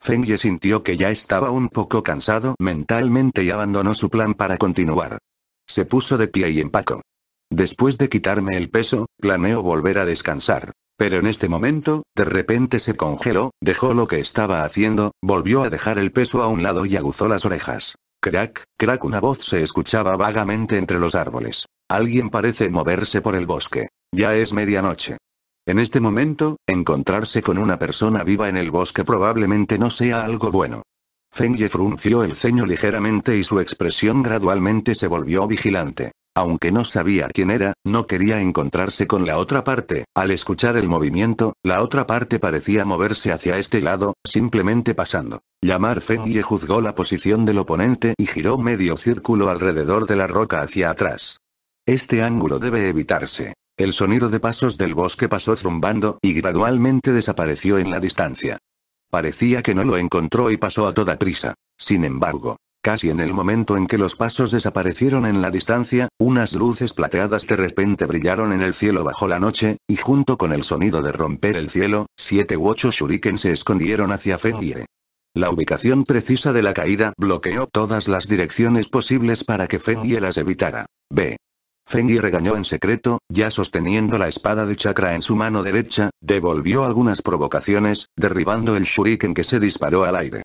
Fenye sintió que ya estaba un poco cansado mentalmente y abandonó su plan para continuar. Se puso de pie y empacó. Después de quitarme el peso, planeo volver a descansar. Pero en este momento, de repente se congeló, dejó lo que estaba haciendo, volvió a dejar el peso a un lado y aguzó las orejas. Crack, crack una voz se escuchaba vagamente entre los árboles. Alguien parece moverse por el bosque. Ya es medianoche. En este momento, encontrarse con una persona viva en el bosque probablemente no sea algo bueno. Fengye frunció el ceño ligeramente y su expresión gradualmente se volvió vigilante. Aunque no sabía quién era, no quería encontrarse con la otra parte. Al escuchar el movimiento, la otra parte parecía moverse hacia este lado, simplemente pasando. Llamar Fenye juzgó la posición del oponente y giró medio círculo alrededor de la roca hacia atrás. Este ángulo debe evitarse. El sonido de pasos del bosque pasó zumbando y gradualmente desapareció en la distancia. Parecía que no lo encontró y pasó a toda prisa. Sin embargo, Casi en el momento en que los pasos desaparecieron en la distancia, unas luces plateadas de repente brillaron en el cielo bajo la noche, y junto con el sonido de romper el cielo, siete u ocho shuriken se escondieron hacia Fengie. La ubicación precisa de la caída bloqueó todas las direcciones posibles para que Fengie las evitara. B. Fengi regañó en secreto, ya sosteniendo la espada de chakra en su mano derecha, devolvió algunas provocaciones, derribando el shuriken que se disparó al aire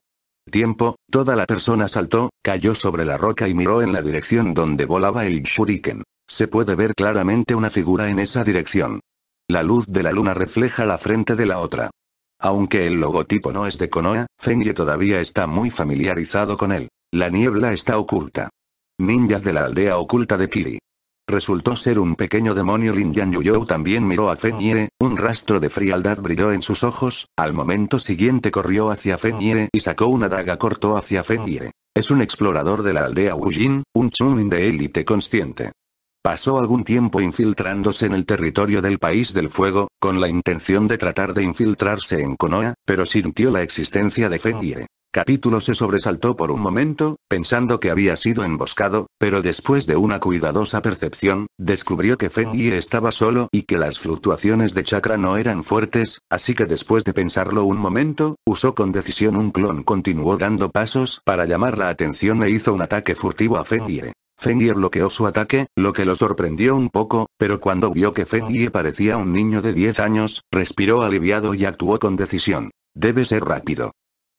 tiempo, toda la persona saltó, cayó sobre la roca y miró en la dirección donde volaba el shuriken. Se puede ver claramente una figura en esa dirección. La luz de la luna refleja la frente de la otra. Aunque el logotipo no es de Konoha, Fenye todavía está muy familiarizado con él. La niebla está oculta. Ninjas de la aldea oculta de Kiri. Resultó ser un pequeño demonio Lin Yan Yuyou también miró a Fenye, un rastro de frialdad brilló en sus ojos, al momento siguiente corrió hacia Fenye y sacó una daga corto hacia Fenye. Es un explorador de la aldea Wujin, un chunin de élite consciente. Pasó algún tiempo infiltrándose en el territorio del país del fuego, con la intención de tratar de infiltrarse en Konoha, pero sintió la existencia de Fenye. Capítulo se sobresaltó por un momento, pensando que había sido emboscado, pero después de una cuidadosa percepción, descubrió que Feng Yi estaba solo y que las fluctuaciones de chakra no eran fuertes, así que después de pensarlo un momento, usó con decisión un clon continuó dando pasos para llamar la atención e hizo un ataque furtivo a Feng Yi. Feng Yi bloqueó su ataque, lo que lo sorprendió un poco, pero cuando vio que Feng Yi parecía un niño de 10 años, respiró aliviado y actuó con decisión. Debe ser rápido.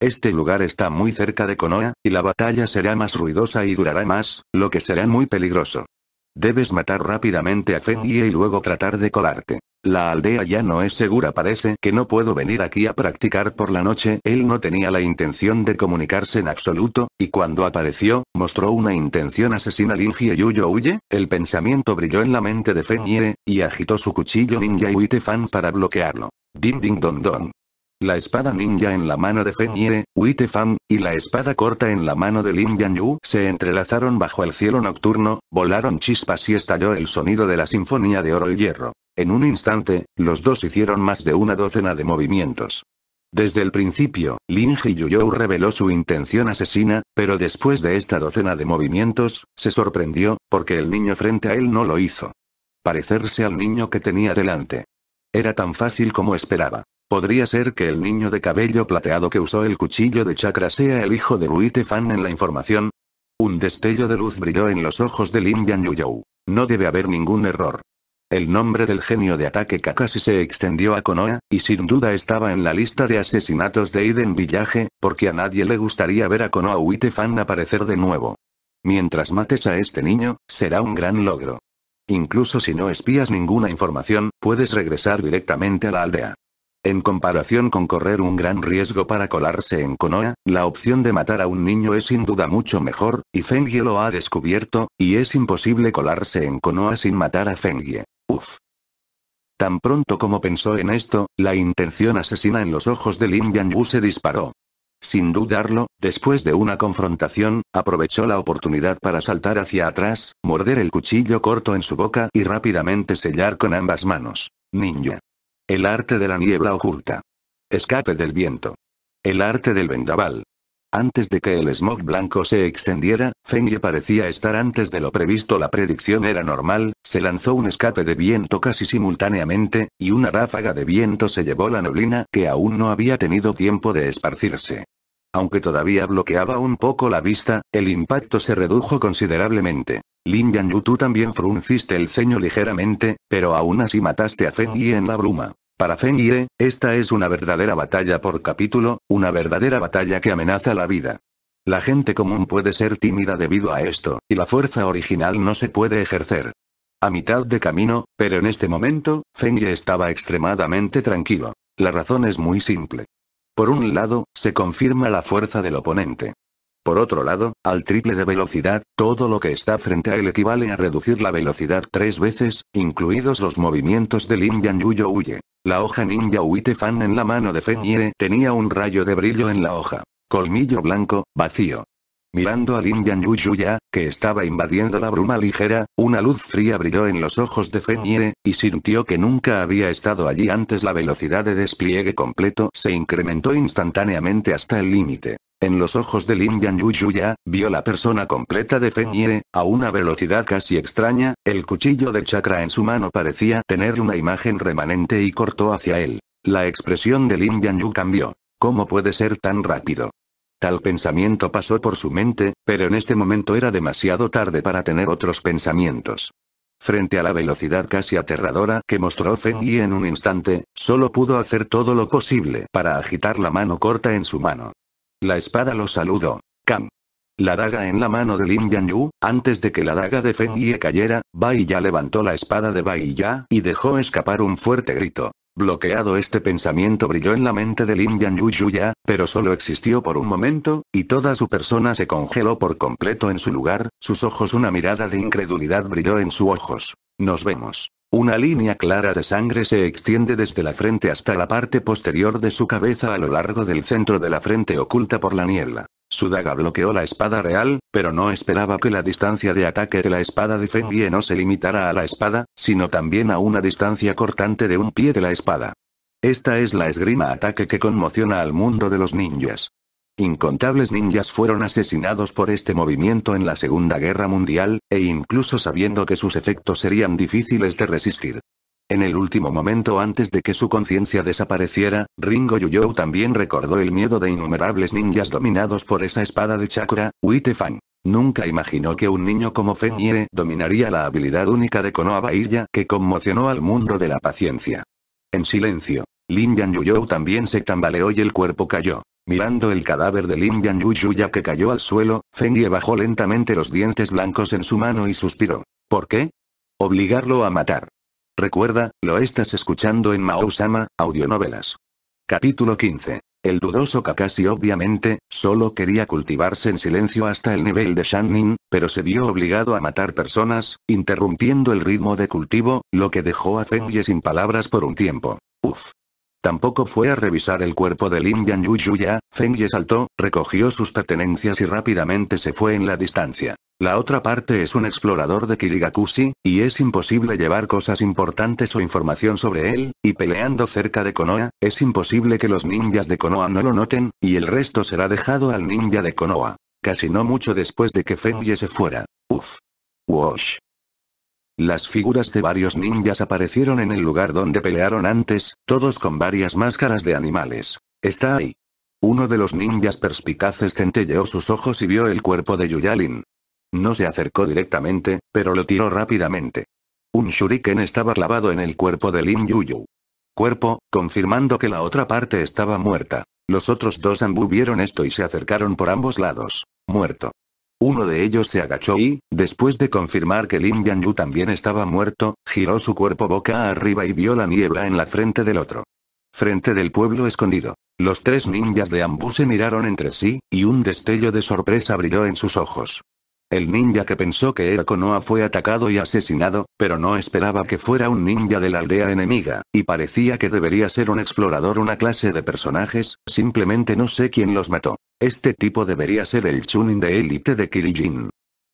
Este lugar está muy cerca de Konoha, y la batalla será más ruidosa y durará más, lo que será muy peligroso. Debes matar rápidamente a Fengie y luego tratar de colarte. La aldea ya no es segura parece que no puedo venir aquí a practicar por la noche. Él no tenía la intención de comunicarse en absoluto, y cuando apareció, mostró una intención asesina Linji Yuyo huye, el pensamiento brilló en la mente de Fengie, y agitó su cuchillo ninja Fan para bloquearlo. Ding ding don don. La espada ninja en la mano de Feng Yie, Wite Fan, y la espada corta en la mano de Lim Yu se entrelazaron bajo el cielo nocturno, volaron chispas y estalló el sonido de la sinfonía de oro y hierro. En un instante, los dos hicieron más de una docena de movimientos. Desde el principio, Lin Yuyou reveló su intención asesina, pero después de esta docena de movimientos, se sorprendió, porque el niño frente a él no lo hizo. Parecerse al niño que tenía delante. Era tan fácil como esperaba. Podría ser que el niño de cabello plateado que usó el cuchillo de chakra sea el hijo de Ruite Fan en la información. Un destello de luz brilló en los ojos de Lin Yan Yuyou. No debe haber ningún error. El nombre del genio de ataque Kakashi se extendió a Konoha, y sin duda estaba en la lista de asesinatos de Iden Village, porque a nadie le gustaría ver a Konoha Uite Fan aparecer de nuevo. Mientras mates a este niño, será un gran logro. Incluso si no espías ninguna información, puedes regresar directamente a la aldea. En comparación con correr un gran riesgo para colarse en Konoha, la opción de matar a un niño es sin duda mucho mejor, y Fengie lo ha descubierto, y es imposible colarse en Konoha sin matar a Fengie. Uf. Tan pronto como pensó en esto, la intención asesina en los ojos de Lin Yanyu se disparó. Sin dudarlo, después de una confrontación, aprovechó la oportunidad para saltar hacia atrás, morder el cuchillo corto en su boca y rápidamente sellar con ambas manos. Ninja. El arte de la niebla oculta. Escape del viento. El arte del vendaval. Antes de que el smog blanco se extendiera, Fenye parecía estar antes de lo previsto. La predicción era normal, se lanzó un escape de viento casi simultáneamente, y una ráfaga de viento se llevó la neblina que aún no había tenido tiempo de esparcirse. Aunque todavía bloqueaba un poco la vista, el impacto se redujo considerablemente. Lin Yanyu tú también frunciste el ceño ligeramente, pero aún así mataste a Feng Yi en la bruma. Para Feng Yi, esta es una verdadera batalla por capítulo, una verdadera batalla que amenaza la vida. La gente común puede ser tímida debido a esto, y la fuerza original no se puede ejercer. A mitad de camino, pero en este momento, Feng Yi estaba extremadamente tranquilo. La razón es muy simple. Por un lado, se confirma la fuerza del oponente. Por otro lado, al triple de velocidad, todo lo que está frente a él equivale a reducir la velocidad tres veces, incluidos los movimientos de Lin Yan Yuyo huye. La hoja ninja Uite Fan en la mano de Feng Yie tenía un rayo de brillo en la hoja. Colmillo blanco, vacío. Mirando a Lin Yan Yuya, que estaba invadiendo la bruma ligera, una luz fría brilló en los ojos de Feng Yie, y sintió que nunca había estado allí antes. La velocidad de despliegue completo se incrementó instantáneamente hasta el límite. En los ojos de Lin Yan Yuya, vio la persona completa de Feng Yie, a una velocidad casi extraña, el cuchillo de chakra en su mano parecía tener una imagen remanente y cortó hacia él. La expresión de Lin Yan Yu cambió. ¿Cómo puede ser tan rápido? Tal pensamiento pasó por su mente, pero en este momento era demasiado tarde para tener otros pensamientos. Frente a la velocidad casi aterradora que mostró Feng Yi en un instante, solo pudo hacer todo lo posible para agitar la mano corta en su mano. La espada lo saludó. Cam. La daga en la mano de Lin Yanyu, antes de que la daga de Feng Yi cayera, Bai Ya levantó la espada de Bai Ya y dejó escapar un fuerte grito. Bloqueado este pensamiento brilló en la mente de Lin Yan Yuya, pero solo existió por un momento, y toda su persona se congeló por completo en su lugar, sus ojos una mirada de incredulidad brilló en sus ojos. Nos vemos. Una línea clara de sangre se extiende desde la frente hasta la parte posterior de su cabeza a lo largo del centro de la frente oculta por la niebla. Su daga bloqueó la espada real, pero no esperaba que la distancia de ataque de la espada de Feng Ye no se limitara a la espada, sino también a una distancia cortante de un pie de la espada. Esta es la esgrima ataque que conmociona al mundo de los ninjas. Incontables ninjas fueron asesinados por este movimiento en la Segunda Guerra Mundial, e incluso sabiendo que sus efectos serían difíciles de resistir. En el último momento antes de que su conciencia desapareciera, Ringo Yuyou también recordó el miedo de innumerables ninjas dominados por esa espada de chakra, Fan. Nunca imaginó que un niño como Feng Yie dominaría la habilidad única de Konoha Bailla que conmocionó al mundo de la paciencia. En silencio, Lin Yan Yuyou también se tambaleó y el cuerpo cayó. Mirando el cadáver de Lin Yan Yuyuya que cayó al suelo, Feng Yie bajó lentamente los dientes blancos en su mano y suspiró. ¿Por qué? Obligarlo a matar. Recuerda, lo estás escuchando en Mao-sama, audionovelas. Capítulo 15. El dudoso Kakashi obviamente, solo quería cultivarse en silencio hasta el nivel de Shannin, pero se vio obligado a matar personas, interrumpiendo el ritmo de cultivo, lo que dejó a Fengie sin palabras por un tiempo. Uf. Tampoco fue a revisar el cuerpo de Lin Yan Yuya, Fengie saltó, recogió sus pertenencias y rápidamente se fue en la distancia. La otra parte es un explorador de Kirigakushi, y es imposible llevar cosas importantes o información sobre él, y peleando cerca de Konoha, es imposible que los ninjas de Konoha no lo noten, y el resto será dejado al ninja de Konoha. Casi no mucho después de que Fenye se fuera. Uf. Wash. Las figuras de varios ninjas aparecieron en el lugar donde pelearon antes, todos con varias máscaras de animales. Está ahí. Uno de los ninjas perspicaces centelleó sus ojos y vio el cuerpo de Yuyalin. No se acercó directamente, pero lo tiró rápidamente. Un shuriken estaba clavado en el cuerpo de Lin Yuyu. Cuerpo, confirmando que la otra parte estaba muerta. Los otros dos Ambu vieron esto y se acercaron por ambos lados. Muerto. Uno de ellos se agachó y, después de confirmar que Lin Yanyu también estaba muerto, giró su cuerpo boca arriba y vio la niebla en la frente del otro. Frente del pueblo escondido. Los tres ninjas de Ambu se miraron entre sí, y un destello de sorpresa brilló en sus ojos. El ninja que pensó que era Konoha fue atacado y asesinado, pero no esperaba que fuera un ninja de la aldea enemiga, y parecía que debería ser un explorador una clase de personajes, simplemente no sé quién los mató. Este tipo debería ser el Chunin de élite de Kirijin.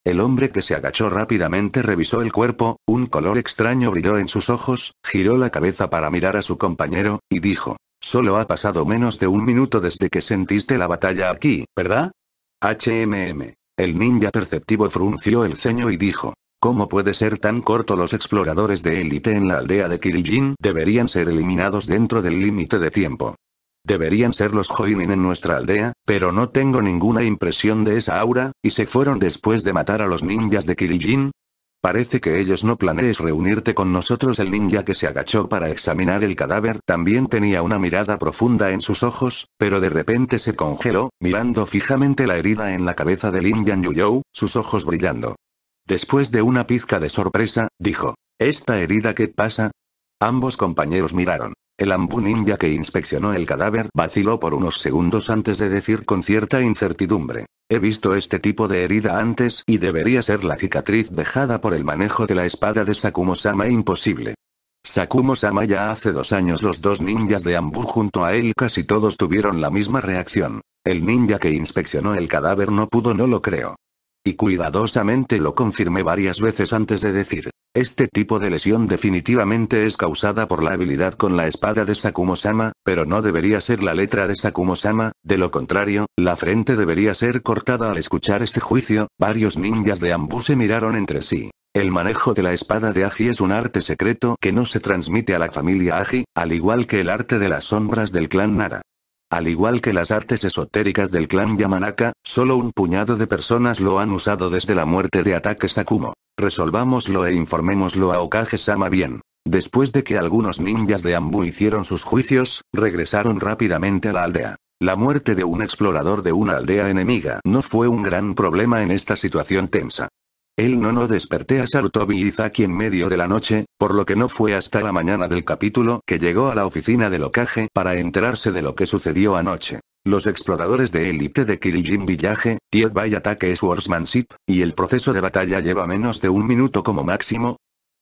El hombre que se agachó rápidamente revisó el cuerpo, un color extraño brilló en sus ojos, giró la cabeza para mirar a su compañero, y dijo, Solo ha pasado menos de un minuto desde que sentiste la batalla aquí, ¿verdad? HMM. El ninja perceptivo frunció el ceño y dijo. ¿Cómo puede ser tan corto los exploradores de élite en la aldea de Kirijin? Deberían ser eliminados dentro del límite de tiempo. Deberían ser los Joinin en nuestra aldea, pero no tengo ninguna impresión de esa aura, y se fueron después de matar a los ninjas de Kirijin. Parece que ellos no planees reunirte con nosotros. El ninja que se agachó para examinar el cadáver también tenía una mirada profunda en sus ojos, pero de repente se congeló, mirando fijamente la herida en la cabeza de Lin Yan Yuyou, sus ojos brillando. Después de una pizca de sorpresa, dijo, ¿Esta herida qué pasa? Ambos compañeros miraron. El Ambu Ninja que inspeccionó el cadáver vaciló por unos segundos antes de decir con cierta incertidumbre. He visto este tipo de herida antes y debería ser la cicatriz dejada por el manejo de la espada de Sakumo-sama imposible. Sakumo-sama ya hace dos años los dos ninjas de Ambu junto a él casi todos tuvieron la misma reacción. El ninja que inspeccionó el cadáver no pudo no lo creo. Y cuidadosamente lo confirmé varias veces antes de decir. Este tipo de lesión definitivamente es causada por la habilidad con la espada de Sakumo-sama, pero no debería ser la letra de Sakumo-sama, de lo contrario, la frente debería ser cortada al escuchar este juicio, varios ninjas de Ambu se miraron entre sí. El manejo de la espada de Aji es un arte secreto que no se transmite a la familia Aji, al igual que el arte de las sombras del clan Nara. Al igual que las artes esotéricas del clan Yamanaka, solo un puñado de personas lo han usado desde la muerte de Ataque Sakumo. Resolvámoslo e informémoslo a Okage-sama bien. Después de que algunos ninjas de Ambu hicieron sus juicios, regresaron rápidamente a la aldea. La muerte de un explorador de una aldea enemiga no fue un gran problema en esta situación tensa. Él no no desperté a Sarutobi Izaki en medio de la noche, por lo que no fue hasta la mañana del capítulo que llegó a la oficina del Okage para enterarse de lo que sucedió anoche. Los exploradores de élite de Kirijin Village, Tiet by Ataque Swordsmanship, y el proceso de batalla lleva menos de un minuto como máximo.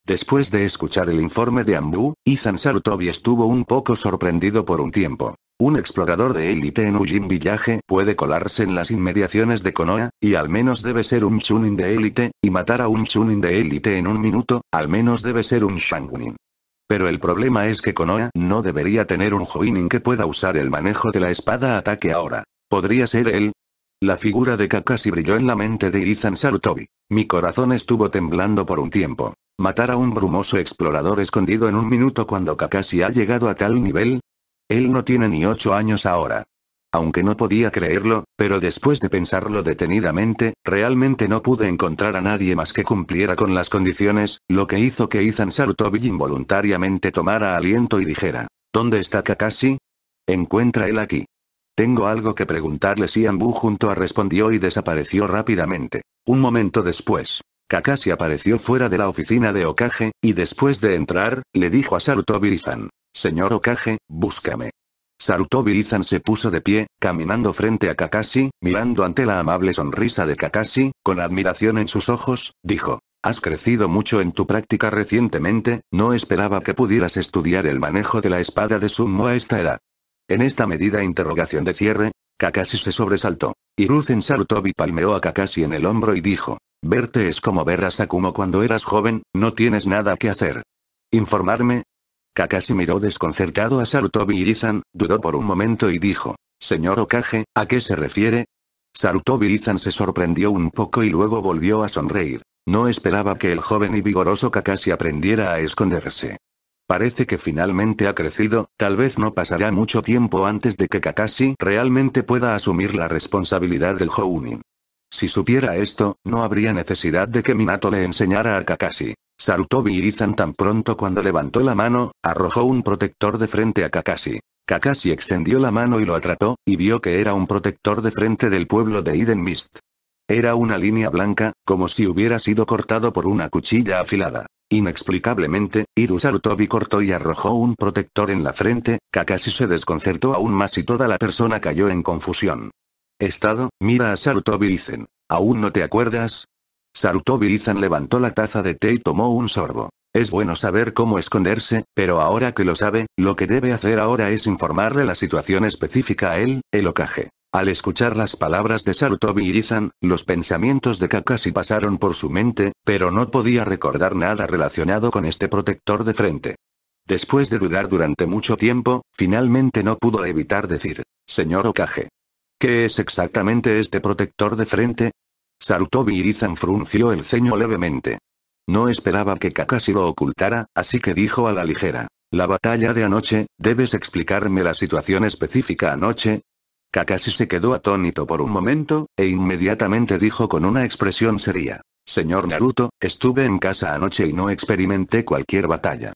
Después de escuchar el informe de Ambu, Izan Sarutobi estuvo un poco sorprendido por un tiempo. Un explorador de élite en Ujin Village puede colarse en las inmediaciones de Konoha, y al menos debe ser un Chunin de élite, y matar a un Chunin de élite en un minuto, al menos debe ser un Shangunin. Pero el problema es que Konoha no debería tener un Joinin que pueda usar el manejo de la espada ataque ahora. ¿Podría ser él? La figura de Kakashi brilló en la mente de Izan Sarutobi. Mi corazón estuvo temblando por un tiempo. Matar a un brumoso explorador escondido en un minuto cuando Kakashi ha llegado a tal nivel, él no tiene ni ocho años ahora. Aunque no podía creerlo, pero después de pensarlo detenidamente, realmente no pude encontrar a nadie más que cumpliera con las condiciones, lo que hizo que Izan Sarutobi involuntariamente tomara aliento y dijera, ¿Dónde está Kakashi? Encuentra él aquí. Tengo algo que preguntarle si Ambu junto a respondió y desapareció rápidamente. Un momento después, Kakashi apareció fuera de la oficina de Okage, y después de entrar, le dijo a Sarutobi Izan, Señor Okage, búscame. Sarutobi Izan se puso de pie, caminando frente a Kakashi, mirando ante la amable sonrisa de Kakashi, con admiración en sus ojos, dijo. Has crecido mucho en tu práctica recientemente, no esperaba que pudieras estudiar el manejo de la espada de Sumo a esta edad. En esta medida interrogación de cierre, Kakashi se sobresaltó. Hiruzen Sarutobi palmeó a Kakashi en el hombro y dijo. Verte es como ver a Sakumo cuando eras joven, no tienes nada que hacer. Informarme, Kakashi miró desconcertado a Sarutobi Izan, dudó por un momento y dijo, Señor Okage, ¿a qué se refiere? Sarutobi Izan se sorprendió un poco y luego volvió a sonreír. No esperaba que el joven y vigoroso Kakashi aprendiera a esconderse. Parece que finalmente ha crecido, tal vez no pasará mucho tiempo antes de que Kakashi realmente pueda asumir la responsabilidad del Hounin. Si supiera esto, no habría necesidad de que Minato le enseñara a Kakashi. Sarutobi Izan tan pronto cuando levantó la mano, arrojó un protector de frente a Kakashi. Kakashi extendió la mano y lo atrató, y vio que era un protector de frente del pueblo de Eden Mist. Era una línea blanca, como si hubiera sido cortado por una cuchilla afilada. Inexplicablemente, Iru Sarutobi cortó y arrojó un protector en la frente, Kakashi se desconcertó aún más y toda la persona cayó en confusión. Estado, mira a Sarutobi y dicen, ¿aún no te acuerdas? Sarutobi-Izan levantó la taza de té y tomó un sorbo. Es bueno saber cómo esconderse, pero ahora que lo sabe, lo que debe hacer ahora es informarle la situación específica a él, el Okage. Al escuchar las palabras de Sarutobi Izan, los pensamientos de Kakashi pasaron por su mente, pero no podía recordar nada relacionado con este protector de frente. Después de dudar durante mucho tiempo, finalmente no pudo evitar decir, Señor Okage. ¿Qué es exactamente este protector de frente? Sarutobi Irizan frunció el ceño levemente. No esperaba que Kakashi lo ocultara, así que dijo a la ligera. La batalla de anoche, ¿debes explicarme la situación específica anoche? Kakashi se quedó atónito por un momento, e inmediatamente dijo con una expresión seria. Señor Naruto, estuve en casa anoche y no experimenté cualquier batalla.